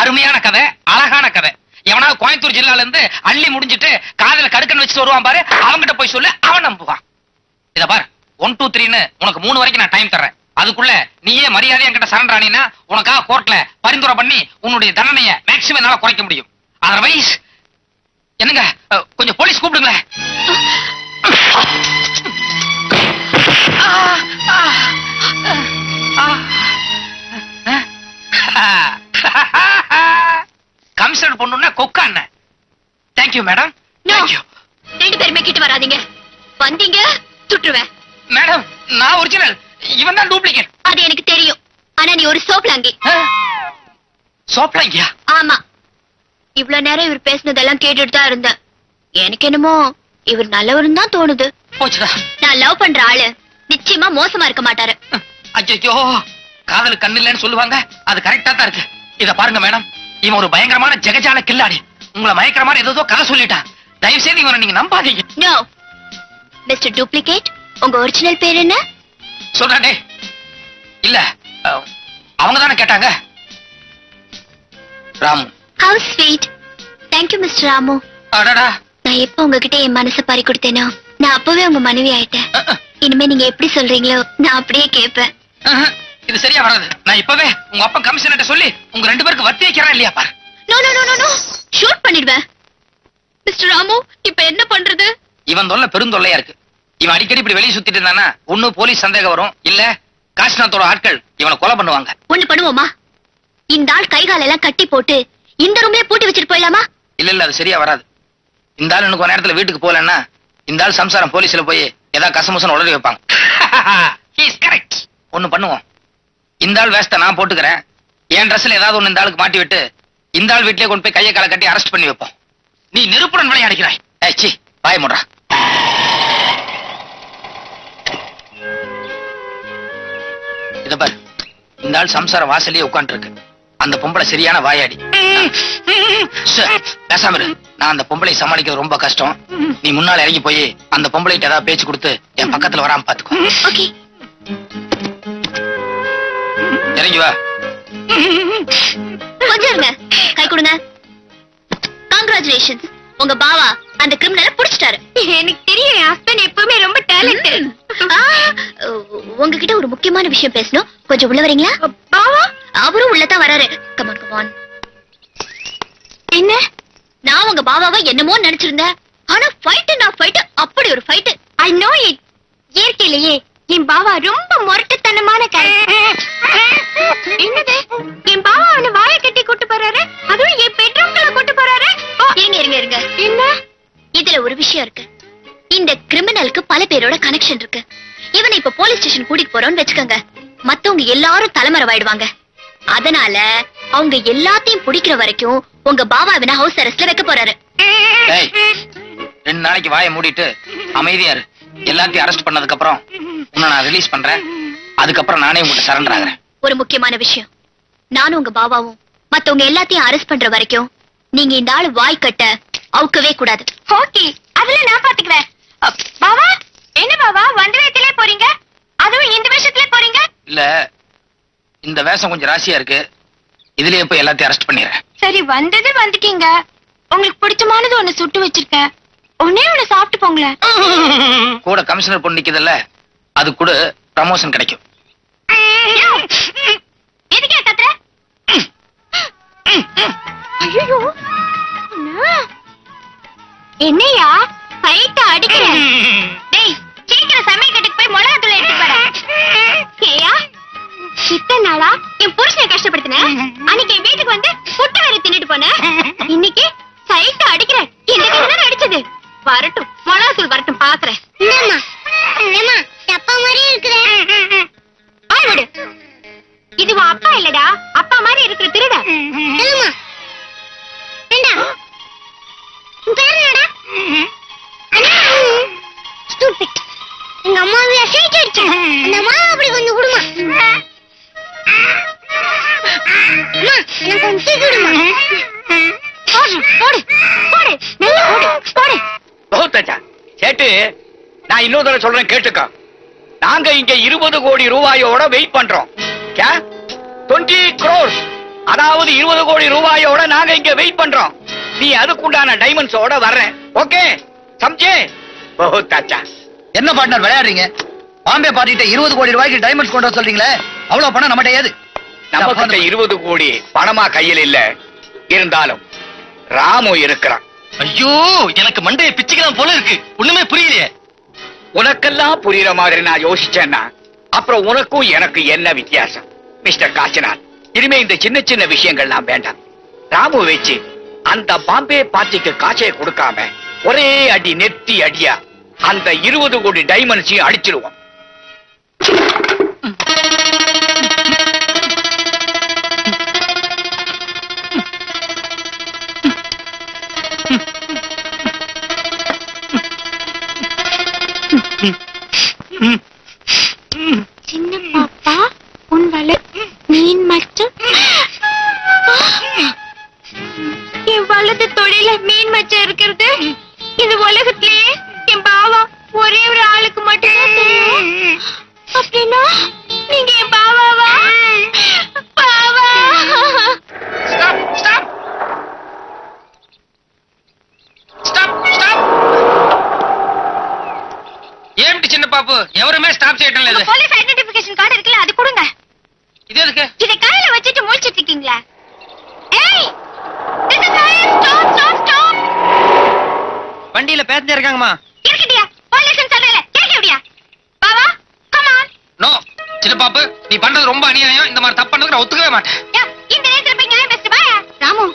அருமையான கதை அழகான கதை. எவனாவது கோயம்புத்தூர் ஜில்லால இருந்து அள்ளி முடிஞ்சிட்டு காதல கடுக்கன் வச்சுட்டு வருவான் பாரு. அவன்கிட்ட போய் சொல்லு அவன் நம்புவான். இத பார் ஒன் டூ த்ரீன்னு உனக்கு மூணு வரைக்கும் நான் டைம் தர்றேன். அதுக்குள்ள நீயே மரியாதை என்கிட்ட சரண்டர் ஆனீன்னா உனக்காக கோர்ட்ல பரிந்துரை பண்ணி உன்னுடைய தண்டனையை மேக்சிமம் என்னால குறைக்க முடியும். அதர்வைஸ் என்னங்க? கொஞ்சம் போலீஸ் கூப்பிடுங்களேன். கமிஷனர் பொண்ணுன்னா கொக்கா அண்ணன். தேங்க்யூ மேடம் தேங்க்யூ ரெண்டு பேருமே கிட்ட வராதீங்க. வந்தீங்க சுட்டுருவேன். மேடம் நான் ஒரிஜினல் இவன் தான் டூப்ளிகேட் அது எனக்கு தெரியும். ஆனா நீ ஒரு சோப்லாங்கி. சோப்லாங்கியா? ஆமா. இவ்வளவு நேரம் இவர் பேசினதெல்லாம் கேட்டுட்டு தான் இருந்தேன். எனக்கு என்னமோ இவர் நல்லவருன்னு தான் தோணுது. போச்சுடா. நான் லவ் பண்ற ஆளு. நிச்சயமா மோசமா இருக்க மாட்டாரு. ஐயோ காதல் கண்ணு இல்லைன்னு சொல்லுவாங்க. அது கரெக்டா தான் இருக்கு. இத பாருங்க மேடம் இவன் ஒரு பயங்கரமான ஜெகஜால கில்லாடி. உங்களை மயக்கிற மாதிரி ஏதோ கதை சொல்லிட்டான். தயவு செய்து இவனை நீங்க நம்பாதீங்க. நோ மிஸ்டர் டூப்ளிகேட் உங்க ஒரிஜினல் பேர் என்ன? சொல்றானே இல்ல அவங்க தானே கேட்டாங்க. Ramu. How sweet thank you mister Ramu அடடா. நான் எப்ப உங்ககிட்ட என் மனசை பறி கொடுத்தேனோ நான் அப்பவே உங்க மனைவி ஆயிட்டேன். இனிமே நீங்க எப்படி சொல்றீங்களோ நான் அப்படியே கேட்பேன் இது சரியா வராது. நான் இப்பவே உங்க அப்பா கமிஷனர்ட்ட சொல்லி உங்க ரெண்டு பேருக்கு வத்தி வைக்கிறேன் இல்லையா பாரு? No no no no shoot பண்ணிடுவேன். மிஸ்டர் ராமு இப்ப என்ன பண்றது? இவன் தொல்லை பெருந்தொல்லையா இருக்கு. இவன் அடிக்கடி இப்படி வெளியே சுத்திட்டு இருந்தானா ஒண்ணு போலீஸ் சந்தேகம் வரும். இல்ல காசிநாத்தோட ஆட்கள் இவனை கொலை பண்ணுவாங்க. ஒண்ணு பண்ணுவோமா? இந்த ஆள் கை கால் எல்லாம் கட்டி போட்டு இந்த ரூம்லயே பூட்டி வச்சுட்டு போயிடலாமா? இல்ல இல்ல அது சரியா வராது. இந்த ஆள் இன்னும் கொஞ்ச நேரத்துல வீட்டுக்கு போகலன்னா இந்த ஆள் சம்சாரம் போலீஸ்ல போய் ஏதாவது கசமுசன் உடனே வைப்பாங்க. கரெக்ட் ஒண்ணு பண்ணுவோம். இந்த ஆள் வேஸ்ட நான் போட்டுக்கிறேன். என் ட்ரெஸ்ல ஏதாவது ஒண்ணு இந்த ஆளுக்கு மாட்டி விட்டு இந்த ஆள் வீட்லயே கொண்டு போய் கையை காலை கட்டி அரெஸ்ட் பண்ணி வைப்போம். நீ நெருப்புடன் விளையாடுகிறாய். ஏய் சி பாய முடுறா. இத பாரு இந்த ஆள் சம்சார வாசல்லயே உட்கார்ந்து இருக்கு அந்த பொம்பளை சரியான வாயாடி. பேசாம நான் அந்த பொம்பளை சமாளிக்கிறது ரொம்ப கஷ்டம். நீ முன்னால இறங்கி போய் அந்த பொம்பளைக்கு ஏதாவது பேச்சு கொடுத்து என் பக்கத்துல வராம பாத்துக்கோ. இறங்கி வா. கொஞ்சம் இருங்க கை கொடுங்க. கங்க்ராச்சுலேஷன்ஸ் உங்க பாவா அந்த கிரிமினலை புடிச்சிட்டாரு. எனக்கு தெரியும் என் ஹஸ்பண்ட் எப்பவுமே ரொம்ப டேலண்ட் உங்ககிட்ட ஒரு முக்கியமான விஷயம் பேசணும். கொஞ்சம் உள்ள வரீங்களா? அவரும் உள்ளதான் வராரு. கமான் கமான் என்ன? நான் உங்க பாபாவை என்னமோ நினைச்சிருந்தேன். ஆனா ஃபைட் நான் ஃபைட் அப்படி ஒரு ஃபைட் ஐ நோ இட் இயற்கையிலேயே என் பாவா ரொம்ப முரட்டுத்தனமான என்னது? என் பாவா அவனை வாயை கட்டி கூட்டு போறாரு? அதுவும் என் பெட்ரூம்குள்ள கூட்டு போறாரு? இருங்க இருங்க இருங்க. என்ன? இதுல ஒரு விஷயம் இருக்கு. இந்த கிரிமினலுக்கு பல பேரோட கனெக்ஷன் இருக்கு. இவனை இப்ப போலீஸ் ஸ்டேஷன் கூட்டிட்டு போறோம்னு வச்சுக்கோங்க. மத்தவங்க எல்லாரும் தலைமறைவாயிடுவாங்க. அதனால அவங்க எல்லாத்தையும் பிடிக்கிற வரைக்கும் உங்க பாபா இவனை ஹவுஸ் அரெஸ்ட்ல வைக்க போறாரு. ரெண்டு நாளைக்கு வாயை மூடிட்டு அமைதியா இரு. எல்லாத்தையும் அரெஸ்ட் பண்ணதுக்கு அப்புறம் உன்னை நான் ரிலீஸ் பண்றேன். அதுக்கப்புறம் நானே உங்கள்கிட்ட சரண்டர் ஆகுறேன். ஒரு முக்கியமான விஷயம். நானும் உங்க பாபாவும் மத்தவங்க எல்லாத்தையும் அரெஸ்ட் பண்ற வரைக்கும் நீங்க இந்த ஆளு வாய் கட்ட அவுக்கவே கூடாது. ஓகே அதுல நான் பாத்துக்கிறேன் பாபா என்ன பாபா வந்த வேகத்திலே போறீங்க? அதுவும் இந்த விஷயத்திலே போறீங்க? இல்ல இந்த வேஷம் கொஞ்சம் ராசியா இருக்கு. இதுலயே போய் எல்லாத்தையும் அரெஸ்ட் பண்ணிடுறேன். சரி வந்தது வந்துட்டீங்க. உங்களுக்கு பிடிச்சமானது ஒண்ணு சுட்டு வச்சிருக்கேன். ஒன்னே ஒண்ணு சாப்பிட்டு போங்களேன். கூட கமிஷனர் பொண்ணு நிக்குதுல்ல அது கூட ப்ரமோஷன் கிடைக்கும். எதுக்கே கத்துற ஐயோ என்னையா? ஃபைட் அடிக்கிறேன் டேய் சீக்கிரம் சமையல் கட்டுக்கு போய் மிளகா தூள் எடுத்து போற ஏயா இத்தனை நாளா என் புருஷனை கஷ்டப்படுத்தினேன் அன்னைக்கு என் வீட்டுக்கு வந்து புட்டு வேற தின்னுட்டு போனேன் இன்னைக்கு சைட்ட அடிக்கிறேன் இந்த கண்ணு அடிச்சது. வரட்டும் மிளகா தூள் வரட்டும் பாக்குறேன். இருக்குதே ஆய் விடு. இது அப்பா இல்லடா. அப்பா மாதிரி இருக்கிற திருட. எங்க அம்மாவை அசைச்சு அடிச்சேன். அந்த மாவை அப்படி கொஞ்சம் கொடுமா. அம்மா எனக்கு கொஞ்சம் போடு போடு போடு. நல்லா போடு போடு. சேட்டு நான் இன்னொரு தடவை சொல்றேன் கேட்டுக்க. நாங்க இங்க இருபது கோடி ரூபாயோட வெயிட் பண்றோம். Twenty crores. அதாவது இருபது கோடி ரூபாயோட நாங்க இங்க வெயிட் பண்றோம். நீ அதுக்குண்டான டைமண்ட்ஸோட வர்றேன். ஓகே சம்ஜே? பகுத் அச்சா என்ன பார்ட்னர் விளையாடுறீங்க? பாம்பே பார்ட்டிட்ட இருபது கோடி ரூபாய்க்கு டைமண்ட்ஸ் கொண்டு வர சொல்றீங்களே? அவ்வளவு பணம் நம்மகிட்ட ஏது நம்ம கிட்ட இருபது கோடி பணமா கையில் இல்ல. இருந்தாலும் ராமு இருக்கிறான். ஐயோ எனக்கு மண்டைய பிச்சுக்கலாம் போல இருக்கு. ஒண்ணுமே புரியலையே. உனக்கெல்லாம் புரியுற மாதிரி நான் யோசிச்சேன்னா அப்புறம் உனக்கும் எனக்கு என்ன வித்தியாசம்? மிஸ்டர் காசிநாத் இனிமே இந்த சின்ன சின்ன விஷயங்கள்லாம் வேண்டாம். ராமு வச்சு அந்த பாம்பே பார்ட்டிக்கு காசே கொடுக்காம ஒரே அடி நெத்தி அடியா அந்த இருபது கோடி டைமண்ட்ஸையும் அடிச்சிருவோம். சின்ன பாப்பா உன் வலை மீன் இருக்கிறது? இந்த உலகத்திலேயே என் பாவா ஒரே ஒரு ஆளுக்கு மட்டும் அப்படின்னா நீங்க என் பாவாவா? பாவா. ஸ்டாப் ஸ்டாப் ஸ்டாப் ஸ்டாப் ஏமிட்டு சின்ன பாப்பு? எவருமே ஸ்டாப் செய்யட்டும் இது. போலீஸ் ஐடென்டிபிகேஷன் கார்டு இருக்குல்ல அது கொடுங்க. இது எதுக்கு? இத கையில வச்சுட்டு முழிச்சிட்டு இருக்கீங்களா. ஏய் stop stop stop. வண்டியில பேசஞ்சர் இருக்காங்கம்மா. இருக்கட்டியா? சொல்றல கேட்கவியா பாவா கம் ஆன் நோ சின்ன பாப்பு நீ பண்றது ரொம்ப அநியாயம். இந்த மாதிரி தப்பு பண்ணதுக்கு நான் ஒத்துக்கவே மாட்டேன். இந்த நேரத்துல போய் நியாயம் பேசிட்டு பாயா ராமு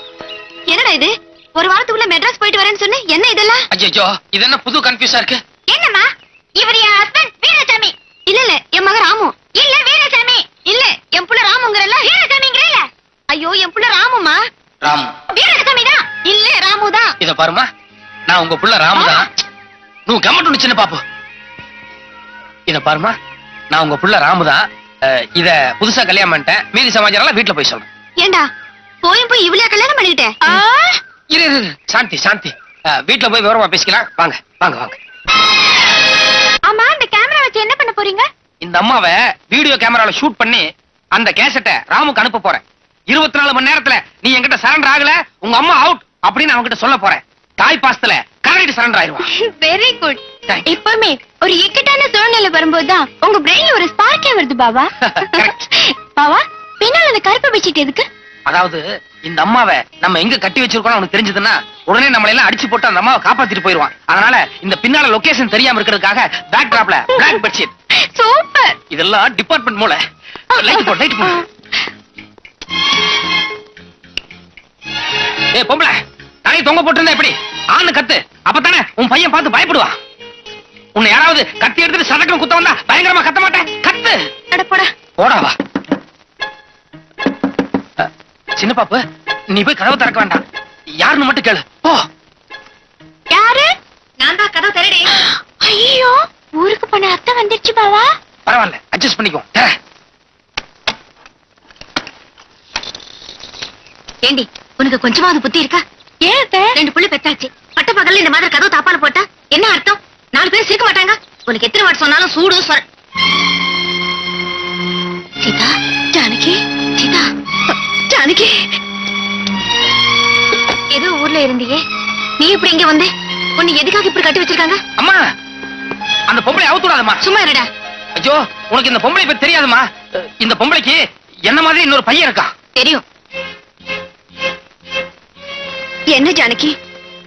என்னடா இது? ஒரு வாரத்துக்குள்ள மெட்ராஸ் போயிட்டு வரேன்னு சொன்ன என்ன இதெல்லாம்? ஐயோ இது என்ன புது கன்ஃபியூஸா இருக்கு? என்னம்மா? இவர் என் ஹஸ்பண்ட் வீரசாமி. இல்ல இல்ல என் மகன் ராமு. இல்ல வீரசாமி. இல்ல என் புள்ள ராமுங்கறல வீரசாமிங்கறல ஐயோ என் புள்ள ராமுமா ராம். வீரசாமி தான் இல்ல ராமு தான் இத பாருமா நான் உங்க புள்ள ராமதான் నువ్వు గమ్మట్టు చిన్న పాపు இத பாருமா நான் உங்க புள்ள ராமுதான் அஹ், இத புதுசா கல்யாணம் பண்ணிட்டேன் மீதி சமாச்சாரம் எல்லாம் வீட்டுல போய் சொல்றேன் ஏண்டா போயும் போய் இவ்வளவு கல்யாணம் பண்ணிக்கிட்டேன் இரு இரு, இரு. சாந்தி சாந்தி அஹ், வீட்டுல போய் விவரமா பேசிக்கலாம் வாங்க வாங்க வாங்க ஆமா இந்த கேமரா வச்சு என்ன பண்ண போறீங்க இந்த அம்மாவை வீடியோ கேமரால ஷூட் பண்ணி அந்த கேசட்டை ராமுக்கு அனுப்ப போறேன் இருபத்தி நாலு மணி நேரத்துல நீ என்கிட்ட சரண்டர் ஆகல உங்க அம்மா அவுட் அப்படின்னு அவன்கிட்ட சொல்ல போறேன் தாய் பாசத்துல கரக தேடிட்டு சரண்டர் ஆயிருவா வெரி குட் இப்பவுமே ஒரு இக்கட்டான சூழ்நிலை வரும்போதுதான் உங்க பிரெயின்ல ஒரு ஸ்பார்க்கே வருது பாபா. பாபா பின்னால அந்த கருப்பு வச்சுட்டு எதுக்கு? அதாவது இந்த அம்மாவை நம்ம எங்க கட்டி வச்சிருக்கோம் அவனுக்கு தெரிஞ்சதுன்னா உடனே நம்மள எல்லாம் அடிச்சு போட்டு அந்த அம்மாவை காப்பாத்திட்டு போயிருவான். அதனால இந்த பின்னால லொகேஷன் தெரியாம இருக்கிறதுக்காக பேக் டிராப்ல பிளாக் பெட்ஷீட் சூப்பர் இதெல்லாம் டிபார்ட்மெண்ட் மூல லைட் போடு லைட் போடு. ஏய் பொம்பளை. தலையை தொங்க போட்டிருந்தா எப்படி? ஆணு கத்து. அப்பதானே உன் பையன் பார்த்து பயப்படுவான் உன்னை யாராவது கத்தி எடுத்துட்டு சடக்கம் குத்த வந்தா பயங்கரமா கத்த மாட்டேன். கத்து. போடா. போடாவா சின்ன பாப்பு நீ போய் கதவு திறக்க வேண்டாம். யாருன்னு மட்டும் கேளு. போ. யாரு? நான் தான் கதை திரடி ஐயோ ஊருக்கு போன அத்தை வந்துருச்சு பாவா. பரவாயில்ல அட்ஜஸ்ட் பண்ணிக்கோ தர. ஏண்டி உனக்கு கொஞ்சமாவது புத்தி இருக்கா? ஏன் ரெண்டு புள்ளி பெத்தாச்சு. பட்ட பகல்ல இந்த மாதிரி கதவு தாப்பால போட்டா என்ன அர்த்தம்? நாலு பேர் சிரிக்க மாட்டாங்க. உனக்கு எத்தனை வாட் சொன்னாலும் சூடு சொர சீதா ஜானகி சீதா. ஜானகி. ஏதோ ஊர்ல இருந்தியே. நீ இப்படி இங்க வந்தே. உன்னை எதுக்காக இப்படி கட்டி வச்சிருக்காங்க? அம்மா அந்த பொம்பளை அவுத்துடாதம்மா சும்மா இருடா. ஐயோ உனக்கு இந்த பொம்பளை பத்தி தெரியாதுமா இந்த பொம்பளைக்கு என்ன மாதிரி இன்னொரு பையன் இருக்கான்? தெரியும். என்ன ஜானகி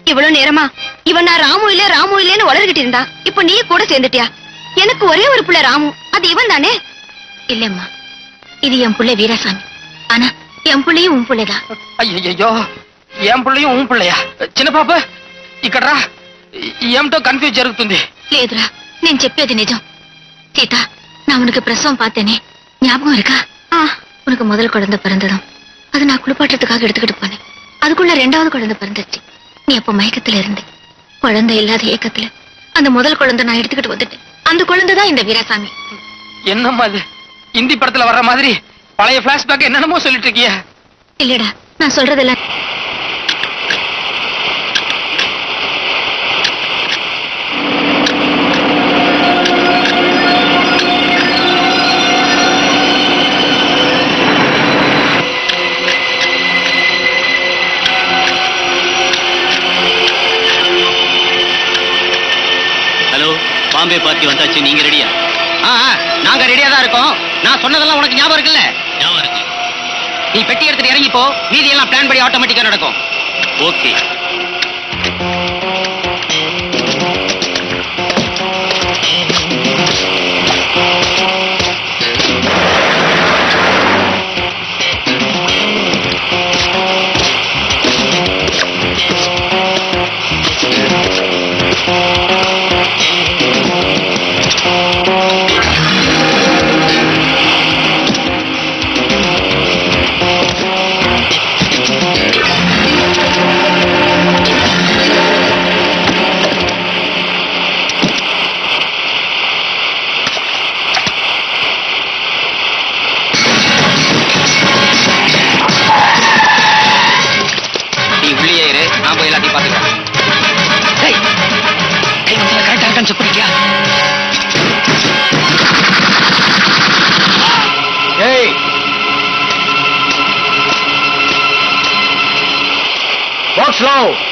இவ்வளவு நேரமா இவன் நான் ராமு இல்ல ராமு இல்லன்னு வளர்கிட்டு இருந்தா இப்ப நீ கூட சேர்ந்துட்டியா எனக்கு ஒரே ஒரு புள்ள ராமு அது இவன் தானே இல்லம்மா இது என் புள்ள வீராசாமி ஆனா என் புள்ளையும் உன் புள்ளைதான் ஐயோ என் பிள்ளையும் உன் பிள்ளையா చిన్న పాప ఇక్కడ ఏమిటో కన్ఫ్యూజ్ జరుగుతుంది లేదురా నేను చెప్పేది నిజం சீதா நான் உனக்கு பிரசவம் பார்த்தேனே ஞாபகம் இருக்கா உனக்கு முதல் குழந்தை பிறந்ததும் அது நான் குளிப்பாட்டுறதுக்காக எடுத்துக்கிட்டு போனேன் அதுக்குள்ள ரெண்டாவது குழந்தை பிறந்துச்சு நீ அப்ப மயக்கத்துல இருந்த குழந்தை இல்லாத ஏக்கத்துல அந்த முதல் குழந்தை நான் எடுத்துக்கிட்டு வந்துட்டேன். அந்த குழந்தை தான் இந்த வீராசாமி. என்னம்மா இது? இந்தி படத்துல வர்ற மாதிரி பழைய பிளாஷ்பேக் என்னென்னமோ சொல்லிட்டு இருக்கிய. இல்லடா நான் சொல்றதெல்லாம் பாம்பே பார்ட்டி வந்தாச்சு நீங்க ரெடியா ஆ நாங்க ரெடியா தான் இருக்கோம். நான் சொன்னதெல்லாம் உனக்கு ஞாபகம் இருக்குல்ல? ஞாபகம் இருக்கு. நீ பெட்டி எடுத்துட்டு இறங்கி போ. மீதி எல்லாம் பிளான் படி ஆட்டோமேட்டிக்கா நடக்கும். ஓகே. Slow.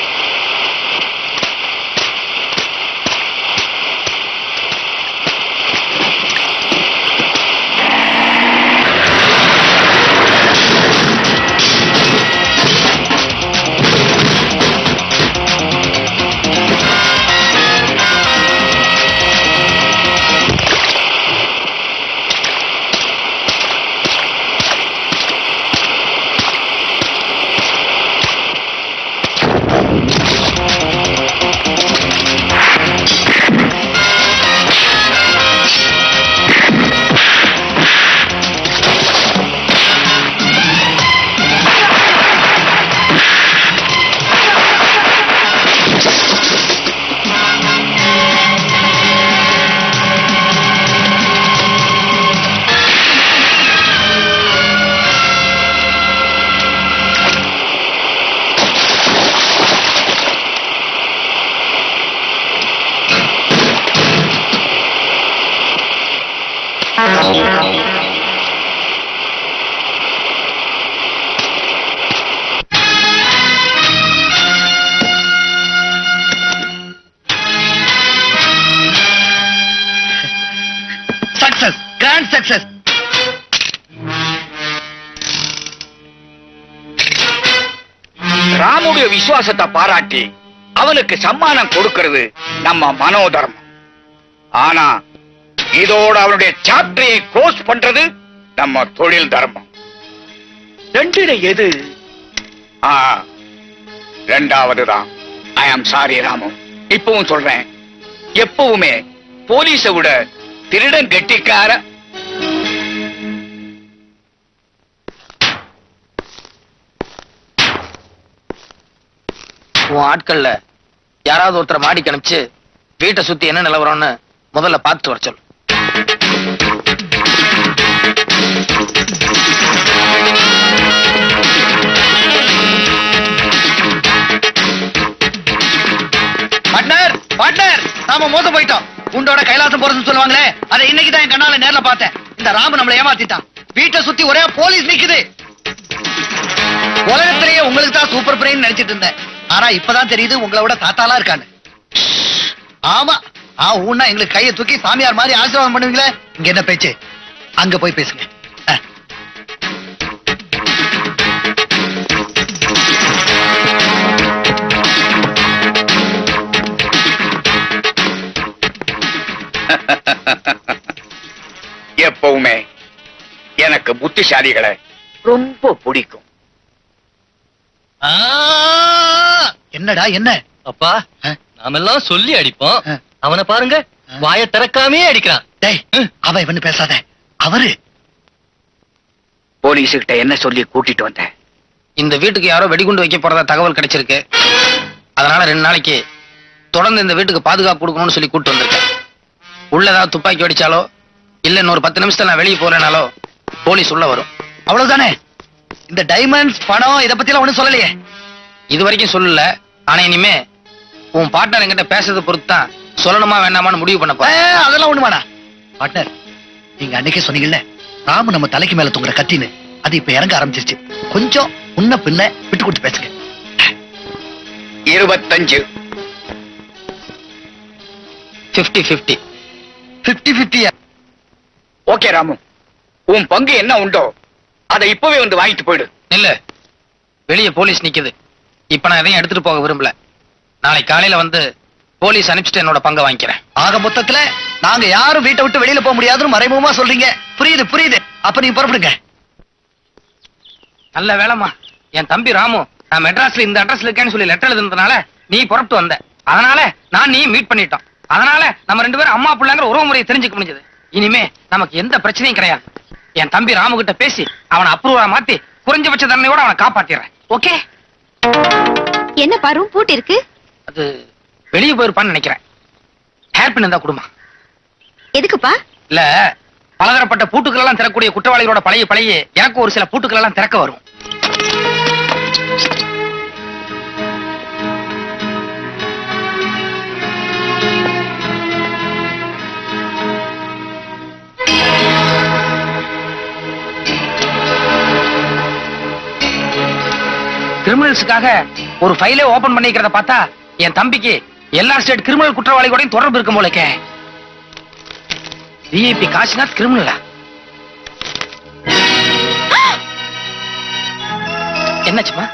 விசுவாசத்தை பாராட்டி அவனுக்கு சம்மானம் கொடுக்கிறது நம்ம மனோதர்மம். ஆனா இதோட அவனுடைய சாப்டரை க்ளோஸ் பண்றது நம்ம தொழில் தர்மம். ரெண்டுல எது? ரெண்டாவது தான் ஐ ஆம் சாரி ராமு. இப்பவும் சொல்றேன். எப்பவுமே போலீஸை விட திருடன் கெட்டிக்கார உன் ஆட்கள்ல யாராவது ஒருத்தரை மாடி கணிச்சு வீட்டை சுத்தி என்ன நிலவரம்னு முதல்ல பார்த்துட்டு வர சொல்லு. பார்ட்னர் பார்ட்னர் நாம மோச போயிட்டோம். உண்டோட கைலாசம் போறதுன்னு சொல்லுவாங்களே அதை இன்னைக்கு தான் என் கண்ணால நேர்ல பார்த்தேன். இந்த ராமு நம்மளை ஏமாத்திட்டான். வீட்டை சுத்தி ஒரே போலீஸ் நிக்குது. உலகத்திலேயே உங்களுக்கு தான் சூப்பர் பிரெயின் நினைச்சிட்டு இருந்தேன். ஆனா இப்பதான் தெரியுது உங்களை விட தாத்தாலாம் இருக்கான்னு ஆமா ஆ ஊன்னா எங்களுக்கு கையை தூக்கி சாமியார் மாதிரி ஆசீர்வாதம் பண்ணுவீங்களே? இங்க என்ன பேச்சு? அங்க போய் பேசுங்க. எப்பவுமே எனக்கு புத்திசாலிகளை ரொம்ப பிடிக்கும். என்னடா என்ன? அப்பா நாமெல்லாம் சொல்லி அடிப்போம். அவனை பாருங்க வாயை திறக்காமே அடிக்கிறான். டேய் அவ இவனு பேசாத. அவரு. போலீஸுகிட்ட என்ன சொல்லி கூட்டிட்டு வந்தேன் இந்த வீட்டுக்கு யாரோ வெடிகுண்டு வைக்க போறதா தகவல் கிடைச்சிருக்கு. அதனால ரெண்டு நாளைக்கு தொடர்ந்து இந்த வீட்டுக்கு பாதுகாப்பு கொடுக்கணும்னு சொல்லி கூட்டு வந்திருக்கேன். உள்ள ஏதாவது துப்பாக்கி வெடிச்சாலோ இல்ல இன்னொரு பத்து நிமிஷத்துல நான் வெளியே போறேனாலோ போலீஸ் உள்ள வரும். அவ்வளவுதானே? இந்த டைமண்ட்ஸ் பணம் இத பத்தி ஒண்ணும் சொல்லலையே. இது வரைக்கும் சொல்லல. ஆனா இனிமே உன் பார்ட்னர் என்கிட்ட பேசுறதை பொறுத்து தான் சொல்லணுமா வேண்டாமான்னு முடிவு பண்ண அதெல்லாம் ஒண்ணு வேணாம் பார்ட்னர் நீங்க அன்னைக்கே சொன்னீங்கல்ல ராமு நம்ம தலைக்கு மேல தூங்குற கத்தின்னு. அது இப்ப இறங்க ஆரம்பிச்சிருச்சு. கொஞ்சம் முன்ன பின்ன விட்டு கொடுத்து பேசுங்க. இருபத்தஞ்சு. Fifty fifty fifty fifty okay Ramu. உன் பங்கு என்ன உண்டோ? அதை இப்பவே வந்து வாங்கிட்டு போயிடு. இல்ல வெளியே போலீஸ் நிக்குது. இப்ப நான் எதையும் எடுத்துட்டு போக விரும்பல. நாளை காலையில வந்து போலீஸ் அனுப்பிச்சிட்டு என்னோட பங்கை வாங்கிக்கிறேன். ஆக மொத்தத்துல நாங்க யாரும் வீட்டை விட்டு வெளியில போக முடியாதுன்னு மறைமுகமா சொல்றீங்க. புரியுது புரியுது. அப்ப நீங்க புறப்படுங்க. நல்ல வேலைம்மா. என் தம்பி ராமு நான் மெட்ராஸ்ல இந்த அட்ரஸ்ல இருக்கேன்னு சொல்லி லெட்டர் எழுதுனதுனால நீ புறப்பட்டு வந்த. அதனால நான் நீ மீட் பண்ணிட்டோம். அதனால நம்ம ரெண்டு பேரும் அம்மா பிள்ளைங்கிற உறவு முறையை தெரிஞ்சுக்க முடிஞ்சது. இனிமே நமக்கு எந்த பிரச்சனையும் கிடையாது. என் தம்பி ராமு கிட்ட பேசி அவனை அப்ரூவா மாத்தி குறைஞ்சபட்ச தண்டனையோட அவனை காப்பாத்திடுறேன். ஓகே? என்ன பாரு பூட்டி இருக்கு? அது வெளியே போயிருப்பான்னு நினைக்கிறேன். ஹேர் பின் இருந்தா குடுமா. எதுக்குப்பா? இல்ல பலதரப்பட்ட பூட்டுக்கள் எல்லாம் திறக்கூடிய குற்றவாளிகளோட பழைய பழைய எனக்கு ஒரு சில பூட்டுக்கள் எல்லாம் திறக்க வரும். கிரிமினல்ஸுக்காக ஒரு ஃபைலே ஓபன் பண்ணிக்கிறத பார்த்தா என் தம்பிக்கு எல்லா ஸ்டேட் கிரிமினல் குற்றவாளிகளோடையும் தொடர்பு இருக்கும் போலக்கே விஐபி காசிநாத் கிரிமினலா என்னாச்சுமா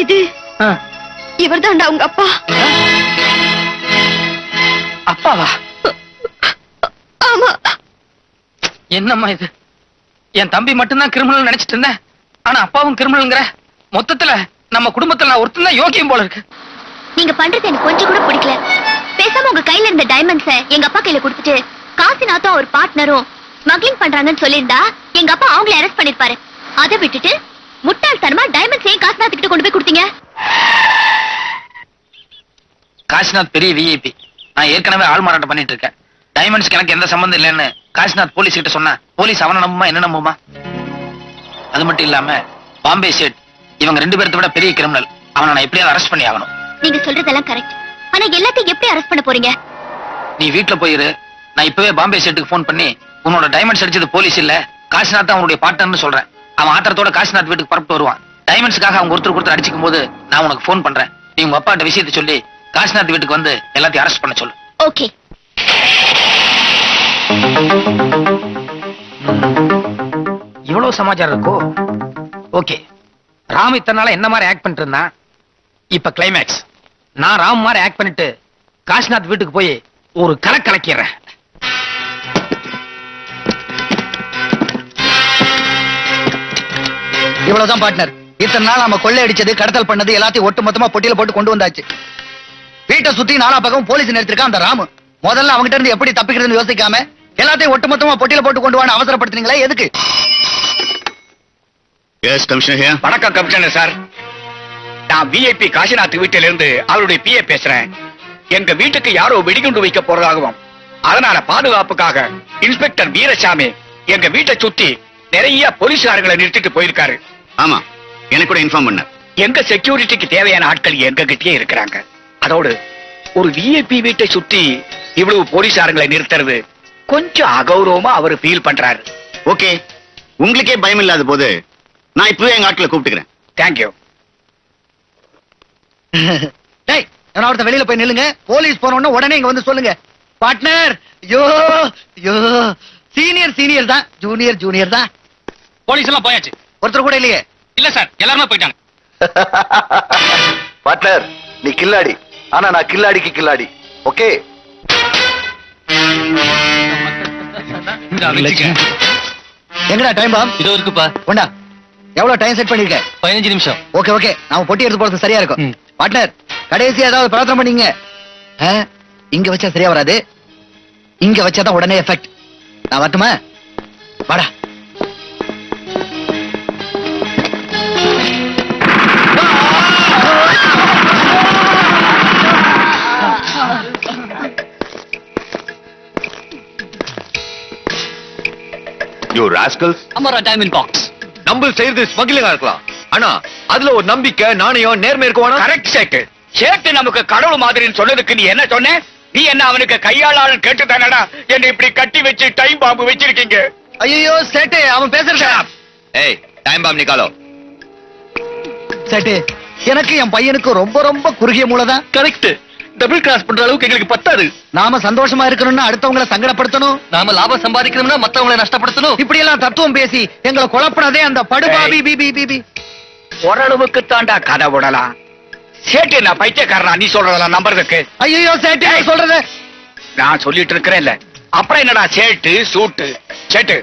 இது இவர்தான்டா உங்க அப்பா. அப்பாவா? ஆமா. என்னம்மா இது? என் தம்பி மட்டும்தான் கிரிமினல் நினைச்சிட்டு இருந்தேன். ஆனா அப்பாவும் கிரிமினல்ங்கிற மொத்தத்துல நம்ம குடும்பத்துல நான் ஒருத்தன் தான் யோக்கியம் போல இருக்கு. நீங்க பண்றது எனக்கு கொஞ்சம் கூட பிடிக்கல. பேசாம உங்க கையில இருந்த டைமண்ட்ஸ எங்க அப்பா கையில கொடுத்துட்டு காசிநாத்தும் அவர் பார்ட்னரும் ஸ்மக்லிங் பண்றாங்கன்னு சொல்லியிருந்தா எங்க அப்பா அவங்கள அரெஸ்ட் பண்ணிருப்பாரு. அதை விட்டுட்டு முட்டாள்தனமா டைமண்ட்ஸ் ஏன் காசிநாத் கிட்ட கொண்டு போய் கொடுத்தீங்க? காசிநாத் பெரிய விஐபி நான் ஏற்கனவே ஆள் மாறாட்டம் பண்ணிட்டு இருக்கேன். டைமண்ட்ஸ்க்கு எனக்கு எந்த சம்பந்தம் இல்லைன்னு காசிநாத் போலீஸ் கிட்ட சொன்னா போலீஸ் அவனை நம்புமா என்ன நம்புமா? அது மட்டும் இல்லாம பாம்பே சேட் இவங்க ரெண்டு பேர்த்த விட பெரிய கிரிமினல் அவனை நான் எப்படியாவது அரெஸ்ட் பண்ணி ஆகணும். நீங்க சொல்றதெல்லாம் கரெக்ட் ஆனா எல்லாத்தையும் எப்படி அரெஸ்ட் பண்ண போறீங்க? நீ வீட்ல போயிரு. நான் இப்பவே பாம்பே சேட்டுக்கு ஃபோன் பண்ணி உன்னோட டைமண்ட்ஸ் அடிச்சது போலீஸ் இல்ல. காசிநாத் தான் அவனுடைய பார்ட்னர்னு சொல்றேன். அவன் ஆத்திரத்தோட காசிநாத் வீட்டுக்கு புறப்பட்டு வருவான். டைமண்ட்ஸ்க்காக அவங்க ஒருத்தர் ஒருத்தர் அடிச்சுக்கும் போது நான் உனக்கு ஃபோன் பண்றேன். நீ உங்க அப்பாட்ட விஷயத்தை சொல்லி காசிநாத் வீட்டுக்கு வந்து எல்லாத்தையும் அரெஸ்ட் பண்ண சொல்லு. ஓகே இவ்வளவு சமாச்சாரம் இருக்கோ? ஓகே ராம் இத்தனை என்ன மாதிரி ஆக்ட் பண்ணிட்டு இருந்தான் இப்ப கிளைமேக்ஸ் நான் ராம் மாதிரி ஆக்ட் பண்ணிட்டு காஷ்நாத் வீட்டுக்கு போய் ஒரு கலை கலக்கிறேன். இவ்வளவுதான் பார்ட்னர் இத்தனை நாள் நம்ம கொள்ளை அடிச்சது கடத்தல் பண்ணது எல்லாத்தையும் ஒட்டு மொத்தமா பொட்டியில போட்டு கொண்டு வந்தாச்சு. வீட்டை சுத்தி நாலா பக்கம் போலீஸ் நிறுத்திருக்கான் அந்த ராமு? முதல்ல அவங்கிட்ட இருந்து எப்படி தப்பிக்கிறதுன்னு யோசிக்காம எல்லாத்தையும் ஒட்டுமொத்தமா பொட்டியில போட்டு கொண்டு வான்னு அவசரப்படுத்துறீங்களா எதுக்கு? எஸ் கமிஷனர் வணக்கம் கமிஷனர் சார் நான் விஐபி காசிநாத் வீட்டில இருந்து அவருடைய பிஏ பேசுறேன். எங்க வீட்டுக்கு யாரோ வெடிகுண்டு வைக்க போறதாகவும் அதனால பாதுகாப்புக்காக இன்ஸ்பெக்டர் வீரசாமி எங்க வீட்டை சுத்தி நிறைய போலீஸ்காரங்களை நிறுத்திட்டு போயிருக்காரு. ஆமா எனக்கு கூட இன்ஃபார்ம் பண்ண. எங்க செக்யூரிட்டிக்கு தேவையான ஆட்கள் எங்க கிட்டயே இருக்கிறாங்க. அதோடு ஒரு விஐபி வீட்டை சுத்தி இவ்வளவு போலீஸ்காரங்களை நிறுத்துறது கொஞ்சம் அகௌரவமா அவர் ஃபீல் பண்றாரு. ஓகே உங்களுக்கே பயம் இல்லாத போது நான் இப்பவே எங்க ஆட்களை கூப்பிட்டுக்கிறேன். தேங்க்யூ டேய் நான் ஒருத்தன் வெளியில போய் நில்லுங்க. போலீஸ் போன உடனே உடனே இங்க வந்து சொல்லுங்க. பார்ட்னர் யோ யோ. சீனியர் சீனியர் தான். ஜூனியர் ஜூனியர் தான். போலீஸ் எல்லாம் போயாச்சு. ஒருத்தர் கூட இல்லையே? இல்ல சார் எல்லாருமே போயிட்டாங்க. பார்ட்னர் நீ கில்லாடி. ஆனா நான் கில்லாடிக்கு கில்லாடி. ஓகே? எங்கடா டைம் பாம் இதோ இருக்குப்பா. கொண்டா. எவ்வளவு டைம் செட் பண்ணிருக்க? பதினஞ்சு நிமிஷம். ஓகே ஓகே நாம பொட்டி எடுத்து போறது சரியா இருக்கும். பார்ட்னர் கடைசியா ஏதாவது பிரார்த்தனை பண்ணீங்க? இங்க வச்சா சரியா வராது. இங்க வச்சாதான் உடனே எஃபெக்ட் நான் வரட்டுமா? வாடா. யூ ராஸ்கல்ஸ் அமரா டைமண்ட் பாக்ஸ் நம்ம செய்யறது ஸ்மக்லிங்கா இருக்கலாம். ஆனா அதுல ஒரு நம்பிக்கை நாணயம் நேர்மை இருக்குவானா கரெக்ட் சேட்டு. சேட்டு நமக்கு கடவுள் மாதிரின்னு சொன்னதுக்கு நீ என்ன சொன்ன? நீ என்ன அவனுக்கு கையாளாளன் கேட்டு தானடா என்ன இப்படி கட்டி வச்சு டைம் பாம்பு வச்சிருக்கீங்க. ஐயோ சேட்டு அவன் பேசுறா ஏய் டைம் பாம் நிக்காலோ சேட்டு எனக்கு என் பையனுக்கு ரொம்ப ரொம்ப குறுகிய மூளைதான். கரெக்ட் டபுள் கிராஸ் பண்ற அளவுக்கு எங்களுக்கு பத்தாது. நாம சந்தோஷமா இருக்கணும்னா அடுத்தவங்கள சங்கடப்படுத்தணும். நாம லாபம் சம்பாதிக்கணும்னா மத்தவங்களை நஷ்டப்படுத்தணும். இப்படி எல்லாம் தத்துவம் பேசி எங்களை குழப்பினதே அந்த படுபாவி பி பி பி பி. ஓரளவுக்கு தாண்டா கதை விடலாம். சேட்டு நான் பைத்தியக்காரனா? நீ சொல்றதெல்லாம் நம்புறதுக்கு. ஐயோ சேட்டு சொல்றது. நான் சொல்லிட்டு இருக்கிறேன்ல அப்புறம் என்னடா சேட்டு சூட்டு? சேட்டு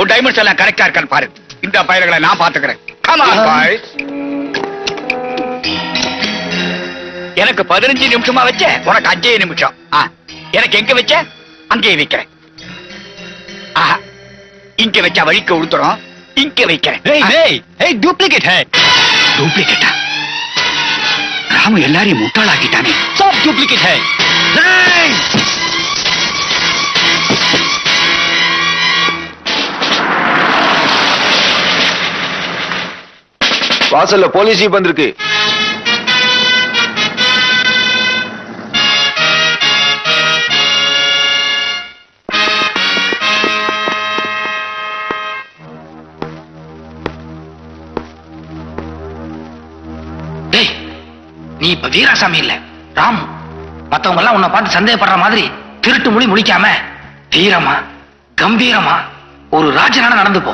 உன் டைமண்ட்ஸ் எல்லாம் கரெக்டா இருக்கான்னு பாரு. இந்த பயிர்களை நான் பாத்துக்கிறேன் எனக்கு பதினஞ்சு நிமிஷமா வச்ச? உனக்கு அஞ்சே நிமிஷம். எனக்கு எங்க வச்ச? அங்கேயே வைக்கிறேன். இங்க வச்சா வழிக்கு உடுத்துறோம் இங்க வைக்கிறேன். ராமு எல்லாரையும் முட்டாளாக்கிட்டானே. சாப் டூப்ளிகேட் ஹே. வாசல்ல போலீஸ் வந்திருக்கு. இப்ப வீராசாமி இல்ல. ராம் மத்தவங்க எல்லாம் உன்னை பார்த்து சந்தேகப்படுற மாதிரி திருட்டு மொழி முழிக்காம தீரமா கம்பீரமா ஒரு ராஜனான நடந்து போ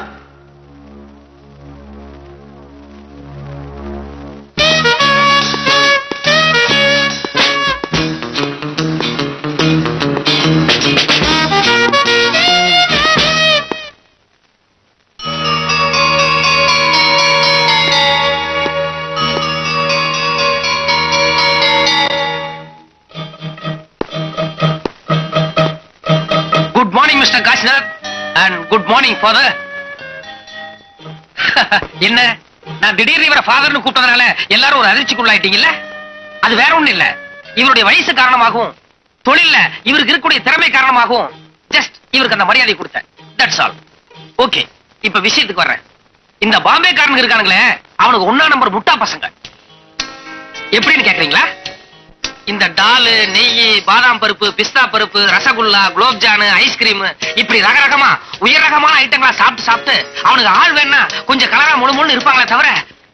ஃபாதர் என்ன? நான் திடீர்னு இவரை ஃபாதர்னு கூப்பிட்டதுனால எல்லாரும் ஒரு அதிர்ச்சிக்குள்ளாயிட்டீங்கல்ல? அது வேற ஒண்ணு இல்ல. இவருடைய வயசு காரணமாகவும் தொழில்ல இவருக்கு இருக்கக்கூடிய திறமை காரணமாகவும் ஜஸ்ட் இவருக்கு அந்த மரியாதை கொடுத்தேன். தட்ஸ் ஆல் ஓகே இப்ப விஷயத்துக்கு வர்றேன். இந்த பாம்பே காரனுக்கு இருக்கானுங்களே அவனுக்கு ஒன்னா நம்பர் முட்டா பசங்க. எப்படின்னு கேக்குறீங்களா? இந்த டாலு நெய் பாதாம் பருப்பு பிஸ்தா பருப்பு ரசகுல்லா குலோப் ஜானு ஐஸ்கிரீம் இப்படி ரகரகமா உயர் ரகமான ஐட்டங்களா சாப்பிட்டு சாப்பிட்டு அவனுக்கு ஆள் வேணா கொஞ்சம் கலரா முழு முழு இருப்பாங்களே தவிர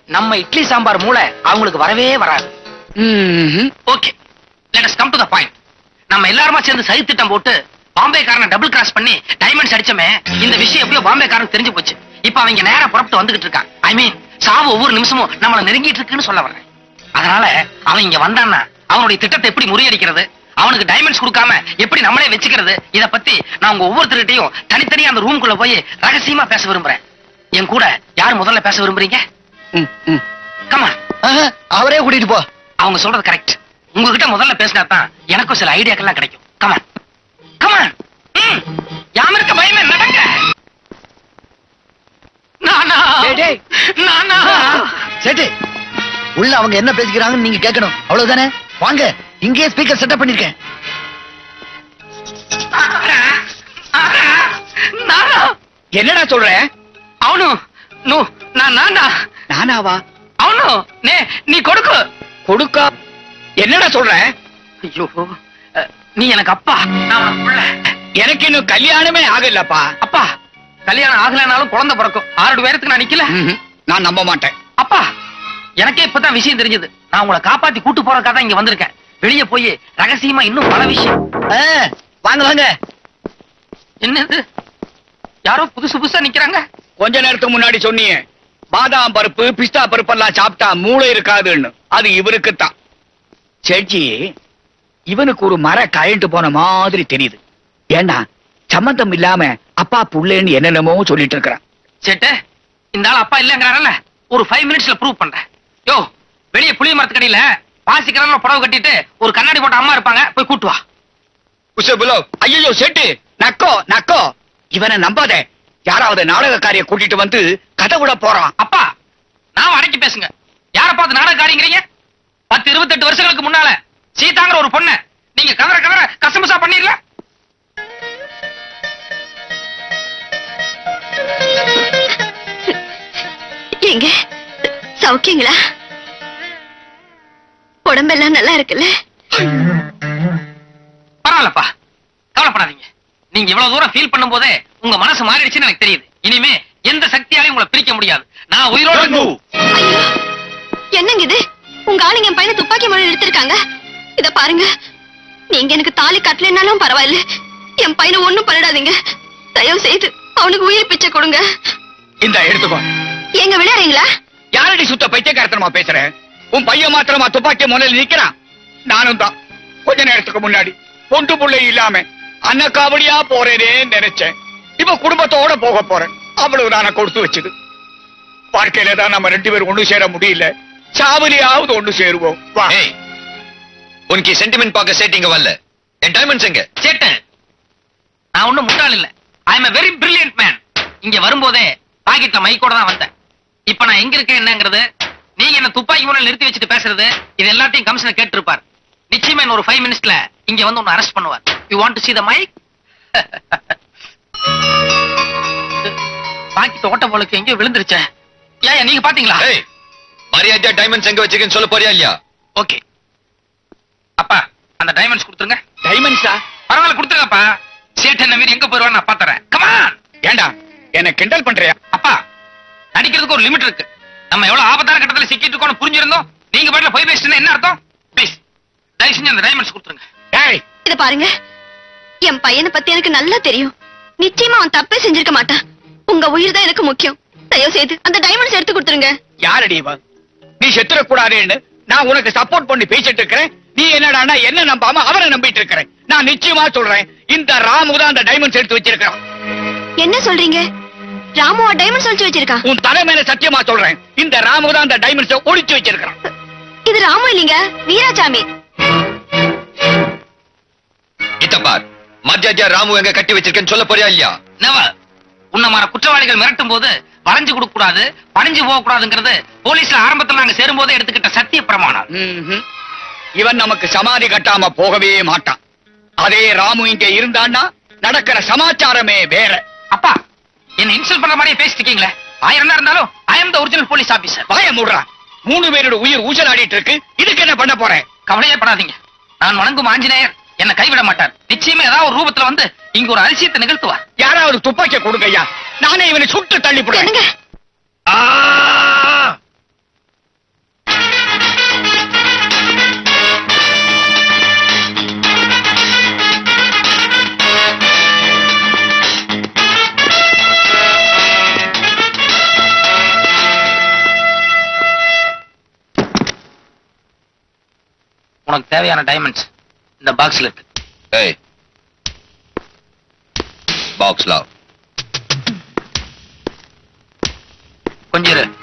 நம்ம இட்லி சாம்பார் மூளை அவங்களுக்கு வரவே வராது. Okay let us come to the point நம்ம எல்லாருமா சேர்ந்து சதித்திட்டம் போட்டு பாம்பேக்காரனை டபுள் கிராஸ் பண்ணி டைமண்ட்ஸ் அடிச்சமே இந்த விஷயம் எப்படியோ பாம்பேக்காரன் தெரிஞ்சு போச்சு. இப்ப அவங்க நேரா புறப்பட்டு வந்துகிட்டு இருக்கான் ஐ மீன் சாவு ஒவ்வொரு நிமிஷமும் நம்மள நெருங்கிட்டு இருக்குன்னு சொல்ல வர்றேன். அதனால அவன் இங்க வந்தான்னா அவனுடைய திட்டத்தை எப்படி முறியடிக்கிறது? அவனுக்கு டைமண்ட்ஸ் கொடுக்காம எப்படி நம்மளே வச்சுக்கிறது? இத பத்தி நான் உங்க ஒவ்வொருத்தர்கிட்டயும் தனித்தனியா அந்த ரூம்குள்ள போய் ரகசியமா பேச விரும்புறேன். என் கூட யார் முதல்ல பேச விரும்புறீங்க? கமா அவரே கூட்டிட்டு போ. அவங்க சொல்றது கரெக்ட் உங்ககிட்ட முதல்ல பேசினா தான் எனக்கும் சில ஐடியாக்கெல்லாம் கிடைக்கும். கமா கமா யாம இருக்க பயமே நடங்க. நானா? நானா? சேட்டு உள்ள அவங்க என்ன பேசிக்கிறாங்கன்னு நீங்க கேட்கணும். அவ்வளவுதானே? வாங்க இங்கே ஸ்பீக்கர் செட்டப் பண்ணிருக்கேன். என்னடா சொல்ற? அவனு நோ நான் நான்டா நானாவா? அவனு நே நீ கொடுக்க. கொடுக்க? என்னடா சொல்ற? ஐயோ நீ எனக்கு அப்பா. நான் எனக்கு இன்னும் கல்யாணமே ஆகலப்பா. அப்பா கல்யாணம் ஆகலனாலும் குழந்தை பிறக்கும். ஆறு பேருக்கு நான் நிக்கல. நான் நம்ப மாட்டேன். அப்பா எனக்கே இப்பதான் விஷயம் தெரிஞ்சது. நான் உங்களை காப்பாத்தி கூட்டு போறதுக்காக தான் இங்க வந்திருக்கேன். வெளியே போய் ரகசியமா இன்னும் பல விஷயம். வாங்க வாங்க. என்னது? யாரோ புதுசு புதுசா நிக்கிறாங்க? கொஞ்ச நேரத்துக்கு முன்னாடி சொன்னீங்க. பாதாம் பருப்பு பிஸ்தா பருப்பெல்லாம் சாப்பிட்டா மூளை இருக்காதுன்னு. அது இவருக்கு தான் சேட்ஜி இவனுக்கு ஒரு மர கழண்டு போன மாதிரி தெரியுது. ஏன்னா சம்மந்தம் இல்லாம அப்பா புள்ளேன்னு என்னென்னமோ சொல்லிட்டு இருக்கிறான். சேட்டு இந்த ஆள் அப்பா இல்லங்கிறாரல்ல. ஒரு ஃபைவ் மினிட்ஸ்ல ப்ரூவ் பண்றேன். யோ வெளியே புளிய மரத்துக்கடியில பாசி கலர்ல புடவை கட்டிட்டு ஒரு கண்ணாடி போட்ட அம்மா இருப்பாங்க போய் கூட்டு வா. உசே புலோ ஐயோ செட்டு. நக்கோ நக்கோ. இவனை நம்பாத. யாராவது நாடகக்காரிய கூட்டிட்டு வந்து கதை விட போறான். அப்பா நான் அடக்கி பேசுங்க. யார பார்த்து நாடகக்காரிங்கிறீங்க? பத்து இருபத்தெட்டு வருஷங்களுக்கு முன்னால சீதாங்கிற ஒரு பொண்ண நீங்க கதற கதற கசமுசா பண்ணிடல எங்க? சௌக்கியங்களா உடம்பெல்லாம் நல்லா இருக்குல்ல? பரவாயில்லப்பா. கவலைப்படாதீங்க. நீங்க இவ்வளவு தூரம் ஃபீல் பண்ணும் போதே உங்க மனசு மாறிடுச்சுன்னு எனக்கு தெரியுது. இனிமே எந்த சக்தியாலையும் உங்களை பிரிக்க முடியாது. நான் உயிரோட என்னங்க இது? உங்க ஆளுங்க என் பையனை துப்பாக்கி முறையில் எடுத்திருக்காங்க இத பாருங்க. நீங்க எனக்கு தாலி கட்டலைன்னாலும் பரவாயில்ல. என் பையனை ஒண்ணும் பண்ணிடாதீங்க தயவு செய்து அவனுக்கு உயிர் பிச்சை கொடுங்க. இந்த எடுத்துக்கோ. எங்க விளையாடுறீங்களா? யாரடி சுத்த பைத்தியக்காரத்தனமா பேசுற? உன் பையன் மாத்திரமா துப்பாக்கி முனையில் நிக்கிறான்? நானும் தான். கொஞ்ச நேரத்துக்கு முன்னாடி. பொண்டு புள்ளை இல்லாம அன்னக்காவடியா போறேனே நினைச்சேன். இப்ப குடும்பத்தோட போக போறேன். அவ்வளவு நான கொடுத்து வச்சது. வாழ்க்கையில தான் நம்ம ரெண்டு பேரும் ஒண்ணு சேர முடியல. சாவலியாவது ஒண்ணு சேருவோம். வா. உனக்கு சென்டிமெண்ட் பார்க்க சேட்டிங்க வரல. என் டைமண்ட்ஸ் எங்க? சேட்டன். நான் ஒண்ணும் முட்டாள் இல்ல. I am very brilliant man இங்க வரும்போதே பாக்கெட்ல மைக்கோட தான் வந்தேன். இப்ப நான் எங்க இருக்கேன் என்னங்கிறது நீங்க என்ன துப்பாக்கி முன்னாடி நிறுத்தி வச்சுட்டு பேசுறது இது எல்லாத்தையும் கமிஷனர் கேட்டு இருப்பார் நிச்சயமா இன்னும் ஒரு ஃபைவ் மினிட்ஸ்ல இங்க வந்து உன்னை அரெஸ்ட் பண்ணுவார். You want to see the mike pocket ஓட்ட போலுக்கு எங்கேயோ விழுந்துருச்சே. ஏன் நீங்க பாத்தீங்களா? மரியாதையா டைமண்ட்ஸ் எங்க வச்சிருக்கேன்னு சொல்ல போறியா இல்லையா? ஓகே அப்பா அந்த டைமண்ட்ஸ் கொடுத்துருங்க. டைமண்ட்ஸா பரவாயில்ல கொடுத்துருங்கப்பா. சேட்டன் நவீன் எங்க போயிருவான்னு நான் பாத்துறேன். கமான் ஏண்டா என்ன கிண்டல் பண்றியா? அப்பா நடிக்கிறதுக்கு ஒரு லிமிட் இருக்கு. நம்ம எவ்வளவு ஆபத்தான கட்டத்துல சிக்கிட்டு இருக்கோம்னு புரிஞ்சிருந்தோம். நீங்க பாட்டுல போய் பேசிட்டு என்ன அர்த்தம்? ப்ளீஸ் தயவு செஞ்சு அந்த டைமண்ட்ஸ் கொடுத்துருங்க. இத பாருங்க. என் பையனை பத்தி எனக்கு நல்லா தெரியும். நிச்சயமா அவன் தப்பே செஞ்சிருக்க மாட்டான். உங்க உயிர் தான் எனக்கு முக்கியம். தயவு செய்து அந்த டைமண்ட்ஸ் எடுத்து கொடுத்துருங்க. யாரடி இவன்? நீ செத்துற கூடாதுன்னு நான் உனக்கு சப்போர்ட் பண்ணி பேசிட்டு இருக்கிறேன். நீ என்னடான்னா என்ன நம்பாம அவரை நம்பிட்டு இருக்கிறேன். நான் நிச்சயமா சொல்றேன். இந்த ராமு தான் அந்த டைமண்ட்ஸ் எடுத்து வச்சிருக்கான் என்ன சொல்றீங்க? ராமுவா டைமண்ட்ஸ் ஒளிச்சு வச்சிருக்கான் உன் தலை மேல சத்தியமா சொல்றேன். இந்த ராமு தான் அந்த டைமண்ட்ஸை ஒளிச்சு வச்சிருக்கான் இது ராமு இல்லைங்க வீராசாமி. இத பார் மரியாதையா ராமு எங்க கட்டி வச்சிருக்கேன்னு சொல்ல போறியா இல்லையா? நெவர் உன்ன மாதிரி குற்றவாளிகள் மிரட்டும் போது வளைஞ்சு கொடுக்க கூடாது பணிஞ்சு போக கூடாதுங்கிறது போலீஸ்ல ஆரம்பத்துல நாங்க சேரும் போதே எடுத்துக்கிட்ட சத்திய பிரமாணம். இவன் நமக்கு சமாதி கட்டாம போகவே மாட்டான். அதே ராமு இங்க இருந்தான்னா நடக்கிற சமாச்சாரமே வேற. அப்பா என்ன இன்சல்ட் பண்ற மாதிரியே பேசிட்டு இருக்கீங்களே? ஆயிரம் இருந்தாலும் I am the original police officer வாய மூடுறா. மூணு பேரோட உயிர் ஊசலாடிட்டு இருக்கு. இதுக்கு என்ன பண்ண போறேன் கவலையே படாதீங்க நான் வணங்கும் ஆஞ்சநேயர் என்ன கைவிட மாட்டார். நிச்சயமா ஏதாவது ஒரு ரூபத்துல வந்து இங்க ஒரு அதிசயத்தை நிகழ்த்துவார். யாராவது துப்பாக்கிய கொடுங்க ஐயா. நானே இவனை சுட்டு தள்ளி போடுறேன். உனக்கு தேவையான டைமண்ட்ஸ் இந்த பாக்ஸ்ல இருக்கு. ஏய். பாக்ஸ் லவ் கொஞ்சம்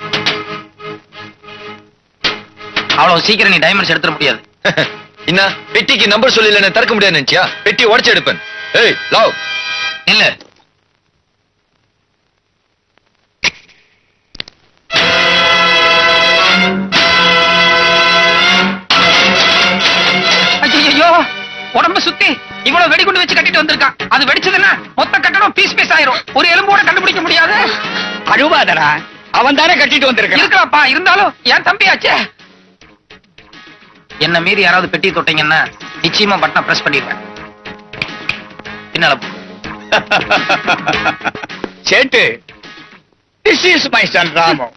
அவ்வளவு சீக்கிரம் நீ டைமண்ட்ஸ் எடுத்துட முடியாது. என்ன பெட்டிக்கு நம்பர் சொல்லி என்ன திறக்க முடியாது நினைச்சியா? பெட்டி உடைச்சு எடுப்பேன். ஏய் லவ். இல்ல ஐயோ உடம்ப சுத்தி இவ்வளவு வெடிகுண்டு வச்சு கட்டிட்டு வந்திருக்கான் அது வெடிச்சதுன்னா மொத்த கட்டடம் பீஸ் பீஸ் ஆயிரும். ஒரு எலும்போட கண்டுபிடிக்க முடியாது. அழுவாதடா அவன் தானே கட்டிட்டு வந்திருக்கான். இருக்கலாம்ப்பா இருந்தாலும் என் தம்பியாச்சே. என்ன மீறி யாராவது பெட்டி தொட்டீங்கன்னா நிச்சயமா பட்டனை பிரஸ் பண்ணிடுவேன். பின்னால. சேட்டு this is my son Ramu.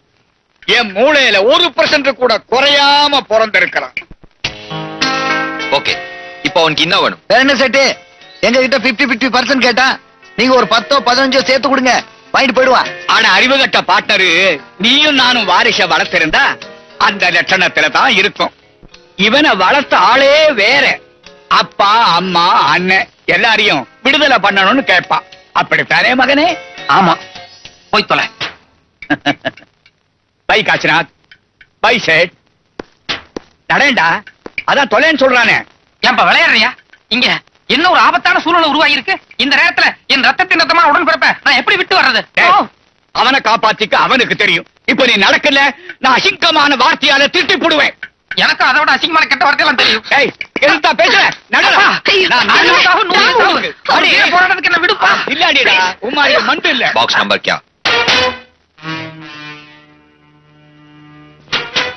என் மூளையில ஒரு பர்சன்ட் கூட குறையாம பிறந்திருக்கிறான். இப்போ அவனுக்கு என்ன வேணும்? வேற என்ன செட்டு? எங்க கிட்ட பிப்டி பிப்டி பர்சன்ட் கேட்டா நீங்க ஒரு பத்தோ பதினஞ்சோ சேர்த்து கொடுங்க. வாங்கிட்டு போயிடுவான் ஆனா அறிவுகட்ட பார்ட்னரு நீயும் நானும் வாரிச வளர்த்திருந்தா அந்த லட்சணத்துல தான் இருக்கும். இவனை வளர்த்த ஆளே வேற. அப்பா அம்மா அண்ணன் எல்லாரையும் விடுதலை பண்ணணும்னு கேட்பான் அப்படித்தானே மகனே? ஆமா. போய் தொலை. பை காசிநாத். பை சேட். நடேண்டா. அதான் தொலைன்னு சொல்றானே. ஏன்பா விளையாடுறியா இங்க என்ன ஒரு ஆபத்தான சூழ்நிலை உருவாகி இருக்கு இந்த நேரத்துல என் ரத்தத்தின் ரத்தமான உடன்பிறப்ப நான் எப்படி விட்டு வர்றது அவனை காப்பாத்திக்க அவனுக்கு தெரியும் இப்ப நீ நடக்கல நான் அசிங்கமான வார்த்தையால திட்டி போடுவேன் எனக்கு அதை விட அசிங்கமான கெட்ட வார்த்தையெல்லாம் தெரியும் ஏய் எதுத்தா பேசுற நடடா போராட்டத்துக்கு என்ன விடுப்பா இல்லாடிடா உமாரி மண்டு இல்ல பாக்ஸ் நம்பர் क्या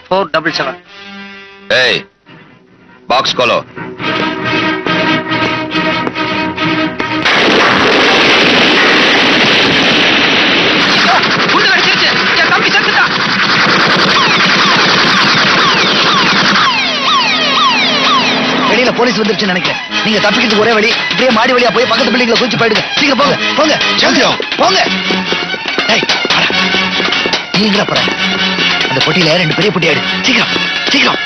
ஃபோர் டபுள் செவன் ஏய் பாக்ஸ் செத்துட்டான் வெளியில போலீஸ் வந்துருச்சுன்னு நினைக்கிறேன். நீங்க தப்பிக்கிறதுக்கு ஒரே வழி இப்படியே மாடி வழியா போய் பக்கத்து பில்டிங்ல குதிச்சு போயிடுங்க. சீக்கிரம் போங்க போங்க. சந்திரம். போங்க. ஏய், வாடா. நீ எங்கடா போற அந்த பொட்டியில ரெண்டு பெரிய பொட்டி ஆயிடு. சீக்கிரம் சீக்கிரம்.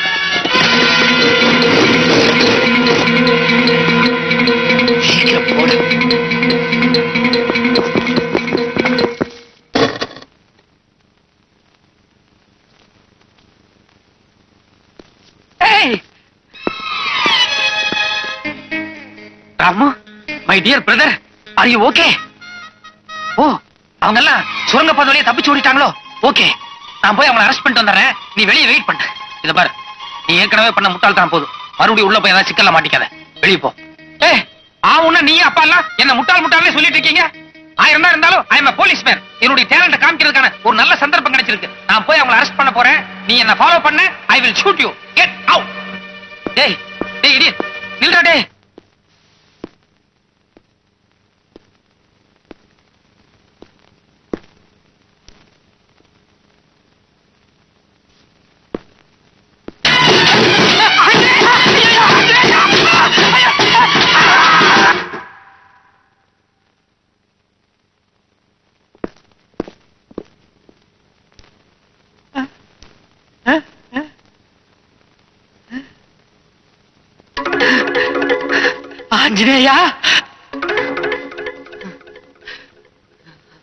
Ramu my dear brother are you okay ஓ அவங்க எல்லாம் சுரங்க பாதை வழியா தப்பிச்சு ஓடிட்டாங்களோ? ஓகே நான் போய் அவங்களை அரெஸ்ட் பண்ணிட்டு வந்துடுறேன். நீ வெளியே வெயிட் பண்ண. இதை பாரு. நீ ஏற்கனவே பண்ண முட்டாள்தான் போதும். மறுபடியும் உள்ள போய் ஏதாவது சிக்கல்ல மாட்டிக்காத. வெளியே போ. ஏ ஆ உன்ன நீ அப்பா எல்லாம் என்ன முட்டாள் முட்டாளே சொல்லிட்டு இருக்கீங்க? ஆயிரம் தான் இருந்தாலும் ஐ எம் போலீஸ் மேன் என்னுடைய டேலண்ட காமிக்கிறதுக்கான ஒரு நல்ல சந்தர்ப்பம் கிடைச்சிருக்கு. நான் போய் அவங்களை அரெஸ்ட் பண்ண போறேன். நீ என்ன ஃபாலோ பண்ண. I will shoot you get out டேய் டேய் இடி. நில்றா டேய். ஆஞ்சநேயா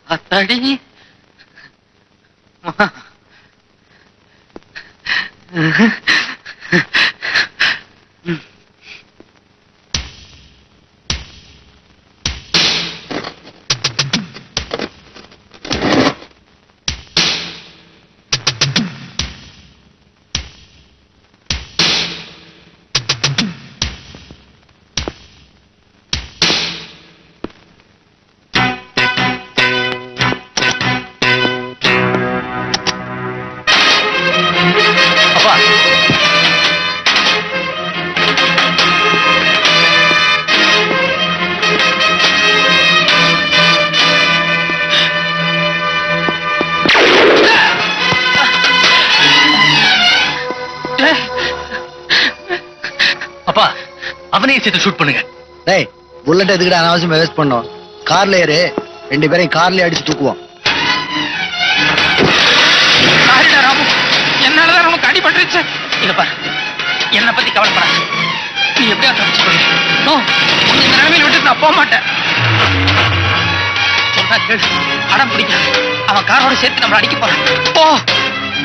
அத்தாடி. அப்பா எதுக்குடா அனாவசியமா வேஸ்ட் பண்ணோம்? கார்ல ஏறு. ரெண்டு பேரையும் கார்லயே அடிச்சு தூக்குவோம். சாரிடா ராமு. என்னாலதான் உனக்கு அடிபட்டுருச்சு இத பாரு. என்னை பத்தி கவலைப்பட நீ எப்படியா தப்பிச்சு உன்னை இந்த நிலைமையில விட்டு நான் போக மாட்டேன். சொன்னா கேளு. அடம் பிடிக்க அவன் காரோட சேர்த்து நம்மள அடிக்க போறான். போ.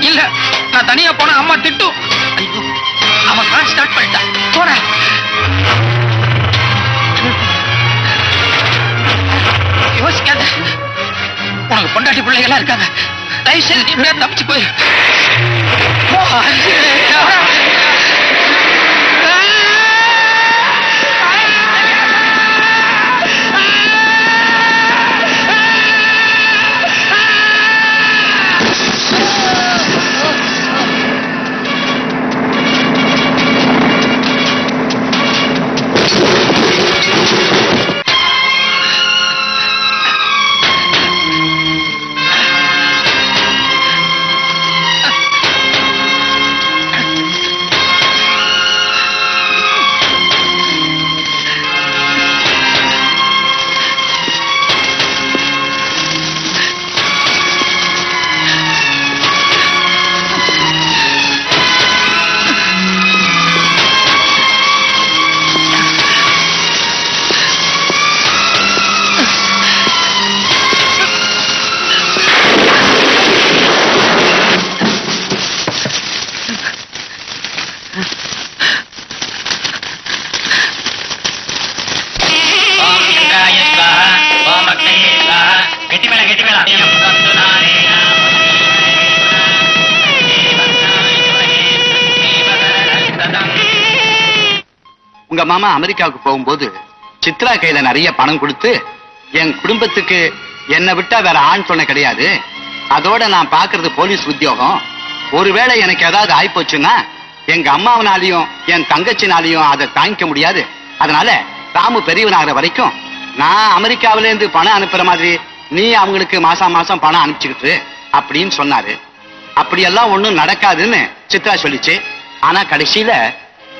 இல்ல நான் தனியா போனா அம்மா திட்டும். ஐயோ அவன் கார் ஸ்டார்ட் பண்ணிட்டான். போறேன் யோசிக்காத. உனக்கு பொண்டாட்டி பிள்ளைகளா இருக்காங்க. தயவு செய்து தப்பிச்சு போய் அமெரிக்காவுக்கு போகும்போது சித்ரா கையில நிறைய பணம் கொடுத்து என் குடும்பத்துக்கு என்னை விட்டா வேற ஆண் சொன்ன கிடையாது. அதோட நான் பாக்குறது போலீஸ் உத்தியோகம். ஒருவேளை எனக்கு ஏதாவது ஆயிப்போச்சுன்னா எங்க அம்மாவனாலையும் என் தங்கச்சினாலையும் அதை தாங்கிக்க முடியாது. அதனால ராமு பெரியவனாகிற வரைக்கும் நான் அமெரிக்காவில இருந்து பணம் அனுப்புற மாதிரி நீ அவங்களுக்கு மாசம் மாசம் பணம் அனுப்பிச்சுக்கிட்டு அப்படின்னு சொன்னாரு. அப்படியெல்லாம் ஒன்றும் நடக்காதுன்னு சித்ரா சொல்லிச்சு. ஆனா கடைசியில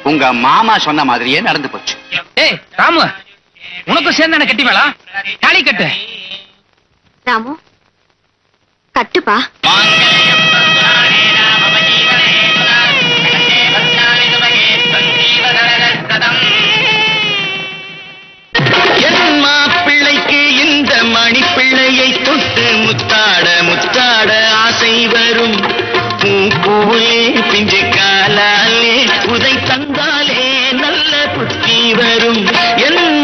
உங்க மாமா சொன்ன மாதிரியே நடந்து போச்சு. ஏய் ராமு உனக்கும் சேர்ந்து கட்டி மேளா தாலி கட்டு. ராமு கட்டுப்பா. இந்த மணிப்பிள்ளையை தொட்டு முத்தாட முத்தாட ஆசை வரும். பூக்குவுளே பிஞ்சு காலாலே உதை தந்தாலே நல்ல புத்தி வரும். என்